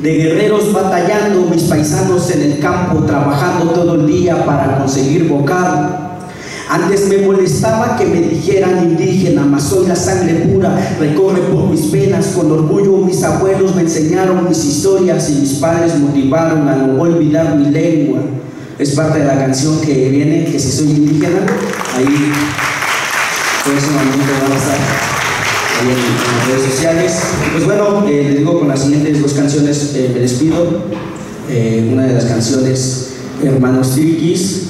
De guerreros batallando, mis paisanos en el campo, trabajando todo el día para conseguir bocar antes me molestaba que me dijeran indígena, mas soy la sangre pura, recorre por mis venas, con orgullo mis abuelos me enseñaron mis historias y mis padres motivaron a no olvidar mi lengua. Es parte de la canción que viene, que si soy indígena, ahí próximamente va a estar ahí en, las redes sociales. Pues bueno, eh, les digo con las siguientes dos canciones eh, me despido. Eh, una de las canciones Hermanos Triquis,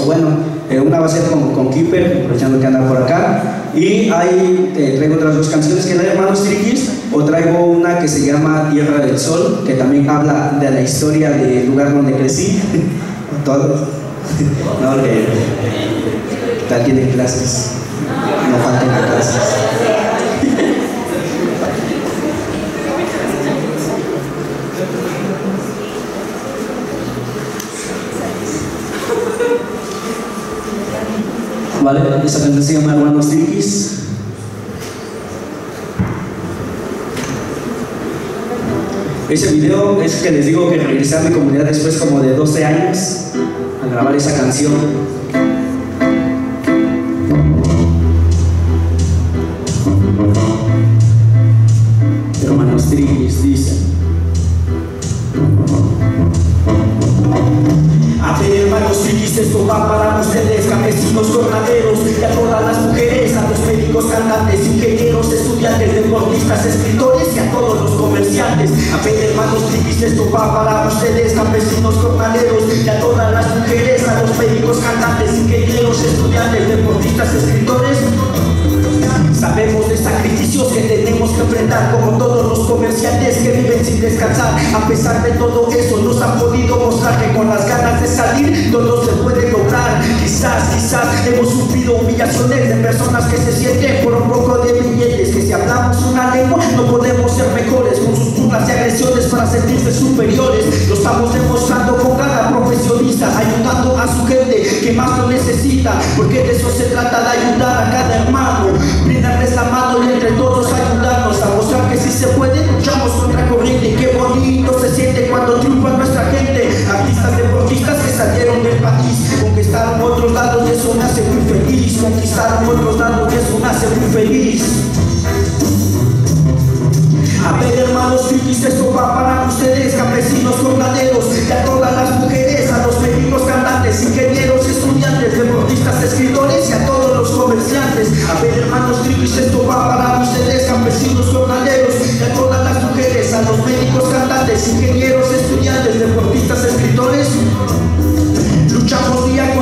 o bueno, eh, una va a ser con, con Keeper, aprovechando que anda por acá. Y ahí eh, traigo otras dos canciones que no hermanos triquis, o traigo una que se llama Tierra del Sol, que también habla de la historia del lugar donde crecí. Todo. no, que tal tiene clases. No falten clases. ¿Vale? Esa canción se llama Hermanos Triquis. Ese video es que les digo que regresé a mi comunidad después como de 12 años a grabar esa canción. A pesar de todo eso nos han podido mostrar que con las ganas de salir todo se puede lograr. Quizás, quizás hemos sufrido humillaciones de personas que se sienten por un poco de billetes. Que si hablamos una lengua no podemos ser mejores con sus burlas y agresiones para sentirse superiores. Lo estamos demostrando con cada profesionista, ayudando a su gente que más lo necesita. Porque de eso se trata de ayudar a cada hermano. Brindarles la mano y entre todos ayudarnos a mostrar que si se puede, luchamos contra corriente. Qué bonito se siente cuando triunfa nuestra gente. Artistas deportistas que salieron del país, conquistaron otros lados y eso me hace muy feliz. Conquistaron otros lados y eso me hace muy feliz. A ver hermanos frikis, esto va para ustedes, campesinos, jornaleros, y a todas las mujeres, a los médicos, cantantes, ingenieros, estudiantes, deportistas, escritores y a todos los comerciantes. A ver hermanos frikis, esto va para ustedes, campesinos, jornaleros, y a todas las mujeres, a los médicos, cantantes, ingenieros, estudiantes, deportistas, escritores. Luchamos día con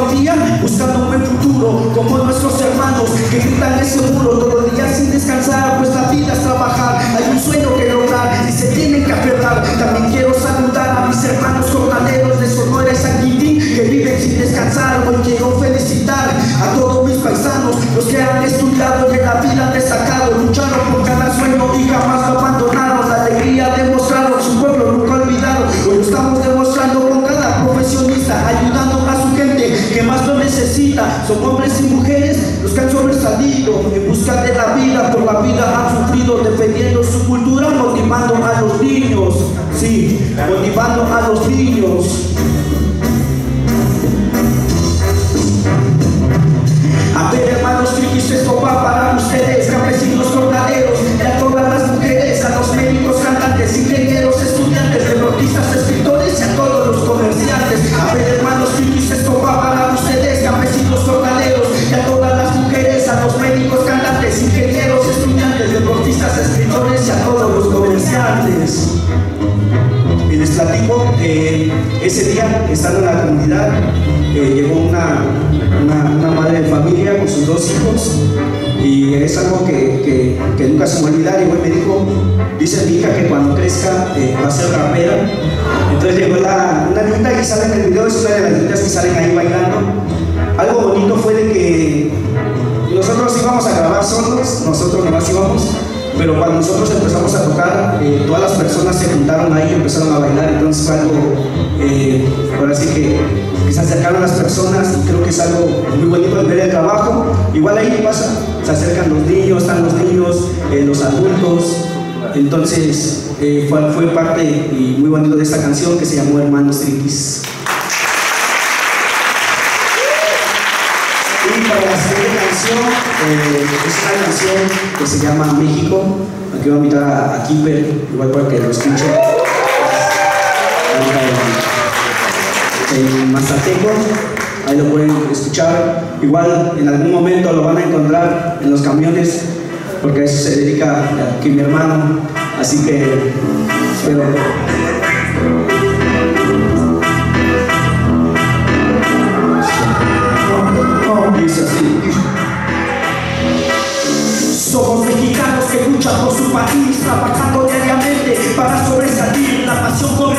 como nuestros hermanos que gritan ese muro todo el día sin descansar, pues la vida es trabajar. Hay un sueño que lograr y se tienen que aferrar. También quiero saludar a mis hermanos jornaleros de Sonora y San Quintín que viven sin descansar. Hoy quiero felicitar a todos mis paisanos, los que han estudiado y en la vida han destacado, lucharon por cada sueño y jamás lo abandonaron. La alegría demostraron, Son hombres y mujeres los que han sobresalido en busca de la vida, por la vida han sufrido, defendiendo su cultura, motivando a los niños. Sí, motivando a los niños. A ver, hermanos frikis, esto va para ustedes, ese día, estando en la comunidad, eh, llegó una, una, madre de familia con sus dos hijos y es algo que, que, nunca se me olvidará. Y me dijo, dice mi hija que cuando crezca eh, va a ser rapera. Entonces llegó la, una niñita que sale en el video, es una de las niñitas que salen ahí bailando. Algo bonito fue de que nosotros íbamos a grabar solos, pero cuando nosotros empezamos a tocar, eh, todas las personas se juntaron ahí y empezaron a bailar, entonces fue algo, eh, ahora sí que, se acercaron las personas y creo que es algo muy bonito de ver el trabajo. Igual ahí pasa, se acercan los niños, están los niños, eh, los adultos, entonces eh, fue, fue parte y muy bonito de esta canción que se llamó Hermanos Triquis. Y para la siguiente canción, eh, es canción que se llama México. Aquí voy a invitar a, a Kimber, igual para que lo escuche. En Mazateco, ahí lo pueden escuchar. Igual en algún momento lo van a encontrar en los camiones, porque a eso se dedica aquí mi hermano. Así que espero. País, trabajando diariamente para sobresalir. La pasión corre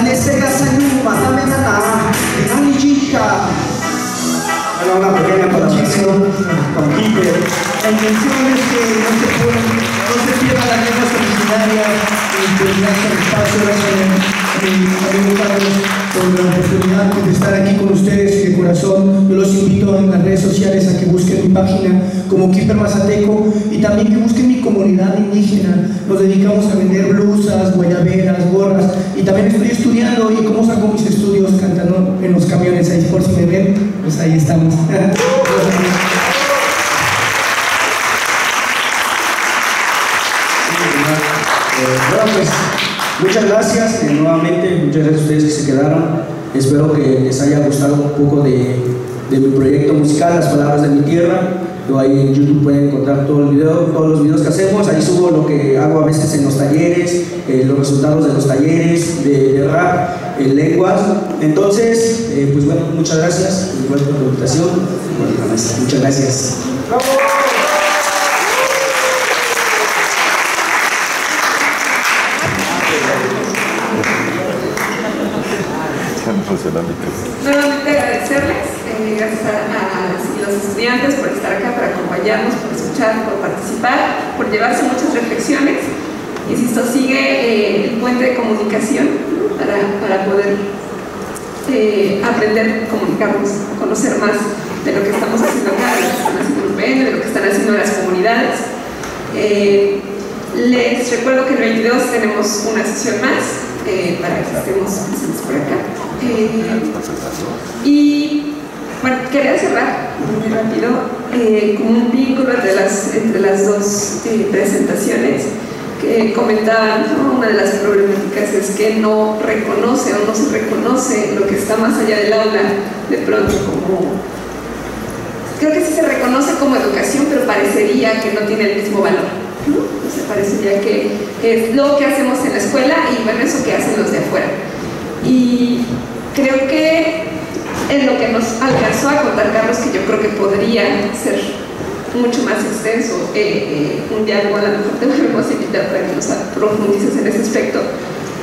kane sega sanyu madame nana nani chica Era una pequeña participación con Peter. La intención es que no se, puedan, no se pierdan las lenguas originarias y gracias al espacio, mi amigo Carlos por la oportunidad de estar aquí con ustedes y de corazón. Yo los invito en las redes sociales a que busquen mi página como Keeper Mazateco y también que busquen mi comunidad indígena. Nos dedicamos a vender blusas, guayaberas, gorras y también estoy estudiando y como saco mis estudios cantando en los camiones ahí por si me ven, pues ahí estamos. Bueno, pues muchas gracias eh, nuevamente, muchas gracias a ustedes que se quedaron. Espero que les haya gustado un poco de mi proyecto musical, Las Palabras de mi Tierra. Yo ahí en YouTube pueden encontrar todo el video, todos los videos que hacemos. Ahí subo lo que hago a veces en los talleres, eh, los resultados de los talleres de, de rap, en lenguas. Entonces, eh, pues bueno, muchas gracias igual por la invitación. Bueno, más. Muchas gracias. Nuevamente agradecerles, eh, gracias a, estudiantes por estar acá, por acompañarnos, por escuchar, por participar, por llevarse muchas reflexiones. Insisto, sigue eh, el puente de comunicación para, para poder eh, aprender, comunicarnos, conocer más de lo que estamos haciendo acá, de lo que están haciendo en UPN, de lo que están haciendo las comunidades. Eh, les recuerdo que el 22 tenemos una sesión más eh, para que estemos presentes por acá. Eh, y bueno, quería cerrar muy rápido eh, con un vínculo entre las, entre las dos eh, presentaciones que comentaban, ¿no? una de las problemáticas es que no reconoce o no se reconoce lo que está más allá del aula de pronto como creo que sí se reconoce como educación pero parecería que no tiene el mismo valor ¿no? O sea, parecería que es lo que hacemos en la escuela y bueno eso que hacen los de afuera y creo que en lo que nos alcanzó a contar Carlos, que yo creo que podría ser mucho más extenso, eh, eh, un diálogo a lo mejor te volvemos a invitar para que nos profundices en ese aspecto.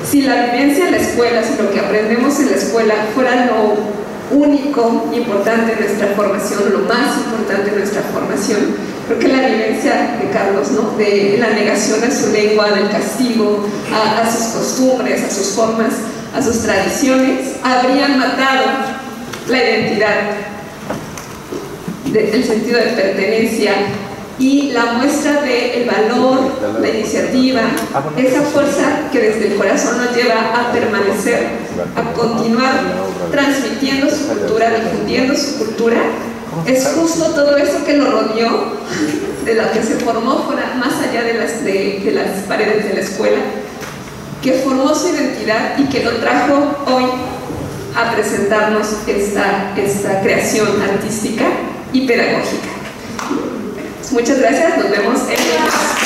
Si la vivencia en la escuela, si lo que aprendemos en la escuela fuera lo único importante en nuestra formación, lo más importante en nuestra formación, creo que la vivencia de Carlos, ¿no? de la negación a su lengua, del castigo, a, a sus costumbres, a sus formas, a sus tradiciones, habrían matado la identidad, el sentido de pertenencia y la muestra del de valor, la iniciativa, esa fuerza que desde el corazón nos lleva a permanecer, a continuar transmitiendo su cultura, difundiendo su cultura. Es justo todo eso que lo rodeó, de lo que se formó fuera, más allá de las, de, de las paredes de la escuela, que formó su identidad y que lo trajo hoy a presentarnos esta, esta creación artística y pedagógica. Muchas gracias, nos vemos en el